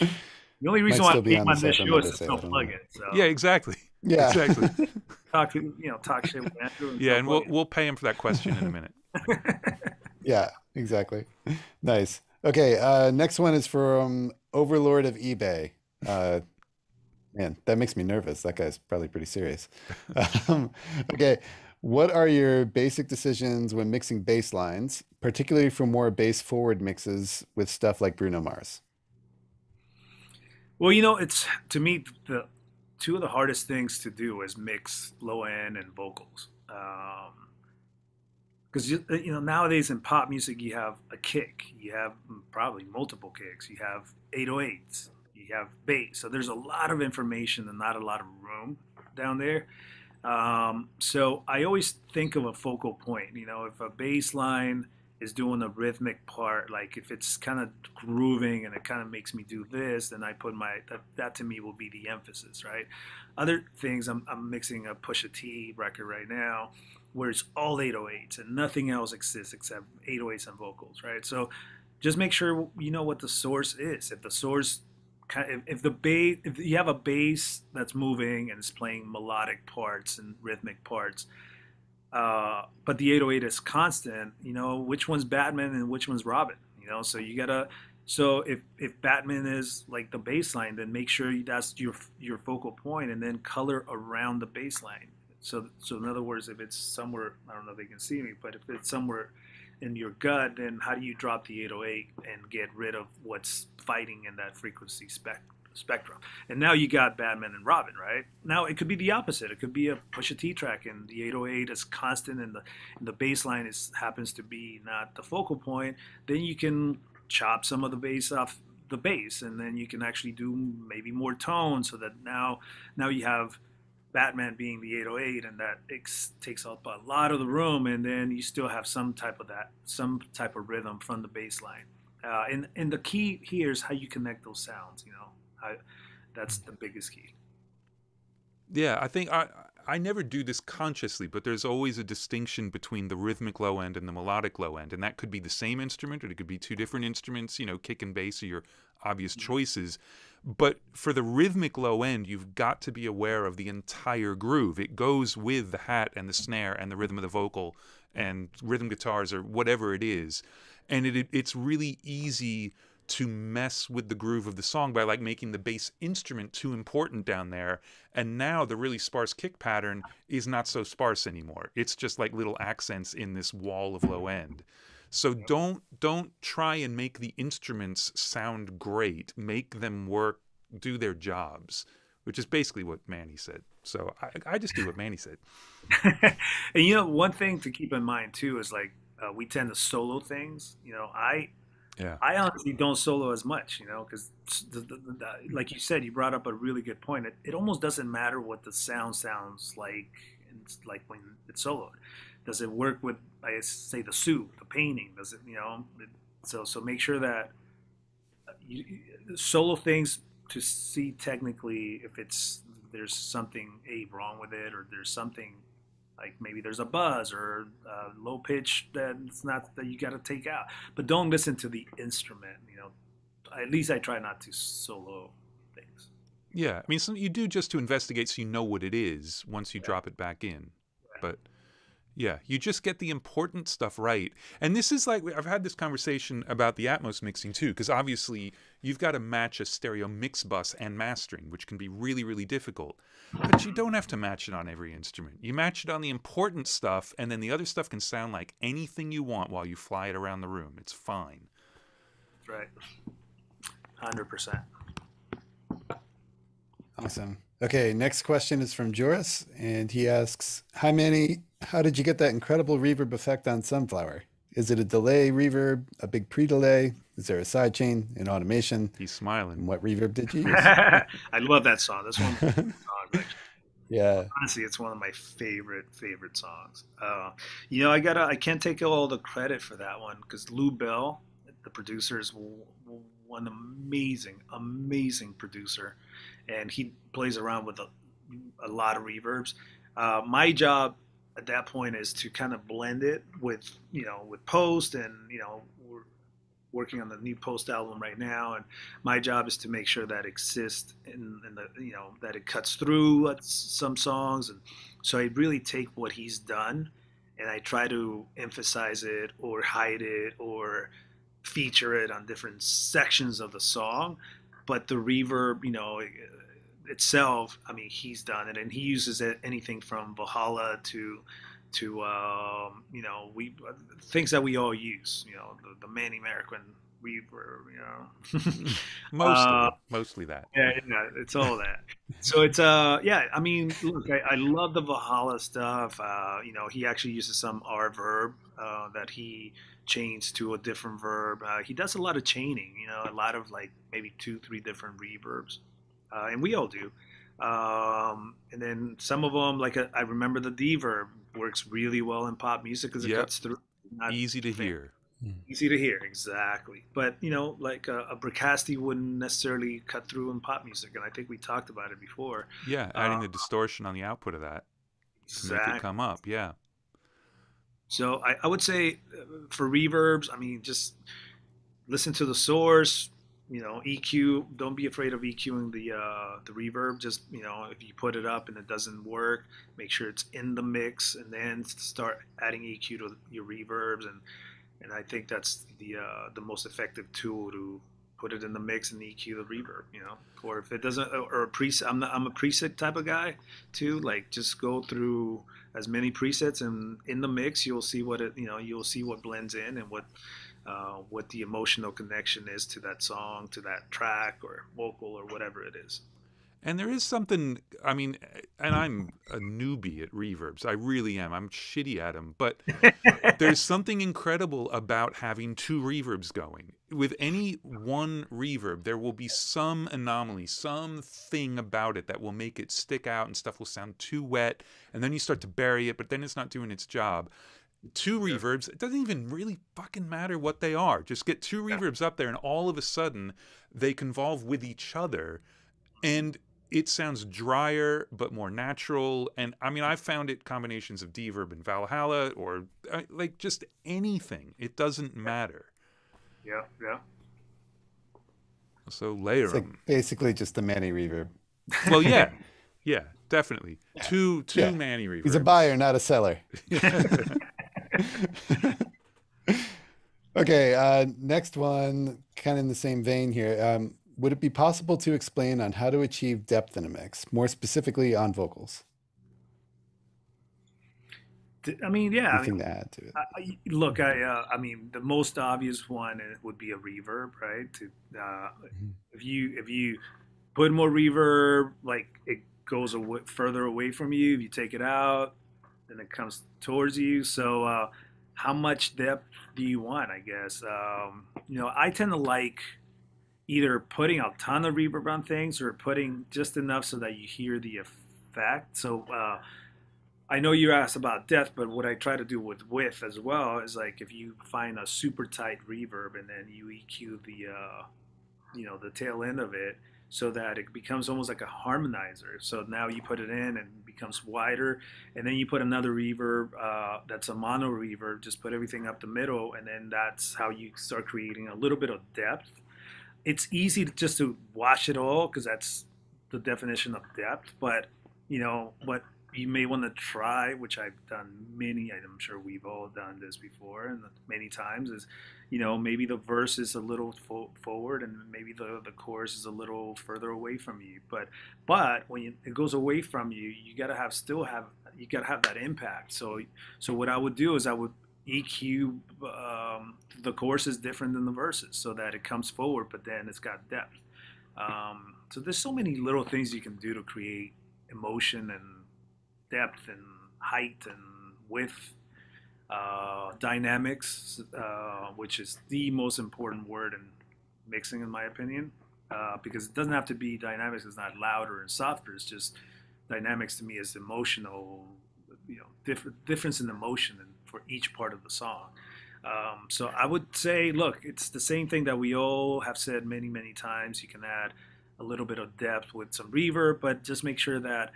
[SPEAKER 2] yeah. The only reason
[SPEAKER 3] Might
[SPEAKER 2] why I
[SPEAKER 3] still be
[SPEAKER 2] came
[SPEAKER 3] on
[SPEAKER 2] on this show is
[SPEAKER 3] to
[SPEAKER 2] to
[SPEAKER 3] say,
[SPEAKER 2] still
[SPEAKER 3] I don't
[SPEAKER 2] plug
[SPEAKER 3] know.
[SPEAKER 2] it. So
[SPEAKER 1] yeah, exactly.
[SPEAKER 3] yeah.
[SPEAKER 1] Exactly.
[SPEAKER 2] talk to you know talk shit with Andrew. and
[SPEAKER 1] Yeah, and we'll
[SPEAKER 2] plug
[SPEAKER 1] we'll pay him for that question in a minute.
[SPEAKER 3] Yeah, exactly. Nice. Okay, uh, next one is from Overlord of eBay. Uh, man, that makes me nervous. That guy's probably pretty serious. Um, okay, what are your basic decisions when mixing bass lines, particularly for more bass forward mixes with stuff like Bruno Mars?
[SPEAKER 2] Well, you know, it's to me the two of the hardest things to do is mix low end and vocals. Because you, you know nowadays in pop music you have a kick, you have probably multiple kicks, you have 808s, you have bass. So there's a lot of information and not a lot of room down there. Um, so I always think of a focal point. You know, if a bass line is doing a rhythmic part, like if it's kind of grooving and it kind of makes me do this, then I put my that, that to me will be the emphasis, right? Other things, I'm, I'm mixing a Pusha T record right now, where it's all 808s and nothing else exists except 808s and vocals, right? So just make sure you know what the source is. If the source if, the bass if you have a bass that's moving and it's playing melodic parts and rhythmic parts uh, but the 808 is constant you know which one's batman and which one's robin you know so you gotta so if if batman is like the baseline, then make sure that's your your focal point and then color around the baseline. so so in other words if it's somewhere i don't know if they can see me but if it's somewhere in your gut, then how do you drop the 808 and get rid of what's fighting in that frequency spec spectrum. And now you got Batman and Robin, right? Now it could be the opposite. It could be a Pusha T track, and the 808 is constant, and the and the bass line is happens to be not the focal point. Then you can chop some of the bass off the bass, and then you can actually do maybe more tone, so that now now you have Batman being the 808, and that ex- takes up a lot of the room, and then you still have some type of that, some type of rhythm from the bass line. Uh, and and the key here is how you connect those sounds. You know, how, that's the biggest key.
[SPEAKER 1] Yeah, I think I I never do this consciously, but there's always a distinction between the rhythmic low end and the melodic low end, and that could be the same instrument or it could be two different instruments. You know, kick and bass are your obvious mm-hmm. choices. But for the rhythmic low end, you've got to be aware of the entire groove. It goes with the hat and the snare and the rhythm of the vocal and rhythm guitars or whatever it is. And it, it, it's really easy to mess with the groove of the song by like making the bass instrument too important down there and now the really sparse kick pattern is not so sparse anymore it's just like little accents in this wall of low end so don't don't try and make the instruments sound great. Make them work, do their jobs, which is basically what Manny said. So I, I just do what Manny said.
[SPEAKER 2] and you know, one thing to keep in mind too is like uh, we tend to solo things. You know, I yeah. I honestly don't solo as much, you know, because like you said, you brought up a really good point. It, it almost doesn't matter what the sound sounds like, it's like when it's soloed. Does it work with, I say, the suit, the painting? Does it, you know? It, so so make sure that uh, you, solo things to see technically if it's there's something a wrong with it or there's something like maybe there's a buzz or a low pitch that's not that you got to take out but don't listen to the instrument you know at least i try not to solo things
[SPEAKER 1] yeah i mean so you do just to investigate so you know what it is once you yeah. drop it back in yeah. but yeah, you just get the important stuff right. And this is like, I've had this conversation about the Atmos mixing too, because obviously you've got to match a stereo mix bus and mastering, which can be really, really difficult. But you don't have to match it on every instrument. You match it on the important stuff, and then the other stuff can sound like anything you want while you fly it around the room. It's fine.
[SPEAKER 2] Right. 100%.
[SPEAKER 3] Awesome. Okay, next question is from Joris, and he asks, "Hi Manny, how did you get that incredible reverb effect on Sunflower? Is it a delay reverb, a big pre-delay? Is there a sidechain, an automation?
[SPEAKER 1] He's smiling.
[SPEAKER 3] And what reverb did you use?
[SPEAKER 2] I love that song. That's one. Songs,
[SPEAKER 3] yeah.
[SPEAKER 2] Honestly, it's one of my favorite favorite songs. Uh, you know, I gotta. I can't take all the credit for that one because Lou Bell, the producer, is one amazing, amazing producer and he plays around with a, a lot of reverbs. Uh, my job at that point is to kind of blend it with you know with Post and you know we're working on the new Post album right now. And my job is to make sure that exists in, in the you know that it cuts through some songs. And so i really take what he's done and i try to emphasize it or hide it or feature it on different sections of the song. But the reverb you know itself, I mean, he's done it, and he uses it, anything from Valhalla to to um, you know we things that we all use. You know, the, the Manny Marroquin reverb. You know,
[SPEAKER 1] mostly uh, mostly that.
[SPEAKER 2] Yeah, yeah, it's all that. so it's uh yeah. I mean, look, I, I love the Valhalla stuff. Uh, you know, he actually uses some Reverb uh, that he chains to a different verb. Uh, he does a lot of chaining. You know, a lot of like maybe two, three different reverbs uh, and we all do. Um, and then some of them, like a, I remember the D-Verb works really well in pop music because it yep. cuts through.
[SPEAKER 1] Easy to hear.
[SPEAKER 2] Hmm. Easy to hear, exactly. But you know, like a, a Bricasti wouldn't necessarily cut through in pop music, and I think we talked about it before.
[SPEAKER 1] Yeah, adding uh, the distortion on the output of that exactly. to make it come up. Yeah.
[SPEAKER 2] So I, I would say uh, for reverbs, I mean, just listen to the source, you know EQ don't be afraid of EQing the uh, the reverb. Just you know if you put it up and it doesn't work make sure it's in the mix and then start adding EQ to your reverbs. And and I think that's the uh, the most effective tool to put it in the mix and EQ the reverb you know? Or if it doesn't or a preset I'm, not, I'm a preset type of guy too. Like just go through as many presets and in the mix you'll see what it you know you'll see what blends in and what uh, what the emotional connection is to that song, to that track or vocal or whatever it is.
[SPEAKER 1] And there is something, I mean, and I'm a newbie at reverbs. I really am. I'm shitty at them. But there's something incredible about having two reverbs going. With any one reverb, there will be some anomaly, something about it that will make it stick out and stuff will sound too wet. And then you start to bury it, but then it's not doing its job. Two reverbs, it doesn't even really fucking matter what they are. Just get two reverbs up there, and all of a sudden they convolve with each other. And it sounds drier but more natural and i mean i've found it combinations of D-Verb and Valhalla or uh, like just anything it doesn't matter
[SPEAKER 2] yeah yeah
[SPEAKER 1] so layer
[SPEAKER 3] It's like
[SPEAKER 1] them
[SPEAKER 3] basically just a Manny reverb.
[SPEAKER 1] well yeah yeah definitely two two
[SPEAKER 3] Yeah.
[SPEAKER 1] manny reverbs
[SPEAKER 3] He's a buyer, not a seller. okay, uh, next one, kind of in the same vein here. Um, would it be possible to explain on how to achieve depth in a mix, more specifically on vocals?
[SPEAKER 2] I mean yeah I mean,
[SPEAKER 3] to add to it?
[SPEAKER 2] I, look i uh, i mean the most obvious one would be a reverb right to uh,
[SPEAKER 3] Mhm.
[SPEAKER 2] if you if you put more reverb like it goes away, further away from you if you take it out then it comes towards you. So uh, how much depth do you want i guess? Um, you know i tend to like either putting a ton of reverb on things or putting just enough so that you hear the effect. So uh, I know you asked about depth, but what I try to do with width as well is like if you find a super tight reverb and then you EQ the, uh, you know, the tail end of it so that it becomes almost like a harmonizer. So now you put it in and it becomes wider, and then you put another reverb uh, that's a mono reverb. Just put everything up the middle, and then that's how you start creating a little bit of depth. It's easy to just to wash it all because that's the definition of depth, but you know what you may want to try, which I've done many, I'm sure we've all done this before and many times, is, you know, maybe the verse is a little fo- forward and maybe the, the chorus is a little further away from you. But, but when you, it goes away from you, you got to have, still have, you got to have that impact. So, so what I would do is I would EQ um, the chorus is different than the verses so that it comes forward, but then it's got depth. Um, so there's so many little things you can do to create emotion and depth and height and width, uh, dynamics, uh, which is the most important word in mixing, in my opinion, uh, because it doesn't have to be dynamics. It's not louder and softer. It's just dynamics to me is emotional, you know, different difference in emotion for each part of the song. Um, so I would say, look, it's the same thing that we all have said many, many times. You can add a little bit of depth with some reverb, but just make sure that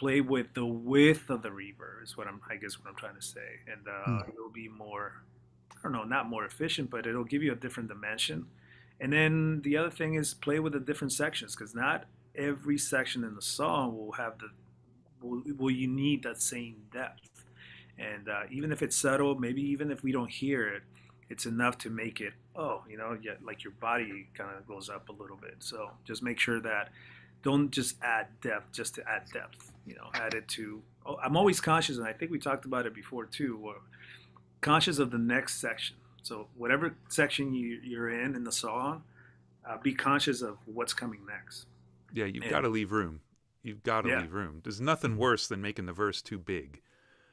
[SPEAKER 2] play with the width of the reverb is what I'm, I guess, what I'm trying to say, and uh, it'll be more, I don't know, not more efficient, but it'll give you a different dimension. And then the other thing is play with the different sections because not every section in the song will have the, will, will you need that same depth. And uh, even if it's subtle, maybe even if we don't hear it, it's enough to make it, oh, you know, yeah, like your body kind of goes up a little bit. So just make sure that don't just add depth just to add depth. You know, added to. Oh, I'm always conscious, and I think we talked about it before too. Conscious of the next section. So whatever section you, you're in in the song, uh, be conscious of what's coming next.
[SPEAKER 1] Yeah, you've got to leave room. You've got to
[SPEAKER 2] Yeah.
[SPEAKER 1] leave room. There's nothing worse than making the verse too big.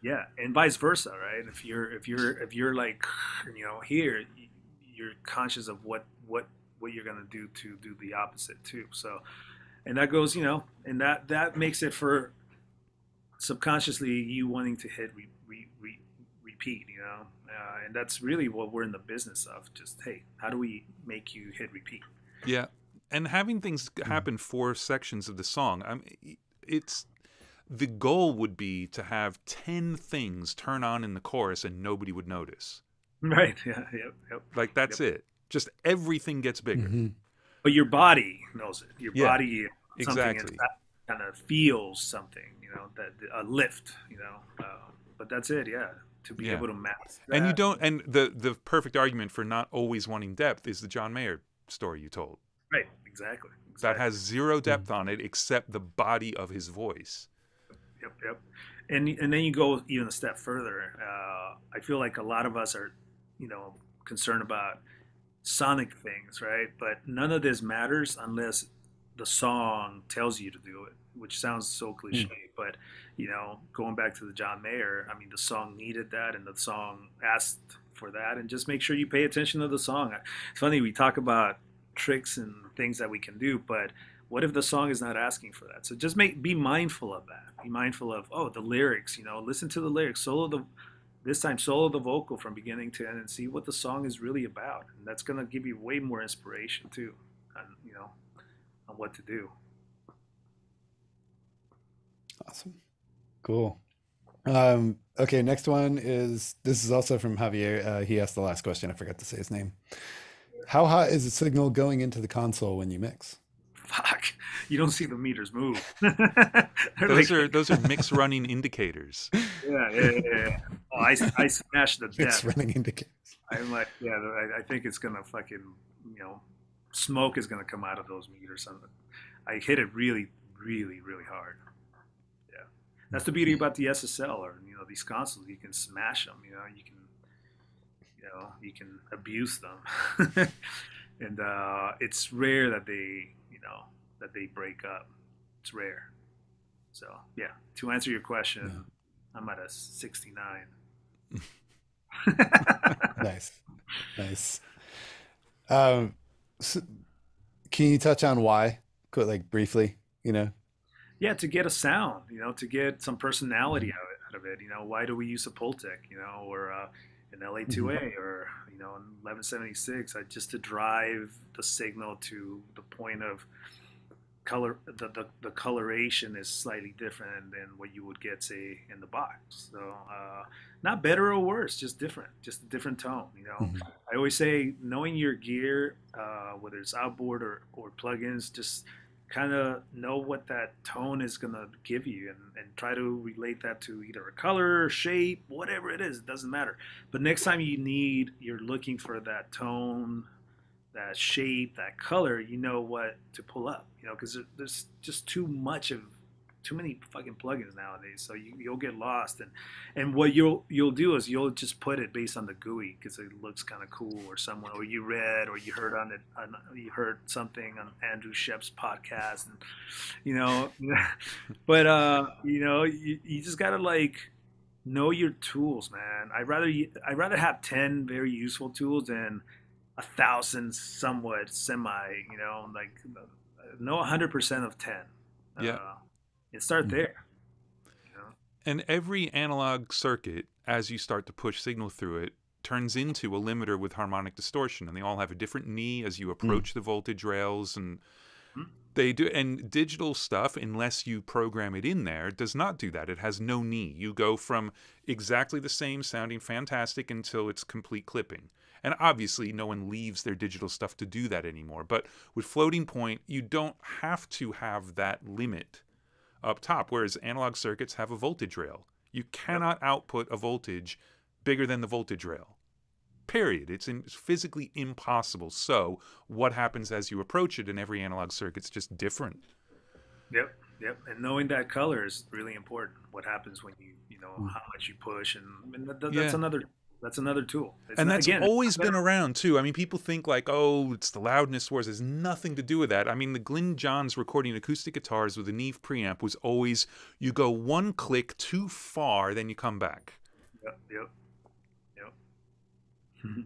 [SPEAKER 2] Yeah, and vice versa, right? If you're if you're if you're like you know here, you're conscious of what what what you're gonna do to do the opposite too. So, and that goes, you know, and that that makes it for subconsciously you wanting to hit re, re, re, repeat, you know, uh, and that's really what we're in the business of. Just hey, how do we make you hit repeat?
[SPEAKER 1] Yeah, and having things happen for sections of the song, I mean, it's the goal would be to have ten things turn on in the chorus and nobody would notice.
[SPEAKER 2] Right? Yeah. Yep. Yep.
[SPEAKER 1] Like that's it. Just everything gets bigger.
[SPEAKER 3] Mhm.
[SPEAKER 2] But your body knows it. Your
[SPEAKER 1] Yeah,
[SPEAKER 2] body something
[SPEAKER 1] exactly.
[SPEAKER 2] Kind of feels something, you know, that a lift, you know. Uh, but that's it, yeah. To be
[SPEAKER 1] Yeah.
[SPEAKER 2] able to master
[SPEAKER 1] And you don't. And the the perfect argument for not always wanting depth is the John Mayer story you told.
[SPEAKER 2] right, exactly.
[SPEAKER 1] That has zero depth on it except the body of his voice.
[SPEAKER 2] Yep, yep. And and then you go even a step further. Uh, I feel like a lot of us are, you know, concerned about sonic things, right? But none of this matters unless the song tells you to do it, which sounds so cliche. Mm. But you know, going back to the John Mayer, I mean, the song needed that, and the song asked for that, and just make sure you pay attention to the song. It's funny we talk about tricks and things that we can do, but what if the song is not asking for that? So just make be mindful of that. Be mindful of oh the lyrics. You know, listen to the lyrics. Solo the this time solo the vocal from beginning to end and see what the song is really about. And that's gonna give you way more inspiration too, on you know, on what to do.
[SPEAKER 3] Awesome, cool. Um, okay, next one is this is also from Javier. Uh, he asked the last question. I forgot to say his name. How hot is the signal going into the console when you mix?
[SPEAKER 2] Fuck, you don't see the meters move.
[SPEAKER 1] those like, are those are mix running indicators.
[SPEAKER 2] Yeah, yeah, yeah. yeah. Oh, I, I smashed the
[SPEAKER 3] mix running indicators.
[SPEAKER 2] I'm like, yeah, I, I, think it's gonna fucking, you know, smoke is gonna come out of those meters. I hit it really, really, really hard. Yeah, that's the beauty about the SSL or you know these consoles. You can smash them. You know, you can you know you can abuse them and uh, it's rare that they you know that they break up it's rare so yeah to answer your question yeah. i'm at a 69
[SPEAKER 3] nice nice um so can you touch on why like briefly you know
[SPEAKER 2] yeah to get a sound you know to get some personality out of it you know why do we use a pultec you know or uh, in LA2A mm-hmm. or you know in 1176, I, just to drive the signal to the point of color. The, the, the coloration is slightly different than what you would get say in the box. So uh, not better or worse, just different, just a different tone. You know, mm-hmm. I always say knowing your gear, uh, whether it's outboard or or plugins, just kind of know what that tone is going to give you and, and try to relate that to either a color, shape, whatever it is. It doesn't matter. But next time you need, you're looking for that tone, that shape, that color, you know what to pull up, you know, because there's just too much of too many fucking plugins nowadays, so you, you'll get lost. And and what you'll you'll do is you'll just put it based on the GUI because it looks kind of cool, or someone, or you read, or you heard on it, on, you heard something on Andrew Scheps' podcast, and you know. but uh, you know, you, you just gotta like know your tools, man. I rather I rather have ten very useful tools than a thousand somewhat semi. You know, like no hundred percent of ten.
[SPEAKER 1] Yeah. Uh,
[SPEAKER 2] and start mm. there.
[SPEAKER 1] And every analog circuit, as you start to push signal through it, turns into a limiter with harmonic distortion, and they all have a different knee as you mm. approach mm. the voltage rails, and mm. they do. And digital stuff, unless you program it in there, does not do that. It has no knee. You go from exactly the same sounding fantastic until it's complete clipping. And obviously, no one leaves their digital stuff to do that anymore. But with floating point, you don't have to have that limit up top, whereas analog circuits have a voltage rail. You cannot output a voltage bigger than the voltage rail. Period. It's, in, it's physically impossible. So, what happens as you approach it in every analog circuit's just different.
[SPEAKER 2] Yep, yep. And knowing that color is really important. What happens when you, you know, mm. how much you push, and, and that, that's yeah. another that's another tool.
[SPEAKER 1] It's and not, that's again, always been around too. I mean, people think like, oh, it's the loudness wars. There's nothing to do with that. I mean, the Glyn Johns recording acoustic guitars with a Neve preamp was always you go one click too far, then you come back.
[SPEAKER 2] Yep, yep,
[SPEAKER 3] yep.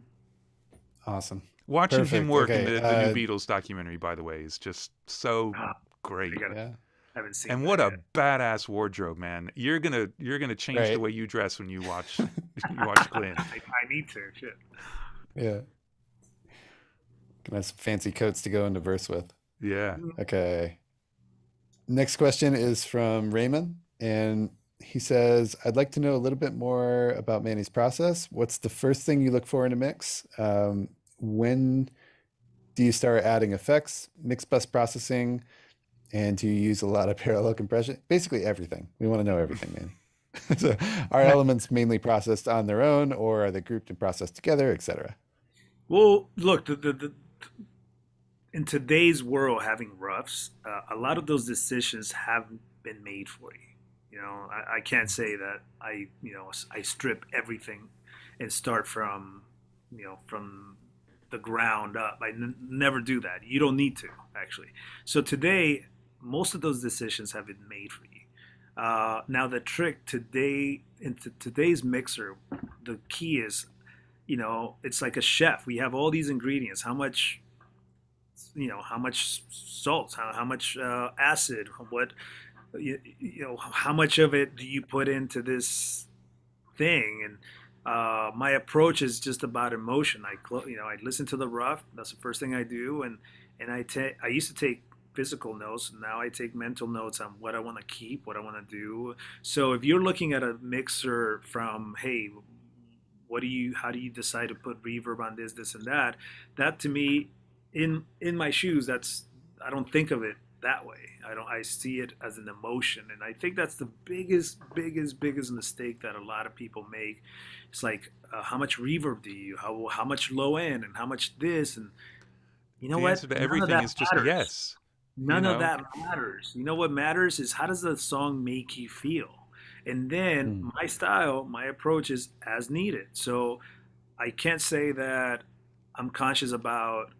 [SPEAKER 3] awesome.
[SPEAKER 1] Watching Perfect. him work okay. in the, the uh, new Beatles documentary, by the way, is just so ah, great.
[SPEAKER 2] yeah haven't seen.
[SPEAKER 1] And what yet. a badass wardrobe, man! You're gonna you're gonna change right. the way you dress when you watch you watch Glyn.
[SPEAKER 2] I, I, need to. Shit.
[SPEAKER 3] Yeah. Gonna have some fancy coats to go into verse with.
[SPEAKER 1] Yeah.
[SPEAKER 3] Okay. Next question is from Raymond, and he says, "I'd like to know a little bit more about Manny's process. What's the first thing you look for in a mix? Um, when do you start adding effects, mix bus processing?" and do you use a lot of parallel compression. Basically, everything. We want to know everything, man. so are elements mainly processed on their own, or are they grouped and processed together, etc.?
[SPEAKER 2] Well, look, the, the, the, in today's world, having roughs, uh, a lot of those decisions have been made for you. You know, I, I can't say that I, you know, I strip everything and start from you know from the ground up. I n- never do that. You don't need to actually. So today, most of those decisions have been made for you. Uh, now the trick today into today's mixer, the key is, you know, it's like a chef. We have all these ingredients. How much, you know, how much salt, how, how much uh, acid, what, you, you know, how much of it do you put into this thing? And uh, my approach is just about emotion. I, you know, I listen to the rough. That's the first thing I do, and and I take. I used to take physical notes. Now I take mental notes on what I want to keep, what I want to do. So if you're looking at a mixer from, hey, what do you, how do you decide to put reverb on this, this, and that? That to me, in in my shoes, that's I don't think of it that way. I don't. I see it as an emotion, and I think that's the biggest, biggest, biggest mistake that a lot of people make. It's like, uh, how much reverb do you? How how much low end, and how much this, and you know
[SPEAKER 1] the
[SPEAKER 2] what?
[SPEAKER 1] answer to everything is just
[SPEAKER 2] matters.
[SPEAKER 1] yes.
[SPEAKER 2] None
[SPEAKER 1] you
[SPEAKER 2] of that matters. You know what matters is how does the song make you feel? And then
[SPEAKER 3] Mm.
[SPEAKER 2] my style, my approach is as needed. So I can't say that I'm conscious about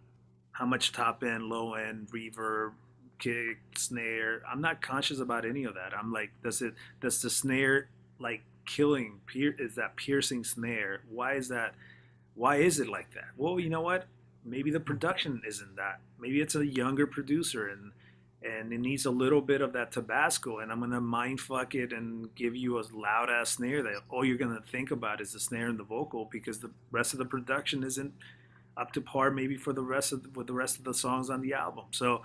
[SPEAKER 2] how much top end, low end, reverb, kick, snare. I'm not conscious about any of that. I'm like, does it does the snare like killing pier is that piercing snare? Why is that why is it like that? Well, you know what? Maybe the production isn't that. Maybe it's a younger producer and and it needs a little bit of that Tabasco. And I'm gonna mind fuck it and give you a loud ass snare that all you're gonna think about is the snare and the vocal because the rest of the production isn't up to par maybe for the rest of the, with the rest of the songs on the album. So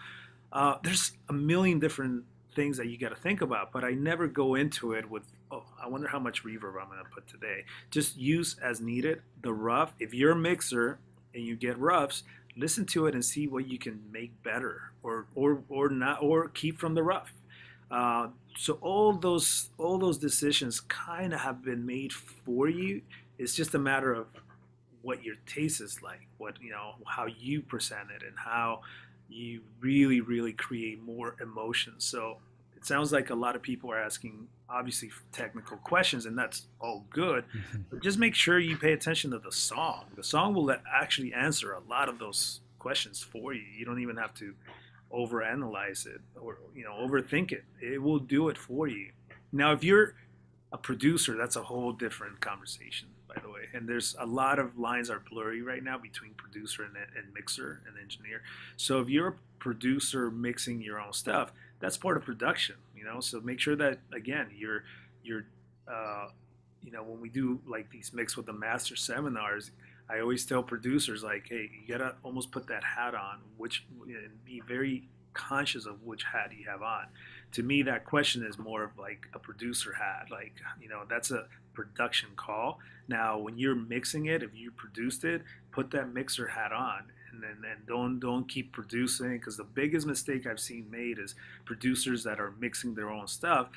[SPEAKER 2] uh, there's a million different things that you got to think about, but I never go into it with, oh, I wonder how much reverb I'm going to put today. Just use as needed. The rough, if you're a mixer and you get roughs, listen to it and see what you can make better or or or not or keep from the rough. Uh, so all those all those decisions kind of have been made for you. It's just a matter of what your taste is like, what you know, how you present it, and how you really really create more emotion. So sounds like a lot of people are asking obviously technical questions, and that's all good. Mm-hmm. But just make sure you pay attention to the song. The song will let, actually answer a lot of those questions for you. You don't even have to overanalyze it or you know overthink it. It will do it for you. Now, if you're a producer, that's a whole different conversation, by the way. And there's a lot of lines are blurry right now between producer and, and mixer and engineer. So if you're a producer mixing your own stuff, that's part of production, you know. So make sure that again, you're you're uh, you know when we do like these mix with the master seminars, I always tell producers like, hey, you gotta almost put that hat on, which and be very conscious of which hat you have on. To me, that question is more of like a producer hat, like you know that's a production call. Now, when you're mixing it, if you produced it, put that mixer hat on, and then and don't don't keep producing because the biggest mistake I've seen made is producers that are mixing their own stuff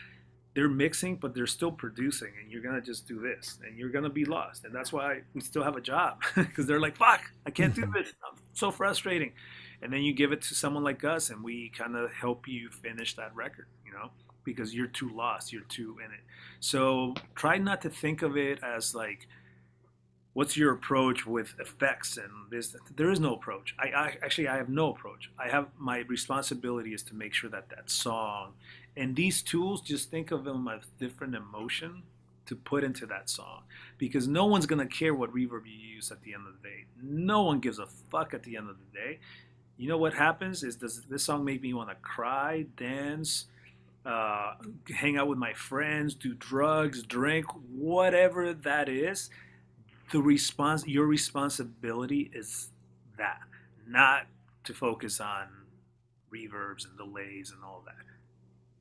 [SPEAKER 2] they're mixing, but they're still producing, and you're gonna just do this, and you're gonna be lost, and that's why we still have a job because they're like, "Fuck, I can't do this. I'm so frustrating." And then you give it to someone like us, and we kind of help you finish that record, you know, because you're too lost, you're too in it. So try not to think of it as like, what's your approach with effects and this? There is no approach. I, I actually i have no approach. I have my responsibility is to make sure that that song and these tools just think of them as different emotion to put into that song because no one's going to care what reverb you use at the end of the day. No one gives a fuck at the end of the day. You know what happens is does this song make me want to cry dance uh, hang out with my friends do drugs drink whatever that is the response your responsibility is that not to focus on reverbs and delays and all that.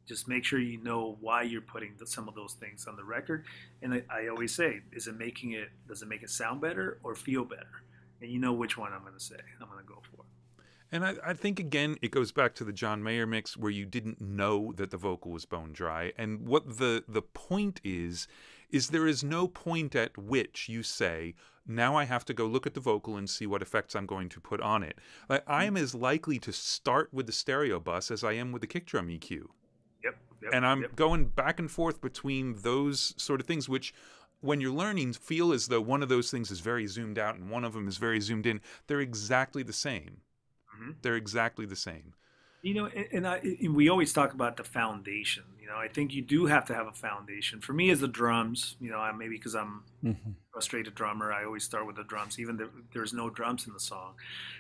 [SPEAKER 2] Just make sure you know why you're putting some of those things on the record. And I, I always say is it making it does it make it sound better or feel better? And you know which one i'm going to say i'm going to go for.
[SPEAKER 1] And I, I think again it goes back to the John Mayer mix where you didn't know that the vocal was bone dry. And what the the point is is there is no point at which you say, now I have to go look at the vocal and see what effects I'm going to put on it. Like I am as likely to start with the stereo bus as I am with the kick drum EQ.
[SPEAKER 2] yep, yep
[SPEAKER 1] and I'm
[SPEAKER 2] yep.
[SPEAKER 1] going back and forth between those sort of things, which when you're learning, feel as though one of those things is very zoomed out and one of them is very zoomed in. They're exactly the same.
[SPEAKER 2] Mhm.
[SPEAKER 1] They're exactly the same.
[SPEAKER 2] You know, and, I, and we always talk about the foundation. You know, I think you do have to have a foundation. For me, as the drums, you know, I, maybe because I'm
[SPEAKER 3] Mhm.
[SPEAKER 2] frustrated drummer, I always start with the drums, even if there's no drums in the song.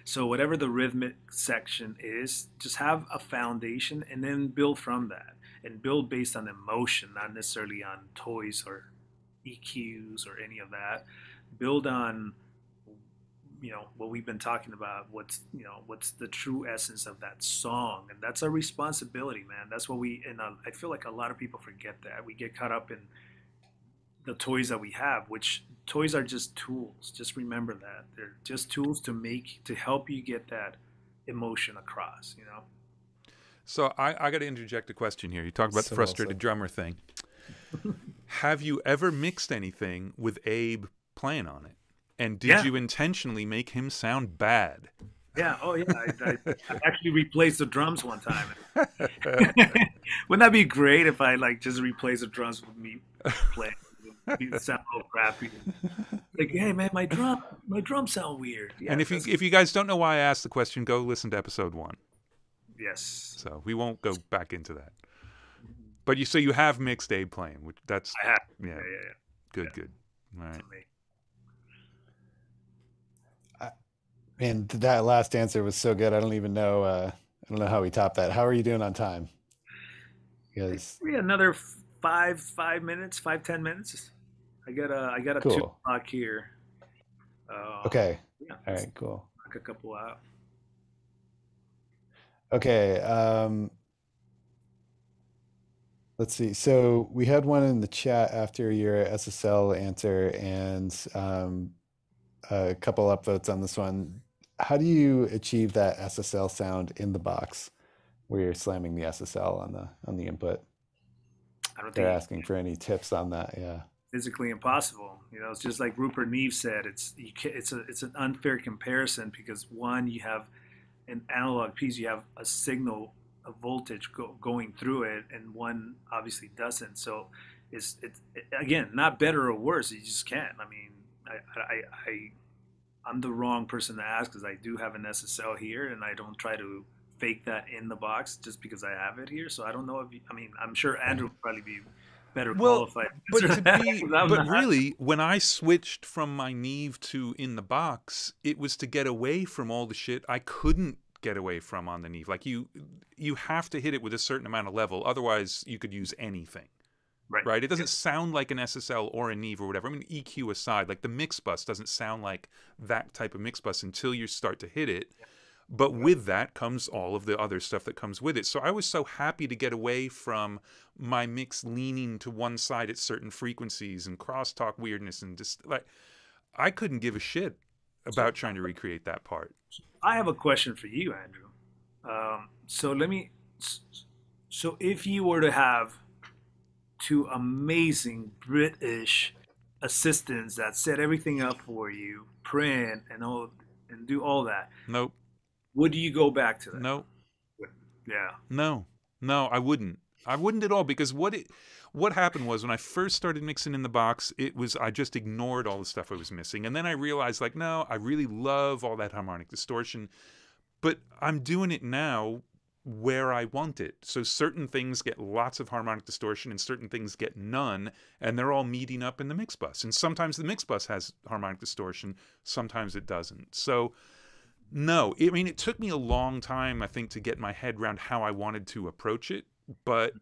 [SPEAKER 2] So whatever the rhythmic section is, just have a foundation and then build from that, and build based on emotion, not necessarily on toys or EQs or any of that. Build on you know what we've been talking about what's you know what's the true essence of that song and that's our responsibility man that's what we and uh, i feel like a lot of people forget that we get caught up in the toys that we have which toys are just tools just remember that they're just tools to make to help you get that emotion across you know
[SPEAKER 1] So I, I got to interject a question here. You talk about
[SPEAKER 3] So
[SPEAKER 1] the frustrated
[SPEAKER 3] said.
[SPEAKER 1] drummer thing. Have you ever mixed anything with Abe playing on it? And did
[SPEAKER 2] Yeah.
[SPEAKER 1] you intentionally make him sound bad?
[SPEAKER 2] yeah oh yeah I, I, I actually replaced the drums one time wouldn't that be great if i like just replace the drums with me playing it sound a little crappy like hey man my drum my drums sound weird yeah,
[SPEAKER 1] and if you if you guys don't know why I asked the question, go listen to episode one.
[SPEAKER 2] yes
[SPEAKER 1] So we won't go back into that. But you so you have mixed Abe playing, which that's
[SPEAKER 2] i have
[SPEAKER 1] yeah,
[SPEAKER 2] yeah yeah, yeah.
[SPEAKER 1] good, good. All right.
[SPEAKER 2] for me.
[SPEAKER 3] And that last answer was so good. I don't even know. Uh, I don't know how we top that. How are you doing on time? Because
[SPEAKER 2] Yeah, another five five minutes, five ten minutes. I got a I got a two o'clock here. Uh,
[SPEAKER 3] okay,
[SPEAKER 2] Yeah.
[SPEAKER 3] all right, cool.
[SPEAKER 2] Knock a couple out.
[SPEAKER 3] Okay. Um, let's see. So we had one in the chat after your SSL answer, and um, a couple upvotes on this one. How do you achieve that SSL sound in the box, where you're slamming the SSL on the on the input?
[SPEAKER 2] I don't think
[SPEAKER 3] They're
[SPEAKER 2] think
[SPEAKER 3] asking for any tips on that. Yeah.
[SPEAKER 2] physically impossible. You know, it's just like Rupert Neve said. It's you can, it's a it's an unfair comparison because one, you have an analog piece, you have a signal, a voltage go, going through it, and one obviously doesn't. So it's it's again not better or worse. You just can't. I mean, I I, I I'm the wrong person to ask because I do have an SSL here, and I don't try to fake that in the box just because I have it here. So I don't know if you, I mean I'm sure Andrew would probably be better
[SPEAKER 1] Well,
[SPEAKER 2] qualified.
[SPEAKER 1] But to be, but really, when I switched from my Neve to in the box, it was to get away from all the shit I couldn't get away from on the Neve. Like you, you have to hit it with a certain amount of level, otherwise you could use anything.
[SPEAKER 2] Right.
[SPEAKER 1] Right. It doesn't sound like an SSL or a Neve or whatever. I mean, EQ aside, like the mix bus doesn't sound like that type of mix bus until you start to hit it. But with that comes all of the other stuff that comes with it. So I was so happy to get away from my mix leaning to one side at certain frequencies and crosstalk weirdness and just like I couldn't give a shit about trying to recreate that part.
[SPEAKER 2] I have a question for you, Andrew. Um, so let me. So if you were to have two amazing British assistants that set everything up for you, print and all, and do all that,
[SPEAKER 1] Nope.
[SPEAKER 2] would you go back to that?
[SPEAKER 1] Nope.
[SPEAKER 2] Yeah.
[SPEAKER 1] No, no, I wouldn't. I wouldn't at all because what it, what happened was when I first started mixing in the box, it was I just ignored all the stuff I was missing, and then I realized like, no, I really love all that harmonic distortion, but I'm doing it now where I want it. So certain things get lots of harmonic distortion and certain things get none, and they're all meeting up in the mix bus. And sometimes the mix bus has harmonic distortion, sometimes it doesn't. So no, I mean, it took me a long time, I think, to get my head around how I wanted to approach it. But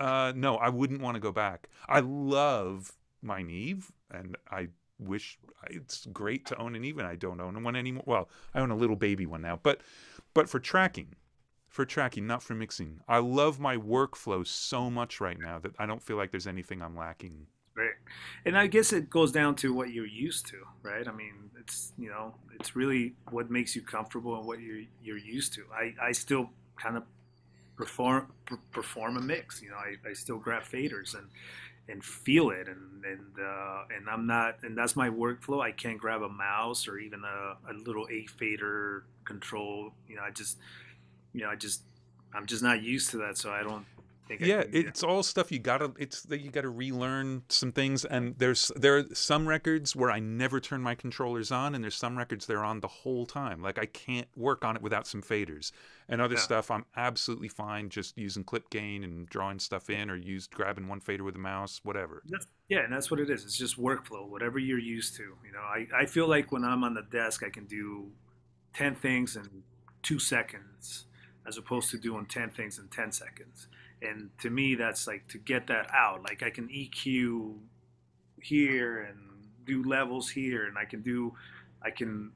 [SPEAKER 1] uh, no, I wouldn't want to go back. I love my Neve, and I wish it's great to own an Neve, and I don't own one anymore. Well, I own a little baby one now, but but for tracking, for tracking, not for mixing. I love my workflow so much right now that I don't feel like there's anything I'm lacking.
[SPEAKER 2] Right. And I guess it goes down to what you're used to, right? I mean, it's you know, it's really what makes you comfortable and what you're you're used to. I, I still kind of perform per- perform a mix. You know, I, I still grab faders and and feel it and and uh, and I'm not and that's my workflow. I can't grab a mouse or even a, a little eight fader control. You know, I just you know, I just I'm just not used to that, so I don't think. I
[SPEAKER 1] yeah
[SPEAKER 2] can-
[SPEAKER 1] it's all stuff you gotta it's that you gotta relearn some things and there's there are some records where i never turn my controllers on and there's some records they're on the whole time like i can't work on it without some faders and other
[SPEAKER 2] Yeah.
[SPEAKER 1] stuff i'm absolutely fine just using clip gain and drawing stuff in or used grabbing one fader with a mouse whatever
[SPEAKER 2] That's, yeah, and that's what it is. It's just workflow, whatever you're used to. You know, I, I feel like when I'm on the desk, I can do 10 things in two seconds as opposed to doing 10 things in 10 seconds. And to me, that's like to get that out. Like I can EQ here and do levels here, and I can do, I can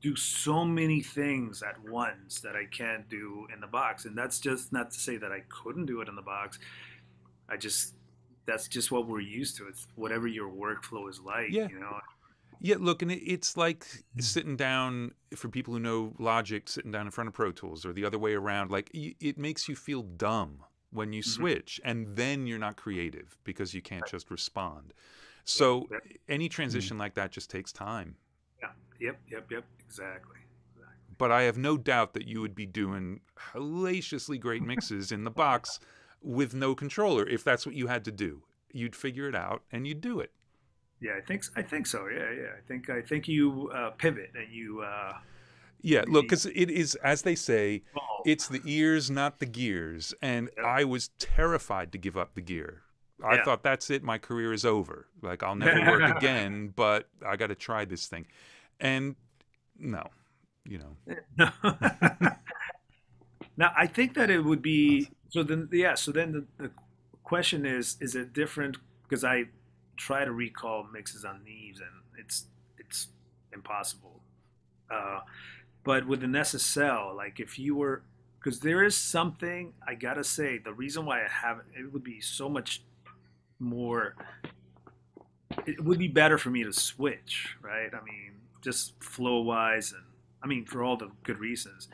[SPEAKER 2] do so many things at once that I can't do in the box. And that's just not to say that I couldn't do it in the box. I just that's just what we're used to. It's whatever your workflow is like.
[SPEAKER 1] Yeah.
[SPEAKER 2] You know.
[SPEAKER 1] Yeah, look, and it, it's like sitting down for people who know Logic, sitting down in front of Pro Tools, or the other way around. Like it makes you feel dumb when you
[SPEAKER 2] Mhm.
[SPEAKER 1] switch, and then you're not creative because you can't just respond. So
[SPEAKER 2] yeah.
[SPEAKER 1] any transition like that just takes time.
[SPEAKER 2] Yeah. Yep. Yep. Yep. Exactly. exactly.
[SPEAKER 1] But I have no doubt that you would be doing hellaciously great mixes in the box with no controller if that's what you had to do. You'd figure it out and you'd do it.
[SPEAKER 2] Yeah. I think. I think so. Yeah. Yeah. I think. I think you uh, pivot and you. Uh,
[SPEAKER 1] Yeah, look, because it is, as they say,
[SPEAKER 2] evolve.
[SPEAKER 1] it's the ears, not the gears. And
[SPEAKER 2] Yeah.
[SPEAKER 1] I was terrified to give up the gear. I
[SPEAKER 2] Yeah.
[SPEAKER 1] thought that's it. My career is over. Like I'll never work again. But I got to try this thing. And no, you know,
[SPEAKER 2] now I think that it would be so. Then yeah. So then the, the question is: Is it different? Because I try to recall mixes on Neves, and it's it's impossible. Uh, but with an SSL, like if you were, because there is something I gotta say. The reason why I haven't, it would be so much more. It would be better for me to switch, right? I mean, just flow wise, and I mean for all the good reasons.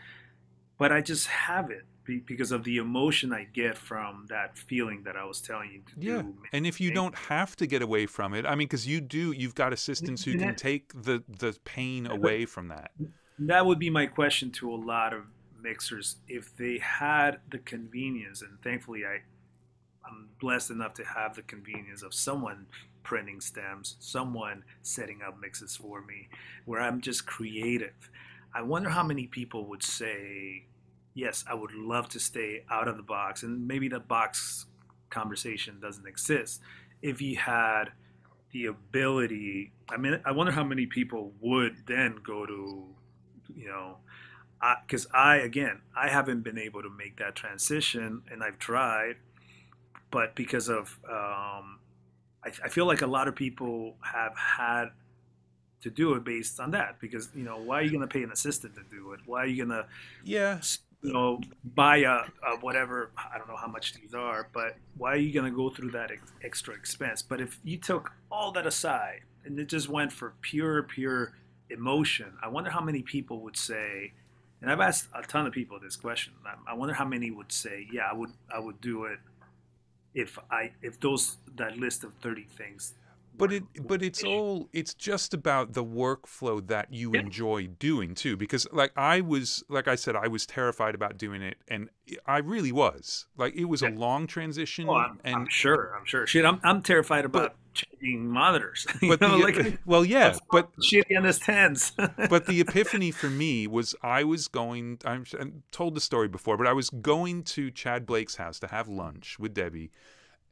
[SPEAKER 2] But I just have it because of the emotion I get from that feeling that I was telling you to
[SPEAKER 1] yeah.
[SPEAKER 2] do.
[SPEAKER 1] And if you
[SPEAKER 2] Thank-
[SPEAKER 1] don't have to get away from it, I mean, because you do, you've got assistants who can take the the pain away from that.
[SPEAKER 2] that would be my question to a lot of mixers if they had the convenience and thankfully i i'm blessed enough to have the convenience of someone printing stems someone setting up mixes for me where i'm just creative i wonder how many people would say yes i would love to stay out of the box and maybe the box conversation doesn't exist if you had the ability i mean i wonder how many people would then go to you know because I, again i haven't been able to make that transition and i've tried but because of um, I, I feel like a lot of people have had to do it based on that because you know why are you going to pay an assistant to do it why are you going to
[SPEAKER 1] Yeah.
[SPEAKER 2] You know buy a, a whatever i don't know how much these are but why are you going to go through that ex- extra expense? But if you took all that aside and it just went for pure pure emotion i wonder how many people would say and i've asked a ton of people this question i, I wonder how many would say yeah i would i would do it if i if those that list of 30 things
[SPEAKER 1] But it but it's all it's just about the workflow that you
[SPEAKER 2] Yeah.
[SPEAKER 1] enjoy doing too because like I was like I said I was terrified about doing it and I really was. Like it was a long oh, transition
[SPEAKER 2] oh, I'm,
[SPEAKER 1] and
[SPEAKER 2] I'm sure i'm sure. Shit i'm, I'm terrified about changing monitors
[SPEAKER 1] but
[SPEAKER 2] know,
[SPEAKER 1] the,
[SPEAKER 2] like
[SPEAKER 1] well yeah, but
[SPEAKER 2] shitty ns10s
[SPEAKER 1] but the epiphany for me was I was going I'm, I told the story before but I was going to Chad Blake's house to have lunch with Debbie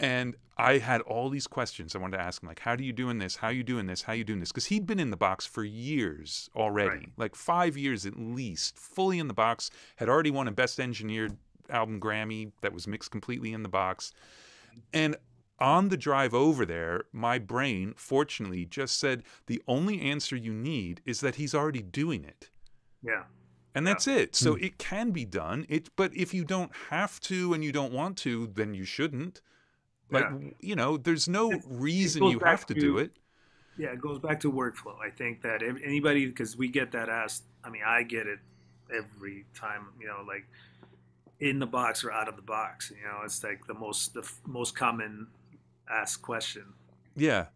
[SPEAKER 1] and I had all these questions I wanted to ask him like how do you doing this how are you doing this how are you doing this because he'd been in the box for years already
[SPEAKER 2] Right.
[SPEAKER 1] like 5 years at least fully in the box had already won a best engineered album Grammy that was mixed completely in the box and on the drive over there, my brain, fortunately, just said the only answer you need is that he's already doing it.
[SPEAKER 2] yeah
[SPEAKER 1] And that's it. So hmm. it can be done. It but if you don't have to and you don't want to, then you shouldn't. Like
[SPEAKER 2] Yeah.
[SPEAKER 1] you know, there's no
[SPEAKER 2] It-
[SPEAKER 1] reason
[SPEAKER 2] goes
[SPEAKER 1] you have to do it.
[SPEAKER 2] Yeah, it goes back to workflow. I think that if anybody, because we get that asked, I mean, I get it every time, you know, like in the box or out of the box. You know, it's like the most the f- most common asked question.
[SPEAKER 1] Yeah.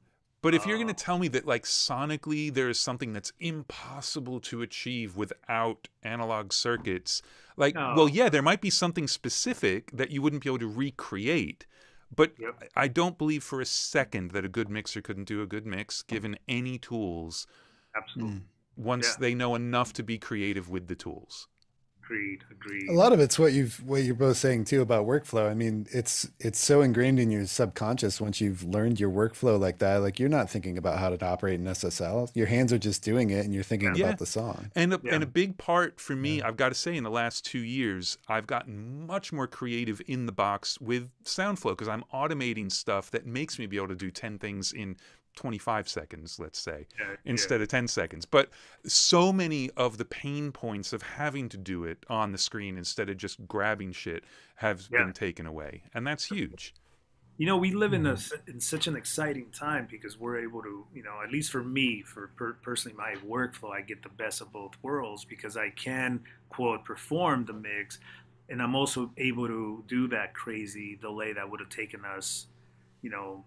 [SPEAKER 1] But if you're going
[SPEAKER 2] Uh,
[SPEAKER 1] to tell me that like sonically there is something that's impossible to achieve without analog circuits, like
[SPEAKER 2] No.
[SPEAKER 1] well yeah, there might be something specific that you wouldn't be able to recreate. But
[SPEAKER 2] Yep.
[SPEAKER 1] I don't believe for a second that a good mixer couldn't do a good mix mm. given any tools
[SPEAKER 2] absolutely mm,
[SPEAKER 1] once
[SPEAKER 2] Yeah.
[SPEAKER 1] they know enough to be creative with the tools.
[SPEAKER 2] Agreed. Agreed.
[SPEAKER 3] A lot of it's what you've what you're both saying too about workflow. I mean, it's it's so ingrained in your subconscious once you've learned your workflow like that. Like you're not thinking about how to operate in SSL. Your hands are just doing it, and you're thinking
[SPEAKER 1] Yeah.
[SPEAKER 3] about the song.
[SPEAKER 1] And a,
[SPEAKER 2] Yeah.
[SPEAKER 1] and a big part for me, I've got to say, in the last two years, I've gotten much more creative in the box with SoundFlow because I'm automating stuff that makes me be able to do 10 things in 25 seconds, let's say,
[SPEAKER 2] Yeah, yeah.
[SPEAKER 1] instead of 10 seconds. But so many of the pain points of having to do it on the screen instead of just grabbing shit have
[SPEAKER 2] Yeah.
[SPEAKER 1] been taken away. And that's huge.
[SPEAKER 2] you know we live in a
[SPEAKER 1] Mm-hmm.
[SPEAKER 2] in such an exciting time because we're able to you know at least for me for per, personally my workflow i get the best of both worlds because i can quote perform the mix and i'm also able to do that crazy delay that would have taken us you know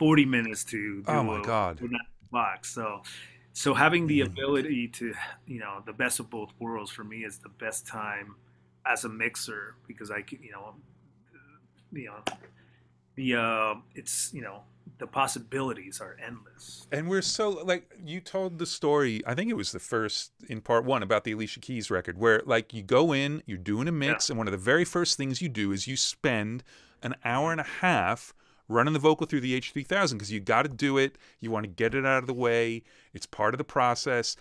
[SPEAKER 2] 40 minutes to do
[SPEAKER 1] Oh my
[SPEAKER 2] a-
[SPEAKER 1] God.
[SPEAKER 2] box so so having the ability to you know the best of both worlds for me is the best time as a mixer because i can you know you know the uh, it's you know the possibilities are endless.
[SPEAKER 1] And we're so like you told the story. I think it was the first in part one about the Alicia Keys record, where like you go in, you're doing a mix, and one of the very first things you do is you spend an hour and a half running the vocal through the H3000 because you got to do it. You want to get it out of the way. It's part of the process.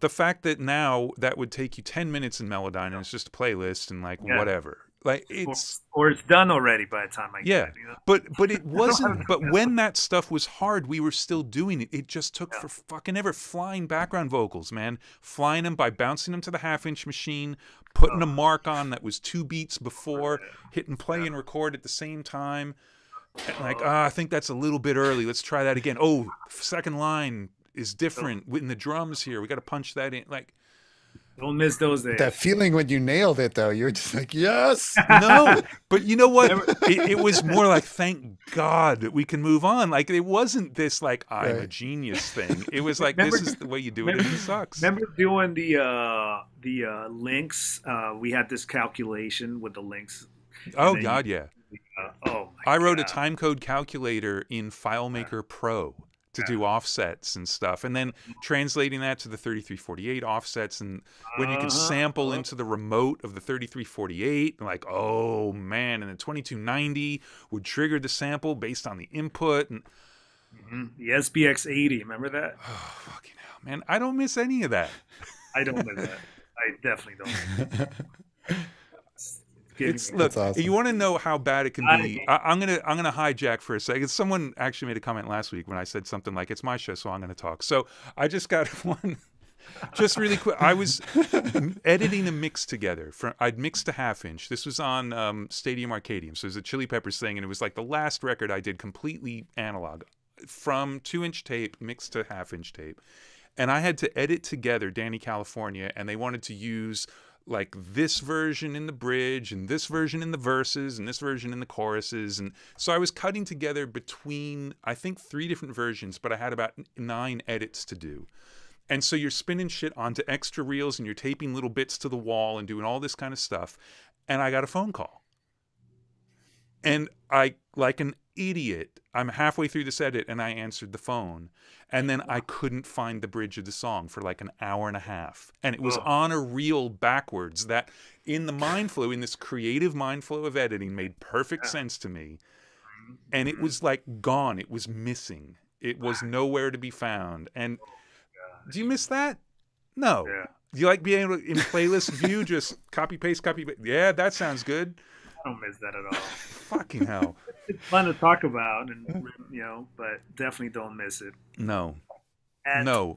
[SPEAKER 1] The fact that now that would take you 10 minutes in Melodyne and it's just a playlist and like
[SPEAKER 2] Yeah.
[SPEAKER 1] whatever. Like
[SPEAKER 2] Or,
[SPEAKER 1] it's
[SPEAKER 2] or it's done already by the time I get
[SPEAKER 1] Yeah.
[SPEAKER 2] it. You know?
[SPEAKER 1] but but it wasn't. but when that stuff was hard, we were still doing it. It just took for fucking ever flying background vocals, man. Flying them by bouncing them to the half inch machine, putting a mark on that was two beats before, hitting play and record at the same time. And like, ah, I think that's a little bit early. Let's try that again. Oh, second line is different in the drums here. We got to punch that in. Like,
[SPEAKER 2] Don't miss those days.
[SPEAKER 3] That feeling when you nailed it, though, you're just like, yes.
[SPEAKER 1] no, but you know what? It, it was more like, thank God that we can move on. Like it wasn't this like I'm a genius thing. It was like
[SPEAKER 2] Remember-
[SPEAKER 1] this is the way you do it, and it sucks.
[SPEAKER 2] Remember doing the uh, the uh, Lynx? Uh, we had this calculation with the Lynx.
[SPEAKER 1] Oh
[SPEAKER 2] then-
[SPEAKER 1] God, yeah.
[SPEAKER 2] Uh, oh,
[SPEAKER 1] I wrote a
[SPEAKER 2] God.
[SPEAKER 1] time code calculator in FileMaker Pro to do offsets and stuff, and then translating that to the 3348 offsets, and when you could
[SPEAKER 2] Uh-huh.
[SPEAKER 1] sample into the remote of the 3348, like, oh man, and the 2290 would trigger the sample based on the input, and
[SPEAKER 2] Mhm. The SBX 80. Remember that?
[SPEAKER 1] oh fucking hell, man, I don't miss any of that.
[SPEAKER 2] I don't miss that. I definitely don't. It's getting
[SPEAKER 1] It's look.
[SPEAKER 3] That's awesome.
[SPEAKER 1] You want to know how bad it can be? I, I'm gonna I'm gonna hijack for a second. Someone actually made a comment last week when I said something like, "It's my show, so I'm gonna talk." So I just got one. Just really quick, I was editing a mix together. From I'd mixed a half inch. This was on um, Stadium Arcadium, so it was a Chili Peppers thing, and it was like the last record I did completely analog, from two inch tape mixed to half inch tape, and I had to edit together Dani California, and they wanted to use like this version in the bridge and this version in the verses and this version in the choruses and so I was cutting together between I think three different versions but I had about 9 edits to do. And so you're spinning shit onto extra reels and you're taping little bits to the wall and doing all this kind of stuff and I got a phone call. And I like an idiot, I'm halfway through this edit and I answered the phone and then I couldn't find the bridge of the song for like an hour and a half. And it was
[SPEAKER 2] Ugh.
[SPEAKER 1] on a reel backwards that in the mind flow, in this creative mind flow of editing, made perfect
[SPEAKER 2] Yeah.
[SPEAKER 1] sense to me. Mm-hmm. And it mm-hmm. was like gone. It was missing. It was nowhere to be found. And oh do you miss that? No.
[SPEAKER 2] Yeah.
[SPEAKER 1] Do you like being able to, in playlist view, just copy paste, copy paste? Yeah, that sounds good.
[SPEAKER 2] I don't miss that at all.
[SPEAKER 1] Fucking hell.
[SPEAKER 2] It's fun to talk about, and you know, but definitely don't miss it.
[SPEAKER 1] No.
[SPEAKER 2] And
[SPEAKER 1] no.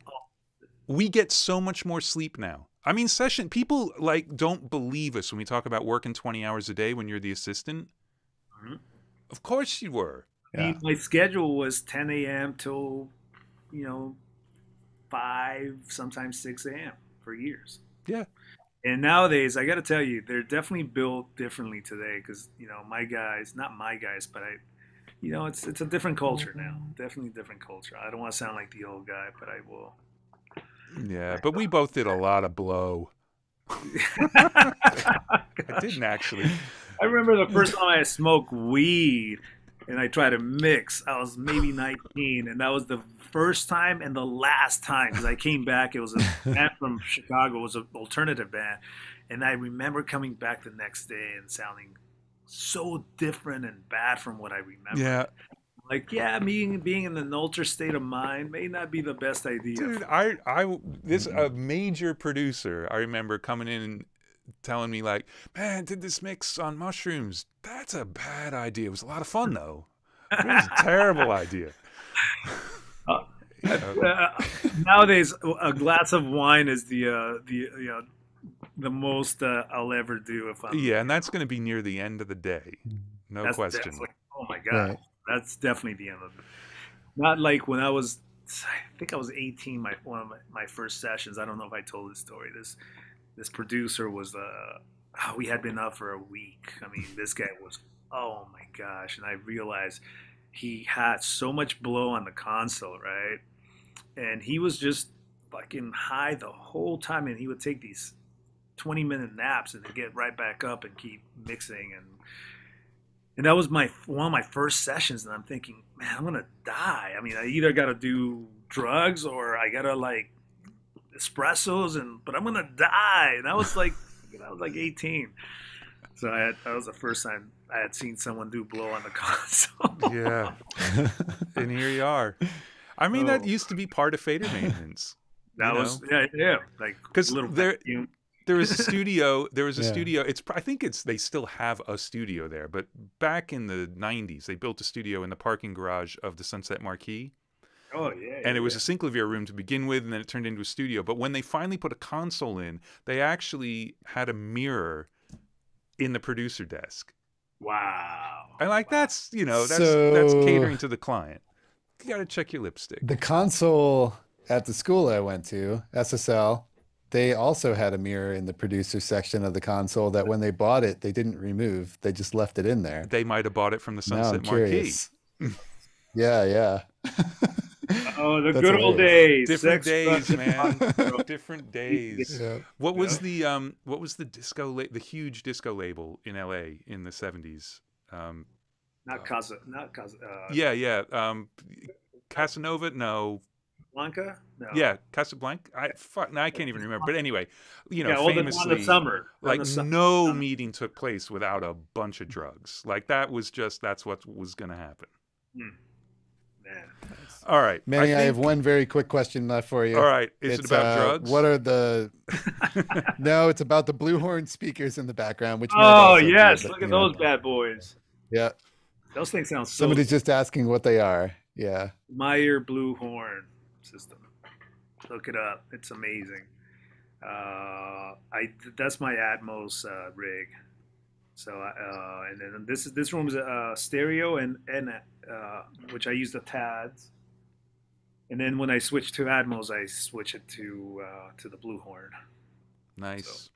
[SPEAKER 1] We get so much more sleep now. I mean, session people like don't believe us when we talk about working 20 hours a day when you're the assistant.
[SPEAKER 2] Mhm.
[SPEAKER 1] Of course you were.
[SPEAKER 3] Yeah.
[SPEAKER 2] my schedule was 10 a.m. till you know five, sometimes 6 a.m. for years.
[SPEAKER 1] Yeah.
[SPEAKER 2] And nowadays, I got to tell you, they're definitely built differently today because you know my guys, not my guys, but I, you know, it's it's a different culture now. Definitely different culture. I don't want to sound like the old guy, but I will.
[SPEAKER 1] Yeah, but we both did a lot of blow. I didn't actually.
[SPEAKER 2] I remember the first time I smoked weed and I tried to mix. I was maybe 19, and that was the first time and the last time because I came back. It was a band from Chicago. It was an alternative band, and I remember coming back the next day and sounding so different and bad from what I remember.
[SPEAKER 1] Yeah.
[SPEAKER 2] Like yeah, being being in an altered state of mind may not be the best idea.
[SPEAKER 1] Dude, I, I, this a major producer. I remember coming in and telling me like, "Man, did this mix on mushrooms? That's a bad idea. It was a lot of fun though. It was a terrible idea."
[SPEAKER 2] Uh, uh, nowadays, a glass of wine is the uh, the you know the most uh, I'll ever do if I'm.
[SPEAKER 1] Yeah, and that's going to be near the end of the day, no
[SPEAKER 2] That's
[SPEAKER 1] question.
[SPEAKER 2] oh my god,
[SPEAKER 3] Right.
[SPEAKER 2] that's definitely the end of it. Not like when I was, I think I was 18. My one of my, my first sessions. I don't know if I told this story. This this producer was uh, oh, we had been up for a week. I mean, this guy was oh my gosh, and I realized he had so much blow on the console, right? And he was just fucking high the whole time, and he would take these 20 minute naps and then get right back up and keep mixing and and that was my one of my first sessions and i'm thinking man i'm gonna die i mean i either gotta do drugs or i gotta like espressos and but i'm gonna die and i was like i was like 18 so I had, that was the first time i had seen someone do blow on the console
[SPEAKER 1] yeah, and here you are. I mean, that
[SPEAKER 2] Oh.
[SPEAKER 1] used to be part of fader maintenance.
[SPEAKER 2] that
[SPEAKER 1] You
[SPEAKER 2] was yeah yeah like
[SPEAKER 1] 'Cause
[SPEAKER 2] little
[SPEAKER 1] there-
[SPEAKER 2] vacuum.
[SPEAKER 1] There was a studio. There was a
[SPEAKER 3] Yeah.
[SPEAKER 1] studio. It's. I think it's. They still have a studio there. But back in the '90s, they built a studio in the parking garage of the Sunset Marquis,
[SPEAKER 2] oh yeah
[SPEAKER 1] and it was
[SPEAKER 2] yeah.
[SPEAKER 1] a Synclavier room to begin with, and then it turned into a studio. But when they finally put a console in, they actually had a mirror in the producer desk.
[SPEAKER 2] wow
[SPEAKER 1] And like that's you know that's that's catering to the client. You got to check your lipstick.
[SPEAKER 3] The console at the school I went to, SSL, they also had a mirror in the producer section of the console that when they bought it, they didn't remove. They just left it in there.
[SPEAKER 1] They might have bought it from the
[SPEAKER 3] Now I'm
[SPEAKER 1] Sunset Marquis.
[SPEAKER 3] curious. yeah, yeah.
[SPEAKER 2] oh the
[SPEAKER 3] That's
[SPEAKER 2] good old days
[SPEAKER 1] Different
[SPEAKER 2] Sex,
[SPEAKER 1] days, man. Different days.
[SPEAKER 3] Yeah.
[SPEAKER 1] What was the um? What was the disco? La- the huge disco label in L.A. in the seventies. Um,
[SPEAKER 2] Not Casa, not Casa. Uh,
[SPEAKER 1] yeah, yeah. Um, Casanova? No.
[SPEAKER 2] Blanca. No.
[SPEAKER 1] Yeah, Casablanca. I fuck. Now I can't even remember. But anyway, you know,
[SPEAKER 2] yeah, all the,
[SPEAKER 1] famously,
[SPEAKER 2] on the summer.
[SPEAKER 1] like
[SPEAKER 2] the su-
[SPEAKER 1] no
[SPEAKER 2] summer.
[SPEAKER 1] meeting took place without a bunch of drugs. Like that was just that's what was going to happen.
[SPEAKER 2] Man.
[SPEAKER 1] All right,
[SPEAKER 3] Manny, I, have one very quick question left for you.
[SPEAKER 1] All right, is
[SPEAKER 3] It's,
[SPEAKER 1] it about
[SPEAKER 3] uh,
[SPEAKER 1] drugs?
[SPEAKER 3] What are the? no, it's about the blue horn speakers in the background. Which
[SPEAKER 2] Oh
[SPEAKER 3] also be
[SPEAKER 2] yes, look
[SPEAKER 3] you
[SPEAKER 2] at
[SPEAKER 3] know.
[SPEAKER 2] those bad boys.
[SPEAKER 3] Yeah,
[SPEAKER 2] Those things sound so.
[SPEAKER 3] somebody's just asking what they are. Yeah,
[SPEAKER 2] Meyer Blue Horn system. Look it up. It's amazing. Uh, I that's my Atmos uh, rig. So uh, and then this is this room is uh, stereo and and uh, which I use the Tads. And then when I switch to Atmos, I switch it to uh, to the Blue Horn.
[SPEAKER 1] Nice.
[SPEAKER 3] So-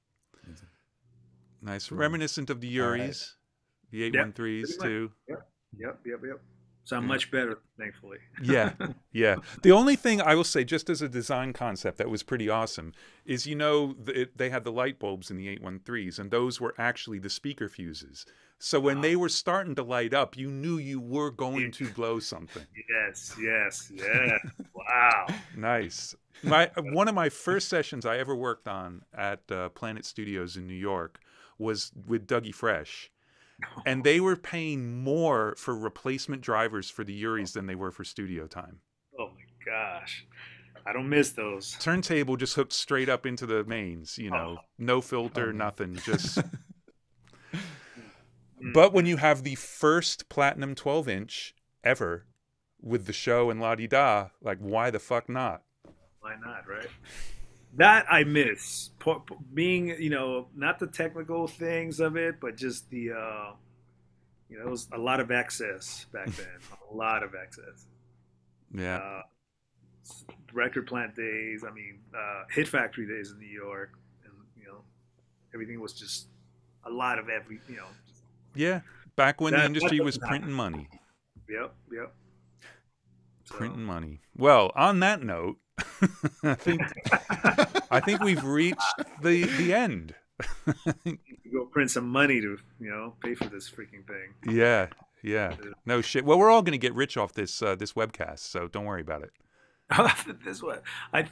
[SPEAKER 1] Nice. Reminiscent of the
[SPEAKER 3] All right.
[SPEAKER 1] UREIs, the
[SPEAKER 2] Yep,
[SPEAKER 1] 813s
[SPEAKER 2] pretty much.
[SPEAKER 1] too.
[SPEAKER 2] Yep, yep, yep. So I'm much better, thankfully.
[SPEAKER 1] Yeah. Yeah. The only thing I will say, just as a design concept that was pretty awesome, is you know, it, they had the light bulbs in the 813s, and those were actually the speaker fuses. So when they were starting to light up, you knew you were going to blow something.
[SPEAKER 2] Yes, yes, yes. wow.
[SPEAKER 1] Nice. My one of my first sessions I ever worked on at uh, Planet Studios in New York was with Dougie Fresh, and they were paying more for replacement drivers for the UREIs than they were for studio time.
[SPEAKER 2] Oh my gosh. I don't miss those.
[SPEAKER 1] Turntable just hooked straight up into the mains, you know, no filter,
[SPEAKER 3] Oh.
[SPEAKER 1] nothing, just.
[SPEAKER 2] Mm.
[SPEAKER 1] but when you have the first platinum 12 inch ever with the show and la di da, like why the fuck not?
[SPEAKER 2] Why not, right? That I miss. Being, you know, not the technical things of it, but just the, uh, you know, it was a lot of access back then. a lot of access.
[SPEAKER 1] Yeah.
[SPEAKER 2] Uh, Record Plant days. I mean, uh, Hit Factory days in New York, and you know, everything was just a lot of every. You know,
[SPEAKER 1] Yeah, back when the industry was
[SPEAKER 2] was not-
[SPEAKER 1] printing money.
[SPEAKER 2] Yep, yep. So,
[SPEAKER 1] Printing money. Well, on that note, I think I think we've reached the the end.
[SPEAKER 2] you can go print some money to you know pay for this freaking thing.
[SPEAKER 1] Yeah, yeah. No shit. Well, we're all gonna get rich off this uh, this webcast, so don't worry about it.
[SPEAKER 2] this one, I,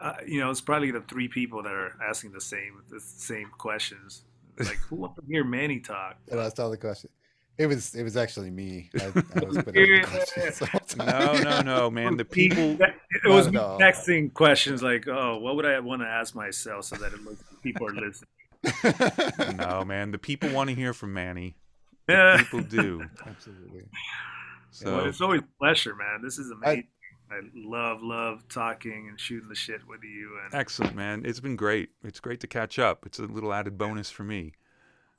[SPEAKER 2] uh, you know, it's probably the three people that are asking the same the same questions. Like, who wants to hear Manny talk?
[SPEAKER 3] And that's all the question. It was it was actually me. I, I was putting out the the whole.
[SPEAKER 1] No, no, no, man. The people.
[SPEAKER 2] It was
[SPEAKER 3] Not
[SPEAKER 2] me texting questions like, "Oh, what would I want to ask myself so that it looks like people are listening."
[SPEAKER 1] No, man. The people want to hear from Manny. The
[SPEAKER 2] Yeah.
[SPEAKER 1] people do.
[SPEAKER 3] Absolutely.
[SPEAKER 1] So
[SPEAKER 2] Well, it's always a pleasure, man. This is amazing. I, love, love talking and shooting the shit with you. And
[SPEAKER 1] excellent, man. It's been great. It's great to catch up. It's a little added bonus for me.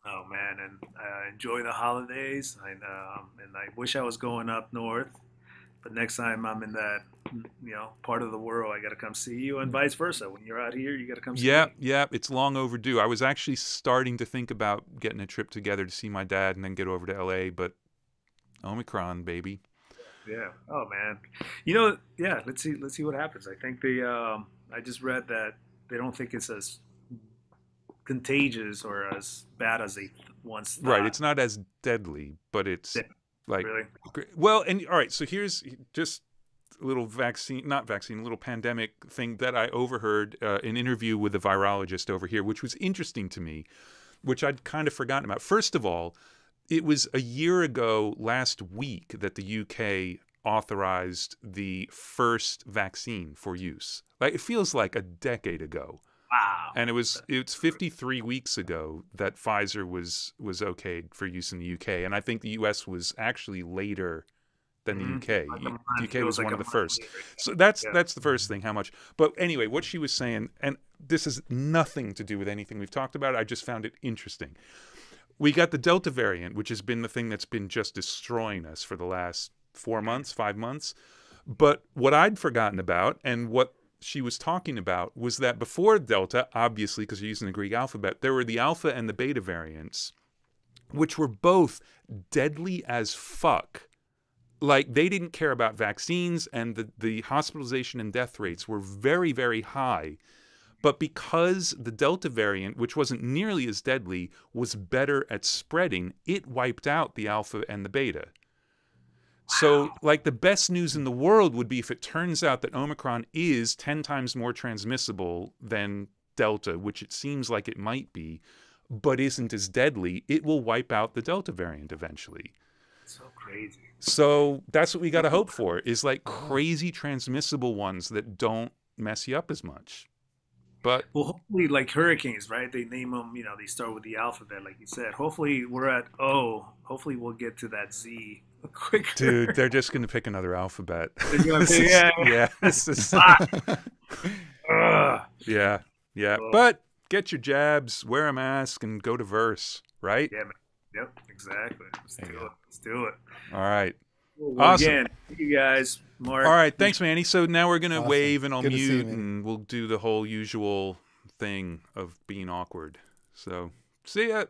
[SPEAKER 2] Oh man, and uh, enjoy the holidays. I um, and I wish I was going up north, but next time I'm in that you know part of the world, I got to come see you, and vice versa. When you're out here, you got to come. see
[SPEAKER 1] Yeah,
[SPEAKER 2] me.
[SPEAKER 1] yeah. It's long overdue. I was actually starting to think about getting a trip together to see my dad and then get over to LA, but Omicron, baby.
[SPEAKER 2] Yeah. Oh man. You know, yeah. Let's see. Let's see what happens. I think the. Um, I just read that they don't think it's as contagious or as bad as they once thought.
[SPEAKER 1] Right. It's not as deadly, but it's
[SPEAKER 2] Yeah,
[SPEAKER 1] like
[SPEAKER 2] really.
[SPEAKER 1] Great. Well, and all right, so here's just a little vaccine, not vaccine, a little pandemic thing that I overheard uh, an interview with a virologist over here, which was interesting to me, which I'd kind of forgotten about. First of all, it was a year ago last week that the UK authorized the first vaccine for use. Like it feels like a decade ago
[SPEAKER 2] Wow.
[SPEAKER 1] and it was it's 53 weeks ago that Pfizer was was okayed for use in the UK, and I think the US was actually later than the mm-hmm. UK.
[SPEAKER 2] Like a
[SPEAKER 1] The
[SPEAKER 2] month-
[SPEAKER 1] UK was
[SPEAKER 2] like
[SPEAKER 1] one of the first.
[SPEAKER 2] later.
[SPEAKER 1] So that's
[SPEAKER 2] Yeah.
[SPEAKER 1] that's the first thing. How much? But anyway, what she was saying, and this has nothing to do with anything we've talked about. I just found it interesting. We got the Delta variant, which has been the thing that's been just destroying us for the last four months, five months. But what I'd forgotten about, and what she was talking about, was that before Delta, obviously because you're using the Greek alphabet, there were the Alpha and the Beta variants, which were both deadly as fuck. Like they didn't care about vaccines and the, the hospitalization and death rates were very very high. But because the delta variant which wasn't nearly as deadly was better at spreading it wiped out the alpha and the beta so like the best news in the world would be if it turns out that omicron is 10 times more transmissible than delta which it seems like it might be but isn't as deadly it will wipe out the delta variant eventually
[SPEAKER 2] So crazy.
[SPEAKER 1] so that's what we got to hope for is like uh-huh. crazy transmissible ones that don't mess you up as much. But
[SPEAKER 2] Well, hopefully, like hurricanes, right? They name them. You know, they start with the alphabet, like you said. Hopefully, we're at O. Hopefully, we'll get to that Z quicker.
[SPEAKER 1] dude, they're just going to pick another alphabet. This
[SPEAKER 2] pick-
[SPEAKER 1] is-
[SPEAKER 2] yeah.
[SPEAKER 1] yeah, this is- yeah, yeah.
[SPEAKER 2] Oh.
[SPEAKER 1] But get your jabs, wear a mask, and go to verse, right?
[SPEAKER 2] Yeah, man. Yep, exactly. Let's
[SPEAKER 1] There
[SPEAKER 2] do
[SPEAKER 1] you
[SPEAKER 2] it. Let's do it.
[SPEAKER 1] All right.
[SPEAKER 2] Well,
[SPEAKER 1] Awesome.
[SPEAKER 2] Again, thank you guys, Mark.
[SPEAKER 1] All right. Thanks, Manny. So now we're going to
[SPEAKER 3] Awesome.
[SPEAKER 1] wave and I'll
[SPEAKER 3] Good to see you,
[SPEAKER 1] mute and we'll do the whole usual thing of being awkward. So see ya.